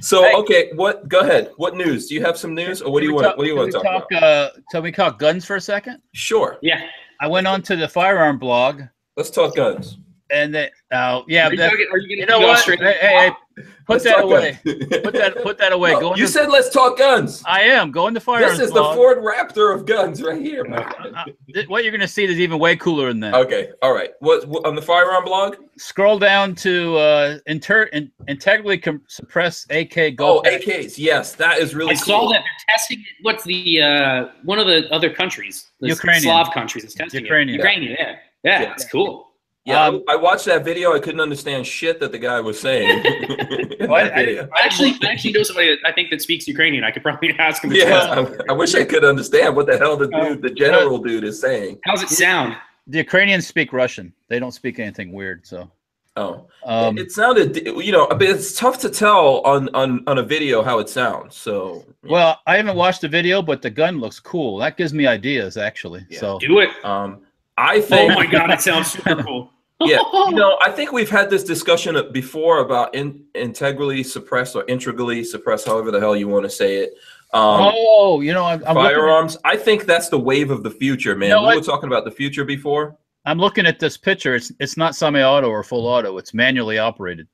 Speaker 1: so
Speaker 2: Hey.
Speaker 1: okay, what? Go ahead. What news? Do you have some news, or what do you want?
Speaker 2: talk-
Speaker 1: What do you want to
Speaker 2: we
Speaker 1: talk, about?
Speaker 2: Uh, can we talk guns for a second?
Speaker 1: Sure.
Speaker 4: Yeah.
Speaker 2: I went on to the firearm blog,
Speaker 1: Let's talk guns.
Speaker 2: and they, uh, yeah,
Speaker 4: Are you,
Speaker 2: that-
Speaker 4: talking- are you gonna
Speaker 2: you know what? Hey, hey, hey, put
Speaker 1: Let's
Speaker 2: that away. Put that, put that away.
Speaker 1: No,
Speaker 2: Go
Speaker 1: you
Speaker 2: into-
Speaker 1: said let's talk guns.
Speaker 2: I am going to firearms.
Speaker 1: This is the. Ford Raptor of guns right here. man.
Speaker 2: Uh, th- what you're going to see is even way cooler than that.
Speaker 1: Okay, all right. What, what on the firearm blog?
Speaker 2: Scroll down to uh, inter- in- integrally com- suppress AK
Speaker 1: Oh,
Speaker 2: Go.
Speaker 1: AKs. Yes, that is really
Speaker 4: I saw that they're testing it. What's the uh, one of the other countries? The
Speaker 2: Ukrainian.
Speaker 4: Slav countries is testing
Speaker 2: Ukrainian.
Speaker 4: it. Ukrainian, yeah, yeah,
Speaker 1: Yeah.
Speaker 4: it's cool.
Speaker 1: Yeah,
Speaker 2: Um,
Speaker 1: I, I watched that video. I couldn't understand shit that the guy was saying. in
Speaker 2: Well, I- I.
Speaker 4: I actually, I actually know somebody that I think that speaks Ukrainian. I could probably ask him. to
Speaker 1: Yeah. I, I wish I could understand what the hell the
Speaker 4: Oh.
Speaker 1: dude, the general dude, is saying.
Speaker 4: How's it sound?
Speaker 2: The Ukrainians speak Russian. They don't speak anything weird. So,
Speaker 1: Oh,
Speaker 2: um,
Speaker 1: it sounded, you know, but it's tough to tell on on on a video how it sounds. So,
Speaker 2: well, I haven't watched the video, but the gun looks cool. That gives me ideas, actually.
Speaker 1: Yeah.
Speaker 2: So,
Speaker 4: Do it.
Speaker 1: um, I
Speaker 4: Oh my god, it sounds super cool.
Speaker 1: Yeah, you know, I think we've had this discussion before about in, integrally suppressed or integrally suppressed, however the hell you want to say it. Um,
Speaker 2: oh, you know, I'm, I'm looking, at,
Speaker 1: firearms. I think that's the wave of the future, man.
Speaker 2: You know
Speaker 1: we
Speaker 2: what?
Speaker 1: were talking about the future before.
Speaker 2: I'm looking at this picture. It's it's not semi-auto or full auto. It's manually operated.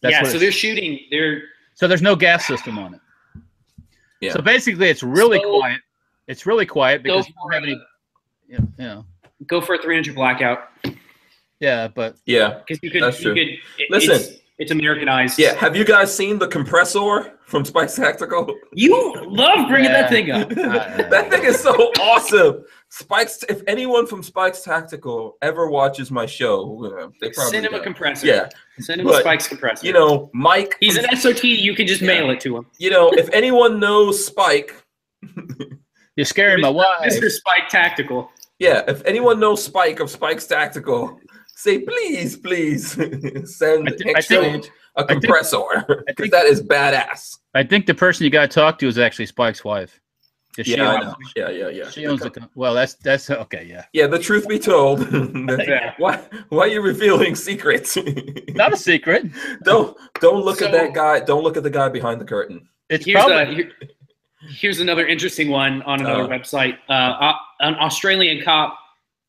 Speaker 2: That's
Speaker 4: yeah, so they're shooting. They're
Speaker 2: so there's no gas system on it.
Speaker 1: Yeah.
Speaker 2: So basically, it's really
Speaker 4: So-
Speaker 2: quiet. It's really quiet because you don't have
Speaker 4: it.
Speaker 2: any. Yeah, you know,
Speaker 4: go for a 300 blackout
Speaker 2: yeah, but
Speaker 1: Yeah,
Speaker 4: because you could.
Speaker 1: That's
Speaker 4: you
Speaker 1: true.
Speaker 4: could. it-
Speaker 1: Listen.
Speaker 4: it's, it's Americanized.
Speaker 1: yeah. Have you guys seen the compressor from Spikes Tactical?
Speaker 4: you love bringing
Speaker 2: Yeah.
Speaker 4: that thing up.
Speaker 1: that thing is so awesome. Spikes. If anyone from Spikes Tactical ever watches my show, uh, they probably
Speaker 4: Send him a
Speaker 1: don't.
Speaker 4: compressor.
Speaker 1: Yeah,
Speaker 4: Send him
Speaker 1: But,
Speaker 4: a spikes compressor.
Speaker 1: you know, Mike.
Speaker 4: he's an SOT. You can just
Speaker 1: Yeah.
Speaker 4: mail it to him.
Speaker 1: You know, if anyone knows Spike,
Speaker 2: you're scaring my wife.
Speaker 4: Mr. Spike Tactical.
Speaker 1: yeah, if anyone knows Spike of Spikes Tactical, say please, please send
Speaker 2: I thi- I
Speaker 1: exchange a compressor because
Speaker 2: think-
Speaker 1: that is badass.
Speaker 2: I think the person you got to talk to is actually Spike's wife. 'Cause she
Speaker 1: Yeah, I
Speaker 2: owns-
Speaker 1: know. Yeah, yeah, yeah.
Speaker 2: She owns the. co- Well, that's that's okay. Yeah,
Speaker 1: Yeah, the truth be told,
Speaker 4: Yeah.
Speaker 1: why why are you revealing secrets?
Speaker 2: not a secret.
Speaker 1: don't don't look at that guy. Don't look at the guy behind the curtain.
Speaker 2: It's
Speaker 4: Here's,
Speaker 2: probably
Speaker 4: a, here- here's another interesting one on another
Speaker 1: Uh.
Speaker 4: website. Uh, an Australian cop,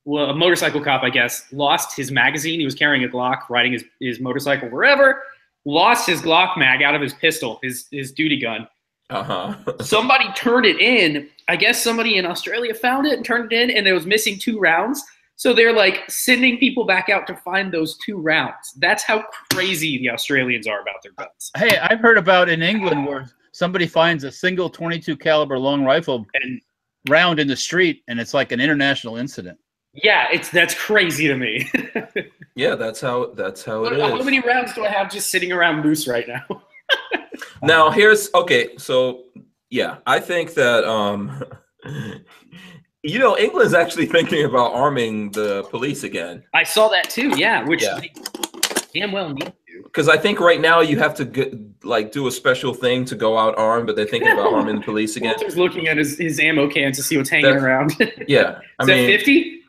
Speaker 4: well, a motorcycle cop, I guess, lost his magazine. He was carrying a Glock, riding his, his motorcycle wherever. Lost his Glock mag out of his pistol, his his duty gun.
Speaker 1: Uh huh.
Speaker 4: Somebody turned it in. I guess somebody in Australia found it and turned it in, and it was missing two rounds. So they're like sending people back out to find those two rounds. That's how crazy the Australians are about their guns.
Speaker 2: Hey, I've heard about in England where somebody finds a single 22 caliber long rifle
Speaker 4: And
Speaker 2: round in the street, and it's like an international incident.
Speaker 4: Yeah, it's that's crazy to me.
Speaker 1: yeah, that's how that's how it
Speaker 4: How
Speaker 1: is.
Speaker 4: many rounds do I have just sitting around loose right now?
Speaker 1: Now here's okay. So yeah, I think that um, you know, England's actually thinking about arming the police again
Speaker 4: I saw that too. Yeah, which
Speaker 1: Yeah.
Speaker 4: damn well need.
Speaker 1: Because I think right now you have to get, like do a special thing to go out armed, but they're thinking about arming the police again.
Speaker 4: Walter's looking at his, his ammo can to see what's hanging
Speaker 1: That's-
Speaker 4: around.
Speaker 1: Yeah, I
Speaker 4: that
Speaker 1: mean,
Speaker 4: fifty?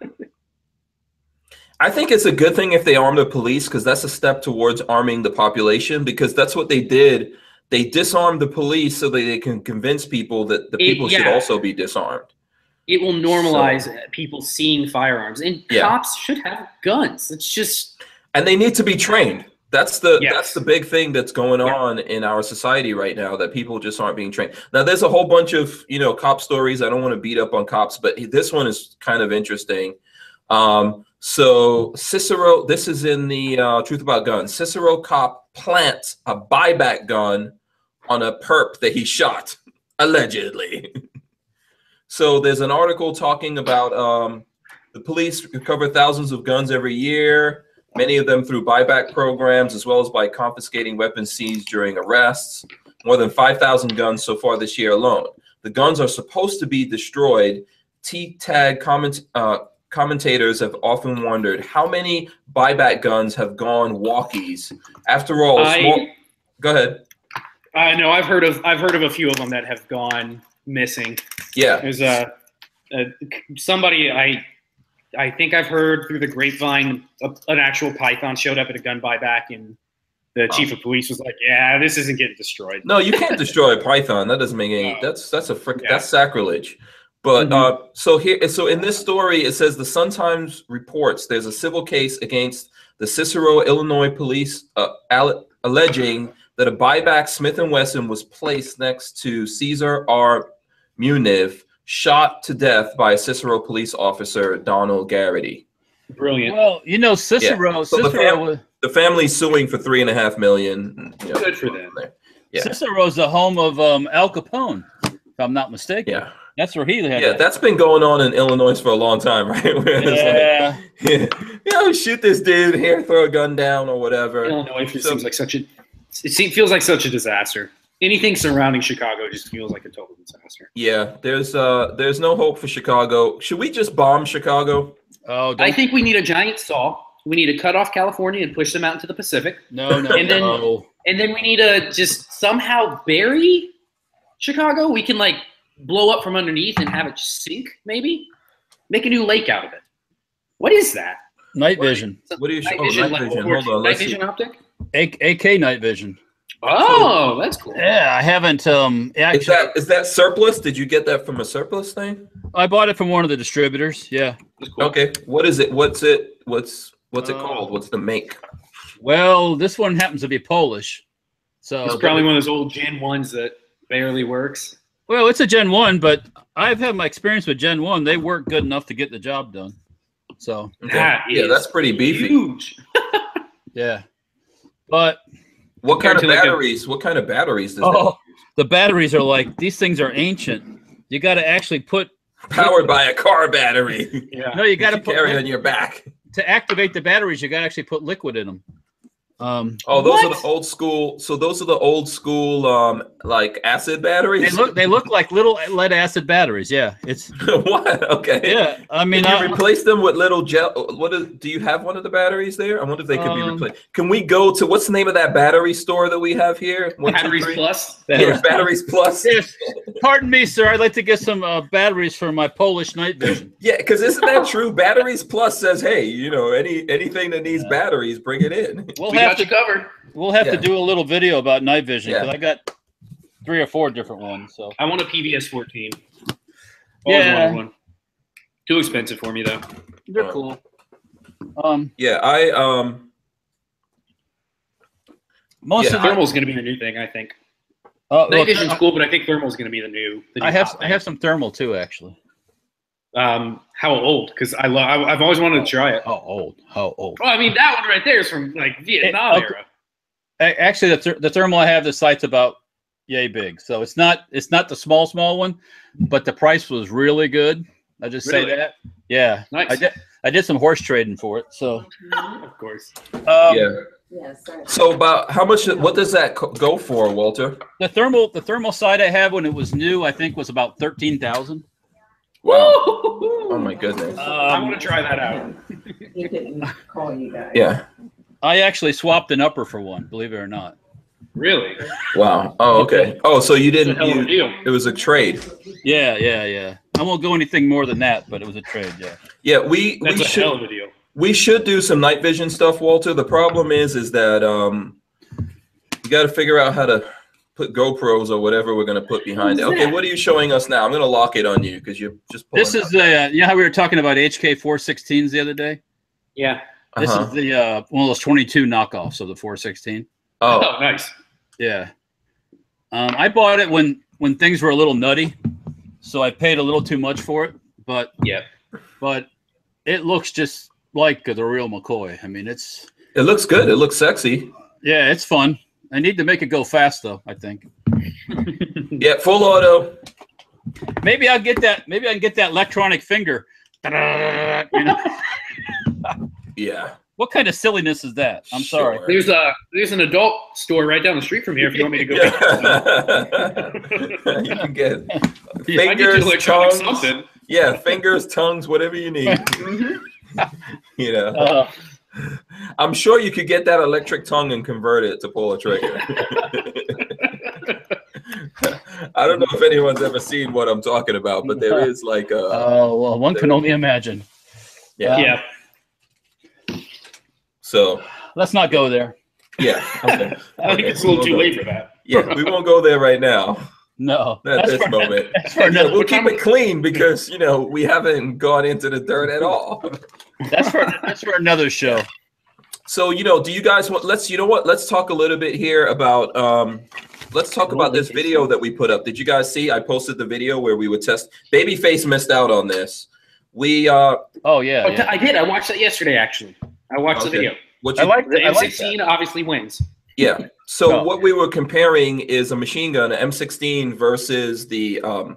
Speaker 1: I think it's a good thing if they arm the police because that's a step towards arming the population because that's what they did. They disarmed the police so that they can convince people that the
Speaker 4: It-
Speaker 1: people should also be disarmed.
Speaker 4: It will normalize people seeing firearms, and
Speaker 1: Yeah.
Speaker 4: cops should have guns. It's just
Speaker 1: and they need to be trained that's the
Speaker 4: Yes.
Speaker 1: that's the big thing that's going
Speaker 4: Yeah.
Speaker 1: on in our society right now that people just aren't being trained. Now there's a whole bunch of you know cop stories. I don't want to beat up on cops but this one is kind of interesting. Um so cicero this is in the uh, truth about guns. Cicero cop plants a buyback gun on a perp that he shot allegedly. So there's an article talking about um, the police recover thousands of guns every year many of them through buyback programs, as well as by confiscating weapons seized during arrests. More than 5,000 guns so far this year alone. The guns are supposed to be destroyed. T-tag comment, uh, commentators have often wondered how many buyback guns have gone walkies. After all,
Speaker 4: I-
Speaker 1: small, go ahead.
Speaker 4: I know I've heard of I've heard of a few of them that have gone missing.
Speaker 1: Yeah,
Speaker 4: There's a, a somebody I I think I've heard through the grapevine a, an actual python showed up at a gun buyback and the chief of police was like, "Yeah, this isn't getting destroyed."
Speaker 1: no, you can't destroy a python. That doesn't make any.
Speaker 4: No.
Speaker 1: That's that's a frick.
Speaker 4: Yeah.
Speaker 1: That's sacrilege. But
Speaker 4: Mhm.
Speaker 1: uh, so here, so in this story, it says the Sun Times reports there's a civil case against the Cicero, Illinois police, uh, alle- alleging that a buyback Smith and Wesson was placed next to Caesar R. Muniv, shot to death by a Cicero police officer, Donald Garrity.
Speaker 4: Brilliant.
Speaker 2: Well, you know, Cicero.
Speaker 1: So the
Speaker 2: Cicero
Speaker 1: fam-
Speaker 2: was,
Speaker 1: The family's suing for three and a half million. you know,
Speaker 4: Good for them. There.
Speaker 1: Yeah.
Speaker 2: Cicero's the home of um, Al Capone, if I'm not mistaken.
Speaker 1: Yeah,
Speaker 2: That's where he had.
Speaker 1: yeah,
Speaker 2: that.
Speaker 1: that's been going on in Illinois for a long time, right? Where it's like,
Speaker 2: yeah.
Speaker 1: you know, shoot this dude here, throw a gun down or whatever.
Speaker 4: Illinois
Speaker 1: So-
Speaker 4: seems like such a it seems, feels like such a disaster. Anything surrounding Chicago just feels like a total disaster.
Speaker 1: Yeah, there's uh there's no hope for Chicago. Should we just bomb Chicago?
Speaker 2: Oh,
Speaker 4: I think we need a giant saw. We need to cut off California and push them out into the Pacific.
Speaker 2: no, no,
Speaker 4: And then-
Speaker 2: no.
Speaker 4: And then we need to just somehow bury Chicago. We can like blow up from underneath and have it just sink, maybe. Make a new lake out of it. What is that?
Speaker 2: Night vision.
Speaker 1: What do you
Speaker 4: Night
Speaker 1: oh,
Speaker 4: vision,
Speaker 1: night
Speaker 4: like,
Speaker 1: vision. Hold on,
Speaker 4: night
Speaker 1: let's see.
Speaker 4: vision optic?
Speaker 2: A- AK night vision.
Speaker 4: Oh, that's cool.
Speaker 2: Yeah, I haven't. Um,
Speaker 1: Is that is that surplus? Did you get that from a surplus thing?
Speaker 2: I bought it from one of the distributors. Yeah.
Speaker 4: Cool.
Speaker 1: Okay. What is it? What's it? What's what's it
Speaker 2: Uh,
Speaker 1: called? What's the make?
Speaker 2: Well, this one happens to be Polish. So,
Speaker 4: It's probably one of those old Gen ones that barely works.
Speaker 2: well, it's a Gen 1, but I've had my experience with Gen 1. They work good enough to get the job done. So,
Speaker 4: That
Speaker 1: yeah,
Speaker 4: is
Speaker 1: that's pretty beefy.
Speaker 4: Huge.
Speaker 2: yeah. But
Speaker 1: What kind of
Speaker 4: to like a-
Speaker 1: batteries? what kind of batteries does
Speaker 2: oh, the batteries are like, these things are ancient. You got to actually put,
Speaker 1: that? Powered by a car battery.
Speaker 4: Yeah.
Speaker 2: no, you got to
Speaker 1: you
Speaker 2: put,
Speaker 1: carry on your back.
Speaker 2: to activate the batteries, you got to actually put liquid in them. Um,
Speaker 1: Oh, those are the old school. So those are the old school, um, like acid batteries.
Speaker 2: they look they look like little lead acid batteries. Yeah, it's
Speaker 1: what? Okay.
Speaker 2: yeah. I mean,
Speaker 1: Can you
Speaker 2: I,
Speaker 1: replace them with little gel? What is, do you have one of the batteries there? I wonder if they could be
Speaker 2: Um,
Speaker 1: replaced. Can we go to what's the name of that battery store that we have here? One,
Speaker 4: Batteries
Speaker 1: three?
Speaker 4: plus.
Speaker 1: Yeah, batteries plus.
Speaker 2: yes. Pardon me, sir. I'd like to get some uh, batteries for my Polish night vision.
Speaker 1: Yeah, because isn't that true? Batteries Plus says, hey, you know, any anything that needs batteries, bring it in.
Speaker 2: We'll
Speaker 4: We
Speaker 2: have
Speaker 4: got
Speaker 2: to
Speaker 4: cover.
Speaker 2: we'll have
Speaker 1: Yeah.
Speaker 2: to do a little video about night vision because
Speaker 1: Yeah.
Speaker 2: I got three or four different ones. So
Speaker 4: I want a PVS 14. Always
Speaker 2: Yeah.
Speaker 4: one. Too expensive for me though.
Speaker 2: they're
Speaker 1: Uh,
Speaker 2: cool. Um,
Speaker 1: Yeah, I um
Speaker 2: most
Speaker 1: Yeah,
Speaker 2: of the
Speaker 4: Thermal's going to be the new thing, I think.
Speaker 2: uh,
Speaker 4: Night
Speaker 2: well,
Speaker 4: vision's
Speaker 2: I-
Speaker 4: cool, but I think thermal's going to be the new. The new
Speaker 2: I have
Speaker 4: hot
Speaker 2: I have some thermal too, actually.
Speaker 4: Thing. Um, how old? Because I love. I've always wanted to try it.
Speaker 2: How old? How old?
Speaker 4: Well, I mean, that one right there is from like Vietnam
Speaker 2: okay.
Speaker 4: era.
Speaker 2: Actually, the, ther- the thermal I have, the sight's about yay big. So it's not it's not the small small one, but the price was really good. I just
Speaker 4: Really?
Speaker 2: say that. Yeah,
Speaker 4: Nice.
Speaker 2: I did. I did some horse trading for it. So
Speaker 4: Of course.
Speaker 2: um,
Speaker 1: yeah.
Speaker 6: Yes.
Speaker 1: So about how much? What does that co- go for, Walter?
Speaker 2: the thermal the thermal sight I have when it was new, I think was about thirteen thousand.
Speaker 1: Wow.
Speaker 4: Oh
Speaker 1: Oh my goodness.
Speaker 4: I'm gonna try that out.
Speaker 6: He didn't call you guys.
Speaker 1: Yeah.
Speaker 2: I actually swapped an upper for one, believe it or not.
Speaker 4: Really?
Speaker 1: Wow. Oh, okay. Oh, so you
Speaker 4: It's a
Speaker 1: didn't.
Speaker 4: hell of a
Speaker 1: You,
Speaker 4: deal.
Speaker 1: it was a trade.
Speaker 2: Yeah, yeah, yeah. I won't go anything more than that, but it was a trade. Yeah.
Speaker 1: Yeah, we
Speaker 4: That's
Speaker 1: we
Speaker 4: a
Speaker 1: should
Speaker 4: hell of a deal.
Speaker 1: we should do some night vision stuff, Walter. The problem is, is that um, you got to figure out how to put GoPros or whatever we're going to put behind it. Okay, what are you showing us now? I'm going to lock it on you because you're just.
Speaker 2: This is the uh, you know how we were talking about HK 416s the other day.
Speaker 4: Yeah.
Speaker 2: This
Speaker 1: Uh-huh.
Speaker 2: is the uh, one of those 22 knockoffs of the 416.
Speaker 1: oh,
Speaker 4: Oh, nice.
Speaker 2: Yeah. Um, I bought it when when things were a little nutty, so I paid a little too much for it. But
Speaker 4: yeah,
Speaker 2: but it looks just like the real McCoy. I mean, it's
Speaker 1: it looks good. It looks sexy.
Speaker 2: yeah, it's fun. I need to make it go fast though. I think
Speaker 1: Yeah, full auto.
Speaker 2: maybe I'll get that. Maybe I can get that electronic finger. You know?
Speaker 1: Yeah.
Speaker 2: what kind of silliness is that? I'm sorry.
Speaker 4: There's a there's an adult store right down the street from here. If you want me to go.
Speaker 1: Yeah. you can get
Speaker 4: I get you
Speaker 1: fingers, tongues.
Speaker 4: something.
Speaker 1: Yeah, fingers, tongues, whatever you need. you know,
Speaker 2: Uh,
Speaker 1: I'm sure you could get that electric tongue and convert it to pull a trigger. I don't know if anyone's ever seen what I'm talking about, but there is like a
Speaker 2: oh well, one can only imagine.
Speaker 1: yeah.
Speaker 4: Um, yeah.
Speaker 1: So
Speaker 2: Let's not go there.
Speaker 1: yeah, okay.
Speaker 4: I think it's a little too late for that.
Speaker 1: Yeah, we won't go there right now
Speaker 2: No,
Speaker 1: at
Speaker 2: that's
Speaker 1: this
Speaker 2: for,
Speaker 1: moment.
Speaker 2: that's for
Speaker 1: Yeah, we'll keep it clean because you know we haven't gone into the dirt at all.
Speaker 2: That's for that's for another show.
Speaker 1: So you know, do you guys want? Let's you know what? Let's talk a little bit here about. um Let's talk about this video that we put up. Did you guys see? I posted the video where we would test. Babyface missed out on this. We uh,
Speaker 2: Oh yeah,
Speaker 4: Oh,
Speaker 2: yeah.
Speaker 4: I did. I watched that yesterday. Actually, I watched
Speaker 1: Okay.
Speaker 4: the video.
Speaker 1: what
Speaker 2: I
Speaker 1: you
Speaker 2: like
Speaker 4: The
Speaker 2: I like
Speaker 4: M16 obviously wins.
Speaker 1: Yeah. So
Speaker 2: Oh.
Speaker 1: what we were comparing is a machine gun, an M16 versus the um,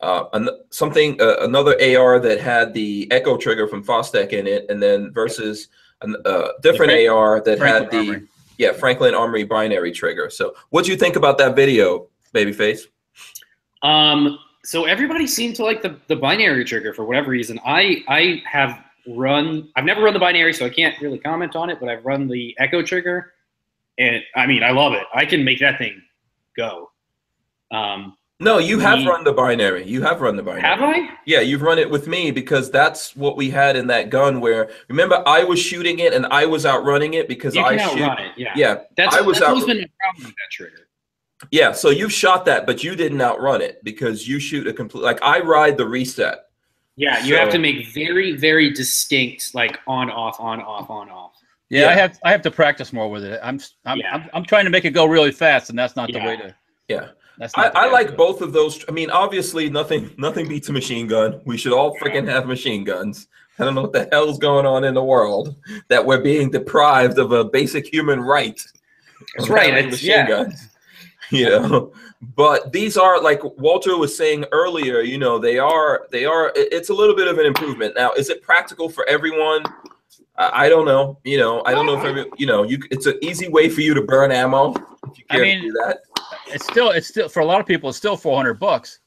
Speaker 1: uh, an, something uh, another AR that had the Echo trigger from Fostech in it, and then versus a uh, different
Speaker 2: Frank-
Speaker 1: AR that had the
Speaker 2: Armory.
Speaker 1: yeah Franklin Armory binary trigger. So what do you think about that video, Babyface?
Speaker 4: Um, so everybody seemed to like the, the binary trigger for whatever reason. I I have run. I've never run the binary, so I can't really comment on it. But I've run the Echo trigger, and I mean, I love it. I can make that thing go. Um,
Speaker 1: No, you have run the binary. You have run the binary.
Speaker 4: have I?
Speaker 1: Yeah, you've run it with me because that's what we had in that gun. Where remember, I was shooting it and I was outrunning it because
Speaker 4: You
Speaker 1: I
Speaker 4: can
Speaker 1: shoot.
Speaker 4: outrun it. Yeah.
Speaker 1: Yeah,
Speaker 4: That's,
Speaker 1: I was
Speaker 4: that's always been my problem with that trigger.
Speaker 1: Yeah, so you've shot that, but you didn't outrun it because you shoot a complete. Like I ride the reset.
Speaker 4: Yeah, you have to make very, very distinct, like on, off, on, off, on, off.
Speaker 2: Yeah,
Speaker 1: Yeah.
Speaker 2: I have I have to practice more with it. I'm I'm,
Speaker 4: Yeah.
Speaker 2: I'm I'm trying to make it go really fast, and that's not the way to.
Speaker 1: Yeah.
Speaker 2: That's
Speaker 1: I,
Speaker 2: not the
Speaker 1: I like
Speaker 2: to-
Speaker 1: both of those. I mean, obviously, nothing nothing beats a machine gun. We should all freaking have machine guns. I don't know what the hell's going on in the world that we're being deprived of a basic human right.
Speaker 4: That's right,
Speaker 1: having
Speaker 4: it's-
Speaker 1: machine
Speaker 4: yeah.
Speaker 1: guns. You know, but these are like Walter was saying earlier. You know, they are they are. It's a little bit of an improvement. Now, is it practical for everyone? I, I don't know. You know, I don't know if every, you know. You it's an easy way for you to burn ammo. If you
Speaker 2: I mean,
Speaker 1: to do that.
Speaker 2: It's still it's still for a lot of people it's still 400 bucks.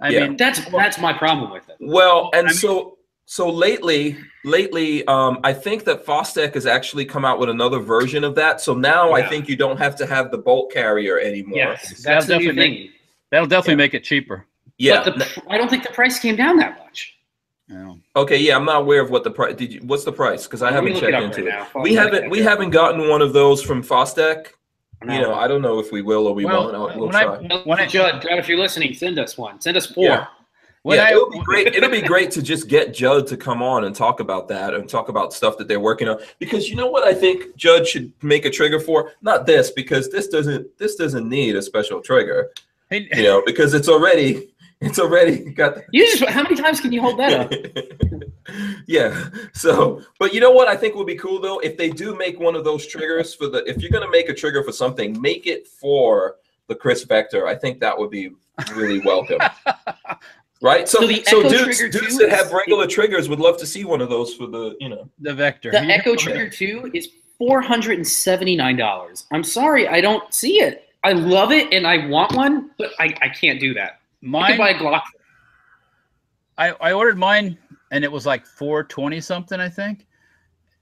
Speaker 2: I
Speaker 1: Yeah.
Speaker 2: mean,
Speaker 4: That's that's my problem with it.
Speaker 1: Well, and
Speaker 2: I mean-
Speaker 1: so so lately, lately, um, I think that Fostech has actually come out with another version of that. So now I think you don't have to have the bolt carrier anymore.
Speaker 4: Yes,
Speaker 2: That'll
Speaker 4: that's
Speaker 2: definitely
Speaker 4: thing.
Speaker 2: that'll definitely make it cheaper.
Speaker 1: Yeah.
Speaker 4: But the, I don't think the price came down that much.
Speaker 2: You know.
Speaker 1: okay. Yeah, I'm not aware of what the price. Did you? What's the price? Because I
Speaker 4: Let
Speaker 1: haven't checked
Speaker 4: it
Speaker 1: into
Speaker 4: right
Speaker 1: it.
Speaker 4: now.
Speaker 1: We haven't. We haven't gotten one of those from Fostech. You know, I don't know if we will or we
Speaker 2: Well,
Speaker 1: won't. We'll
Speaker 2: when I-
Speaker 1: try.
Speaker 2: when I-
Speaker 4: Judd, Judd, if you're listening, send us one. Send us four.
Speaker 1: Yeah.
Speaker 2: When
Speaker 1: yeah,
Speaker 2: I-
Speaker 1: it'll be great. It'll be great to just get Judd to come on and talk about that and talk about stuff that they're working on. Because you know what I think Judd should make a trigger for? Not this, because this doesn't this doesn't need a special trigger. You know, because it's already it's already got the
Speaker 4: You just how many times can you hold that up?
Speaker 1: yeah. So, but you know what I think would be cool though, if they do make one of those triggers for the if you're gonna make a trigger for something, make it for the KRISS Vector. I think that would be really welcome. Right, so
Speaker 4: So the
Speaker 1: so dudes,
Speaker 4: Trigger
Speaker 1: dudes
Speaker 4: 2
Speaker 1: that have
Speaker 4: is-
Speaker 1: regular triggers would love to see one of those for the you know.
Speaker 2: the vector.
Speaker 4: The
Speaker 2: You-
Speaker 4: Echo Trigger 2 is $479. I'm sorry, I don't see it. I love it and I want one, but I, I can't do that. I could
Speaker 2: Mine,
Speaker 4: buy a Glock.
Speaker 2: I, I ordered mine and it was like 420 something, I think.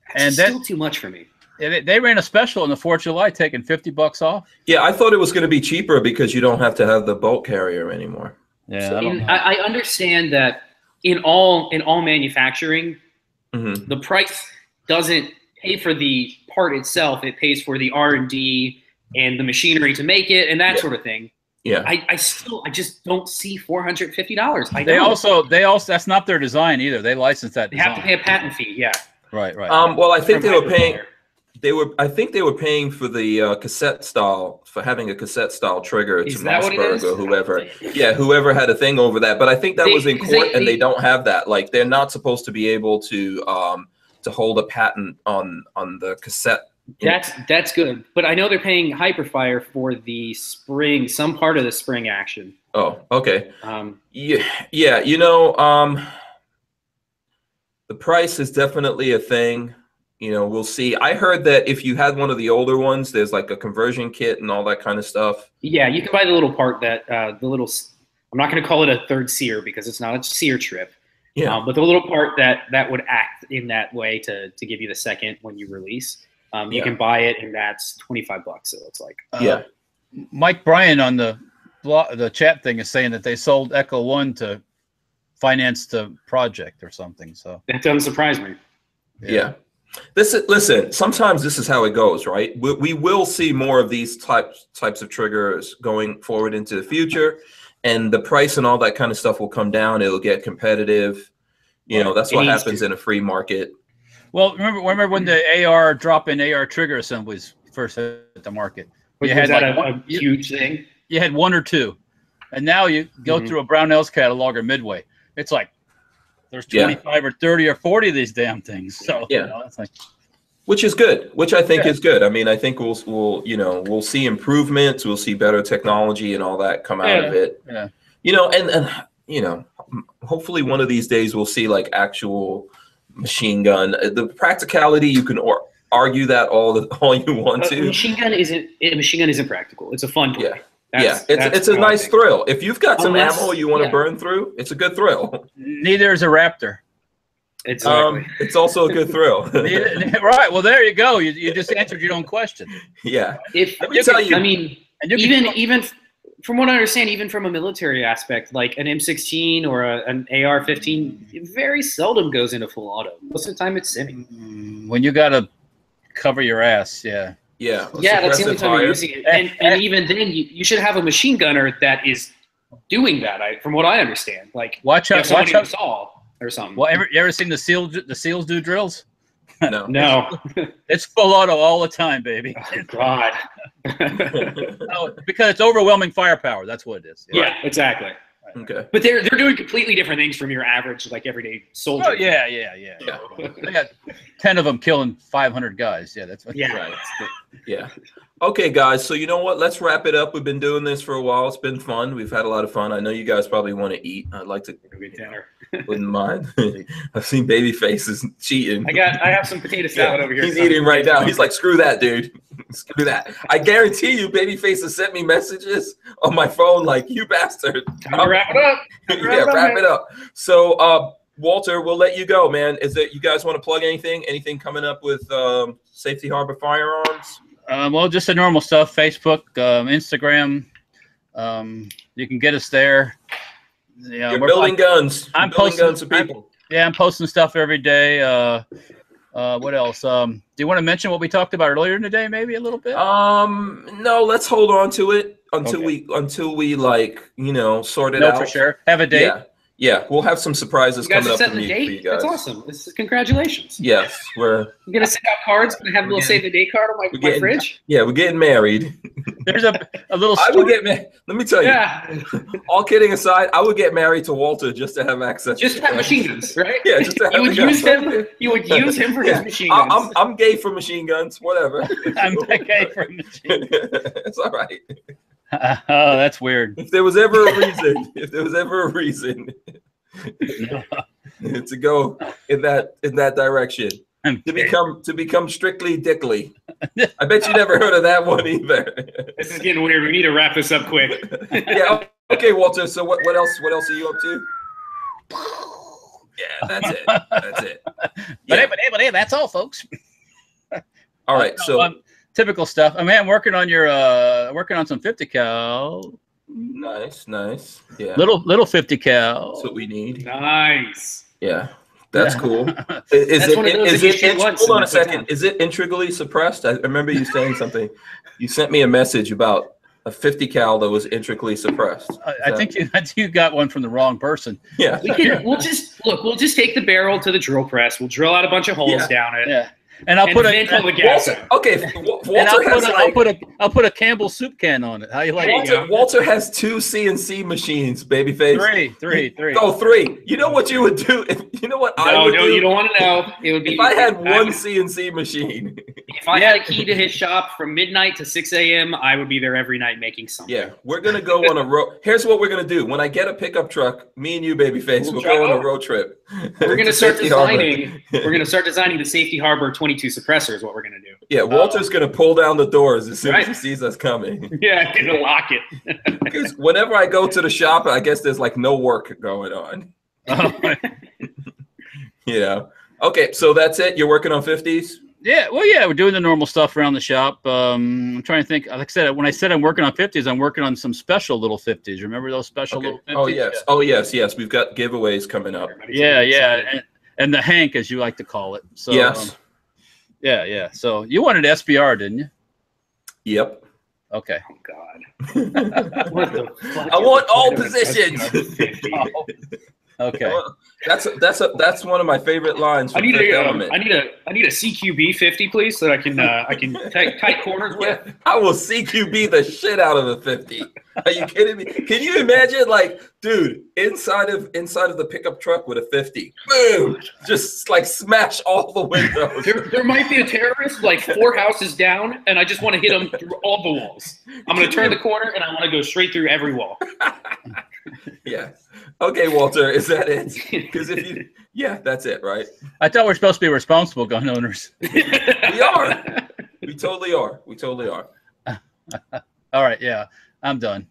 Speaker 4: That's
Speaker 2: And that-
Speaker 4: still too much for me.
Speaker 2: They, they ran a special on the 4th of July, taking 50 bucks off.
Speaker 1: Yeah, I thought it was going to be cheaper because you don't have to have the bolt carrier anymore.
Speaker 2: Yeah,
Speaker 1: So
Speaker 2: I
Speaker 4: In. I, I understand that in all in all manufacturing,
Speaker 1: hmm
Speaker 4: the price doesn't pay for the part itself. It pays for the R and D and the machinery to make it and that
Speaker 1: Yeah.
Speaker 4: sort of thing.
Speaker 1: Yeah,
Speaker 4: I, I still I just don't see four hundred fifty dollars. I
Speaker 2: They
Speaker 4: don't.
Speaker 2: also, they also, that's not their design either. They license that
Speaker 4: they
Speaker 2: design.
Speaker 4: have to pay a patent fee. Yeah.
Speaker 2: Right, right.
Speaker 1: um, well, I think they were paying. They were. I think they were paying for the uh, cassette style for having a cassette style trigger
Speaker 4: Is
Speaker 1: to
Speaker 4: that what it
Speaker 1: Mossberg or whoever. Yeah, whoever had a thing over that. But I think that
Speaker 4: They-
Speaker 1: was in court,
Speaker 4: they-
Speaker 1: and they
Speaker 4: they-
Speaker 1: don't have that. Like they're not supposed to be able to um, to hold a patent on on the cassette.
Speaker 4: That's that's good, but I know they're paying Hiperfire for the spring, some part of the spring action.
Speaker 1: Oh, okay.
Speaker 4: Um,
Speaker 1: Yeah, yeah. You know, um, the price is definitely a thing. You know, we'll see. I heard that if you had one of the older ones, there's like a conversion kit and all that kind of stuff.
Speaker 4: yeah, you can buy the little part that uh, the little. I'm not going to call it a third sear because it's not a sear trip.
Speaker 1: Yeah,
Speaker 4: Um, but the little part that that would act in that way to to give you the second when you release, um, you
Speaker 1: Yeah.
Speaker 4: can buy it, and that's twenty five bucks. It looks like.
Speaker 2: Uh,
Speaker 1: yeah.
Speaker 2: Mike Bryan on the blog, the chat thing is saying that they sold Echo One to finance the project or something. So
Speaker 4: That doesn't surprise me.
Speaker 1: Yeah. This is, listen, sometimes this is how it goes, right? We, we will see more of these types types of triggers going forward into the future and the price and all that kind of stuff will come down. It'll get competitive. You know, that's what happens
Speaker 4: to.
Speaker 1: in a free market.
Speaker 2: Well, remember remember when the AR drop-in AR trigger assemblies first hit the market?
Speaker 4: Was,
Speaker 2: You had
Speaker 4: that
Speaker 2: like
Speaker 4: a,
Speaker 2: one-
Speaker 4: a huge thing?
Speaker 2: You had one or two, and now you go
Speaker 4: Mhm.
Speaker 2: through a Brownells catalog or Midway. It's like there's
Speaker 1: Yeah.
Speaker 2: 25 or 30 or 40 of these damn things. So
Speaker 1: Yeah.
Speaker 2: you know, it's like
Speaker 1: which is good which i think
Speaker 2: Yeah.
Speaker 1: is good i mean i think we'll we'll you know we'll see improvements we'll see better technology and all that come out of it
Speaker 2: yeah.
Speaker 1: you know and and you know hopefully one of these days we'll see like actual machine gun Uh, the practicality you can or, argue that all the all you want
Speaker 4: A
Speaker 1: to
Speaker 4: machine gun isn't a machine gun isn't practical. It's a fun toy.
Speaker 1: Yeah.
Speaker 4: That's-
Speaker 1: yeah it's,
Speaker 4: that's
Speaker 1: it's a nice thrill if you've got some
Speaker 4: Unless-
Speaker 1: ammo you want to
Speaker 4: yeah.
Speaker 1: burn through it's a good thrill
Speaker 2: neither is a Raptor.
Speaker 4: Exactly.
Speaker 1: um it's also a good thrill
Speaker 2: right. Well, there you go. You, you just answered your own question.
Speaker 1: yeah
Speaker 4: if
Speaker 1: let me tell you
Speaker 4: I mean, even
Speaker 2: can,
Speaker 4: even f- from what I understand, even from a military aspect, like an M16 or a, an AR-15, very seldom goes into full auto. Most of the time, it's semi.
Speaker 2: Mm, when you got to cover your ass, yeah.
Speaker 1: yeah
Speaker 4: Yeah, that's the only time
Speaker 1: fire.
Speaker 4: you're using it. And, and even then, you, you should have a machine gunner that is doing that. I, from what I understand, like
Speaker 2: Watch out. Watch out.
Speaker 4: saw or something.
Speaker 2: Well, ever, you ever seen the SEAL the SEALs do drills?
Speaker 1: No
Speaker 4: No,
Speaker 2: It's full auto all the time, baby.
Speaker 4: oh, God.
Speaker 2: No, because it's overwhelming firepower. That's what it is.
Speaker 4: yeah, exactly.
Speaker 1: okay
Speaker 4: But they're they're doing completely different things from your average, like everyday soldier.
Speaker 2: Oh yeah, yeah, yeah.
Speaker 1: yeah
Speaker 2: They got ten of them killing five hundred guys. Yeah, that's what.
Speaker 4: Yeah.
Speaker 1: Right. Yeah. Okay, guys. So you know what? Let's wrap it up. We've been doing this for a while. It's been fun. We've had a lot of fun. I know you guys probably want to eat. I'd like to.
Speaker 4: Good dinner.
Speaker 1: Wouldn't mind. I've seen baby faces cheating.
Speaker 4: I got. I have some potato salad
Speaker 1: Yeah,
Speaker 4: over here.
Speaker 1: He's
Speaker 4: Some
Speaker 1: eating right now. He's like, screw that, dude. screw that. I guarantee you, Babyface has sent me messages on my phone like, you bastard.
Speaker 4: Time to wrap it up. Time to
Speaker 1: yeah,
Speaker 4: up,
Speaker 1: wrap it up. So, uh, Walter, we'll let you go, man. Is it you guys want to plug anything? Anything coming up with um, Safety Harbor Firearms?
Speaker 2: Um, well, just the normal stuff: Facebook, um, Instagram. Um, you can get us there. Yeah,
Speaker 1: You're
Speaker 2: we're-
Speaker 1: building guns.
Speaker 2: I'm
Speaker 1: building
Speaker 2: posting-
Speaker 1: guns to people.
Speaker 2: Yeah, I'm posting stuff every day. Uh, uh, what else? Um, do you want to mention what we talked about earlier in the day? Maybe a little bit.
Speaker 1: Um, no, let's hold on to it until
Speaker 2: Okay.
Speaker 1: we until we like you know sort it
Speaker 2: no,
Speaker 1: out.
Speaker 2: for sure. Have a date.
Speaker 1: Yeah, yeah, we'll have some surprises
Speaker 4: You guys
Speaker 1: coming
Speaker 4: are
Speaker 1: up
Speaker 4: setting
Speaker 1: from
Speaker 4: the
Speaker 1: you, for you
Speaker 4: date.
Speaker 1: guys.
Speaker 4: That's awesome. This is, congratulations.
Speaker 1: Yes, we're
Speaker 4: I'm gonna send out cards. I'm gonna have a little
Speaker 1: We're
Speaker 4: save the date card on my, my
Speaker 1: getting-
Speaker 4: fridge.
Speaker 1: yeah, we're getting married.
Speaker 2: There's a, a little.
Speaker 1: I would get married. Let me tell you.
Speaker 4: Yeah,
Speaker 1: All kidding aside, I would get married to Walter just to have access.
Speaker 4: just
Speaker 1: to
Speaker 4: have
Speaker 1: guns.
Speaker 4: machine guns, right?
Speaker 1: Yeah, just to have
Speaker 4: you would
Speaker 1: the guns.
Speaker 4: use him. You would use him for
Speaker 1: Yeah.
Speaker 4: his machine
Speaker 1: I,
Speaker 4: guns.
Speaker 1: I'm I'm gay for machine guns. Whatever.
Speaker 2: I'm gay for machine.
Speaker 1: it's all right.
Speaker 2: oh, that's weird.
Speaker 1: If there was ever a reason, if there was ever a reason to go in that in that direction,
Speaker 2: I'm
Speaker 1: to
Speaker 2: gay.
Speaker 1: become to become strictly dickly. I bet you never heard of that one either.
Speaker 4: this is getting weird. We need to wrap this up quick.
Speaker 1: yeah. Okay, Walter. So what, what else? What else are you up to? Yeah, that's it. That's it.
Speaker 2: But hey, but hey, but hey, that's all, folks.
Speaker 1: All right.
Speaker 2: No,
Speaker 1: So
Speaker 2: um, typical stuff. I mean, I'm working on your uh, working on some 50 cal,
Speaker 1: nice, nice. Yeah,
Speaker 2: little little 50 cal.
Speaker 1: that's what we need.
Speaker 4: Nice.
Speaker 1: Yeah, that's
Speaker 2: Yeah.
Speaker 1: cool. Is, is
Speaker 4: That's
Speaker 1: it?
Speaker 4: one of those
Speaker 1: Is
Speaker 4: that you
Speaker 1: it?
Speaker 4: shoot
Speaker 1: int-
Speaker 4: once
Speaker 1: hold on a second.
Speaker 4: down.
Speaker 1: Is it integrally suppressed? I remember you saying something. You sent me a message about a 50 cal that was intricately suppressed.
Speaker 2: I, I think you I think you got one from the wrong person.
Speaker 1: Yeah.
Speaker 4: We can. We'll just look. We'll just take the barrel to the drill press. We'll drill out a bunch of holes
Speaker 1: Yeah.
Speaker 4: down it.
Speaker 2: Yeah, and I'll
Speaker 4: and
Speaker 2: put a
Speaker 4: vent the
Speaker 2: and
Speaker 4: gas
Speaker 1: Walter, okay, Wa- Walter
Speaker 2: I'll
Speaker 1: has
Speaker 2: put a, I'll put a I'll put a Campbell soup can on it. How you like
Speaker 4: There
Speaker 2: it?
Speaker 1: Walter. Walter has two CNC machines, babyface.
Speaker 2: Three, three, three.
Speaker 1: Oh, three. You know what you would do? If, you know what I
Speaker 4: No,
Speaker 1: would
Speaker 4: no,
Speaker 1: do?
Speaker 4: you don't want to know. It would be
Speaker 1: if I had one
Speaker 4: would-
Speaker 1: CNC machine.
Speaker 4: If I had a key to his shop from midnight to 6 a.m., I would be there every night making something.
Speaker 1: Yeah, we're gonna go on a road. Here's what we're gonna do. When I get a pickup truck, me and you, babyface,
Speaker 4: We'll
Speaker 1: we'll go on a road trip.
Speaker 4: We're gonna start designing. We're gonna start designing the Safety Harbor 22 suppressor. Is what we're gonna do.
Speaker 1: Yeah, Walter's gonna pull down the doors as soon as he sees us coming.
Speaker 4: Yeah, gonna lock it.
Speaker 1: Because whenever I go to the shop, I guess there's like no work going on.
Speaker 2: Oh,
Speaker 1: Yeah. Okay, so that's it. You're working on 50s.
Speaker 2: Yeah, well, yeah, we're doing the normal stuff around the shop. Um, I'm trying to think. Like I said, when I said I'm working on 50s, I'm working on some special little 50s. Remember those special
Speaker 1: Okay.
Speaker 2: little 50s?
Speaker 1: Oh yes. Oh yes. Yes. We've got giveaways coming up.
Speaker 2: Yeah, yeah, and, and the Hank, as you like to call it. So,
Speaker 1: yes.
Speaker 2: um, yeah, yeah. So you wanted SBR, didn't you?
Speaker 1: Yep.
Speaker 2: Okay.
Speaker 4: Oh God. What the fuck
Speaker 1: I want all
Speaker 4: point of an
Speaker 1: positions.
Speaker 4: SDR 50?
Speaker 2: Okay.
Speaker 1: Well, that's that's a, that's one of my favorite lines.
Speaker 4: I need
Speaker 1: Fifth
Speaker 4: a, um, I need a, I need a CQB 50, please, so that I can, uh, I can tight, tight corners with.
Speaker 1: Yeah, I will CQB the shit out of the 50. Are you kidding me? Can you imagine, like, dude, inside of inside of the pickup truck with a 50, boom, just like smash all the windows.
Speaker 4: There, there might be a terrorist like four houses down, and I just want to hit him through all the walls. I'm going to turn the corner, and I want to go straight through every wall.
Speaker 1: yeah. Okay, Walter, is that it? Because if you, yeah, that's it, right?
Speaker 2: I thought we are supposed to be responsible gun owners.
Speaker 1: We are. We totally are. We totally are.
Speaker 2: All right. Yeah, I'm done.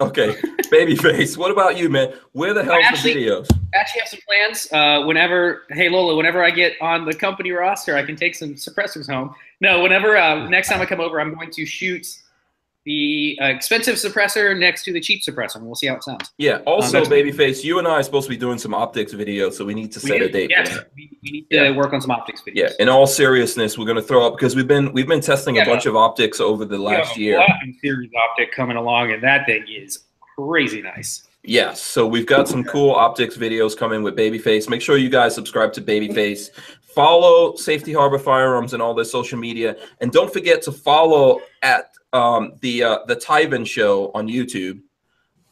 Speaker 1: Okay, babyface. What about you, man? Where the hell's
Speaker 4: actually-
Speaker 1: the videos?
Speaker 4: actually have some plans. Uh, whenever, hey Lola, whenever I get on the company roster, I can take some suppressors home. No, whenever uh, next time I come over, I'm going to shoot the uh, expensive suppressor next to the cheap suppressor, and we'll see how it sounds.
Speaker 1: Yeah. Also,
Speaker 4: that's-
Speaker 1: babyface, you and I are supposed to be doing some optics videos, so we need to set a date.
Speaker 4: yes, we, we need to work on some optics videos.
Speaker 1: Yeah. In all seriousness, we're going to throw up because we've been we've been testing a
Speaker 4: Yeah.
Speaker 1: bunch of optics over the last
Speaker 4: a
Speaker 1: year.
Speaker 4: Series optic coming along, and that thing is crazy nice.
Speaker 1: Yes. So we've got some cool optics videos coming with Babyface. Make sure you guys subscribe to Babyface. Follow Safety Harbor Firearms and all their social media, and don't forget to follow at um, the uh, the Tyven Show on YouTube.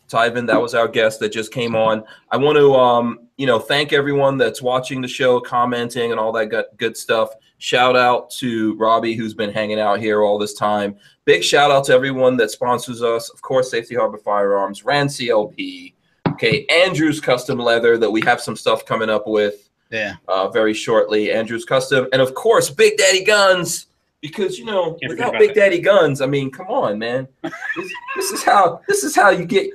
Speaker 1: Tyven, that was our guest that just came on. I want to, um, you know, thank everyone that's watching the show, commenting, and all that good, good stuff. Shout out to Robbie, who's been hanging out here all this time. Big shout out to everyone that sponsors us. Of course, Safety Harbor Firearms, Rand CLP, okay, Andrews Custom Leather that we have some stuff coming up with
Speaker 2: Yeah.
Speaker 1: uh, very shortly. Andrews Custom, and of course, Big Daddy Guns. Because you know,
Speaker 4: Can't
Speaker 1: without Big. Daddy Guns, I mean, come on, man. This, this is how this is how you get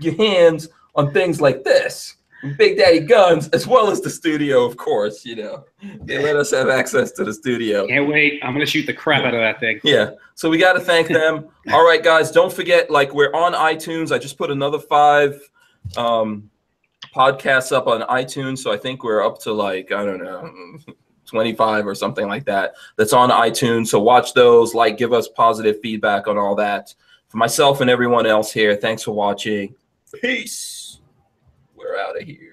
Speaker 1: your hands on things like this. Big Daddy Guns, as well as the studio, of course. You know, they let us have access to the studio.
Speaker 4: Can't wait. I'm gonna shoot the crap out of that thing.
Speaker 1: Yeah. So we got to thank them. All right, guys. Don't forget, like we're on iTunes. I just put another five um, podcasts up on iTunes. So I think we're up to like I don't know. 25 or something like that that's on iTunes. So watch those, like, give us positive feedback on all that. For myself and everyone else here, thanks for watching. Peace. We're out of here.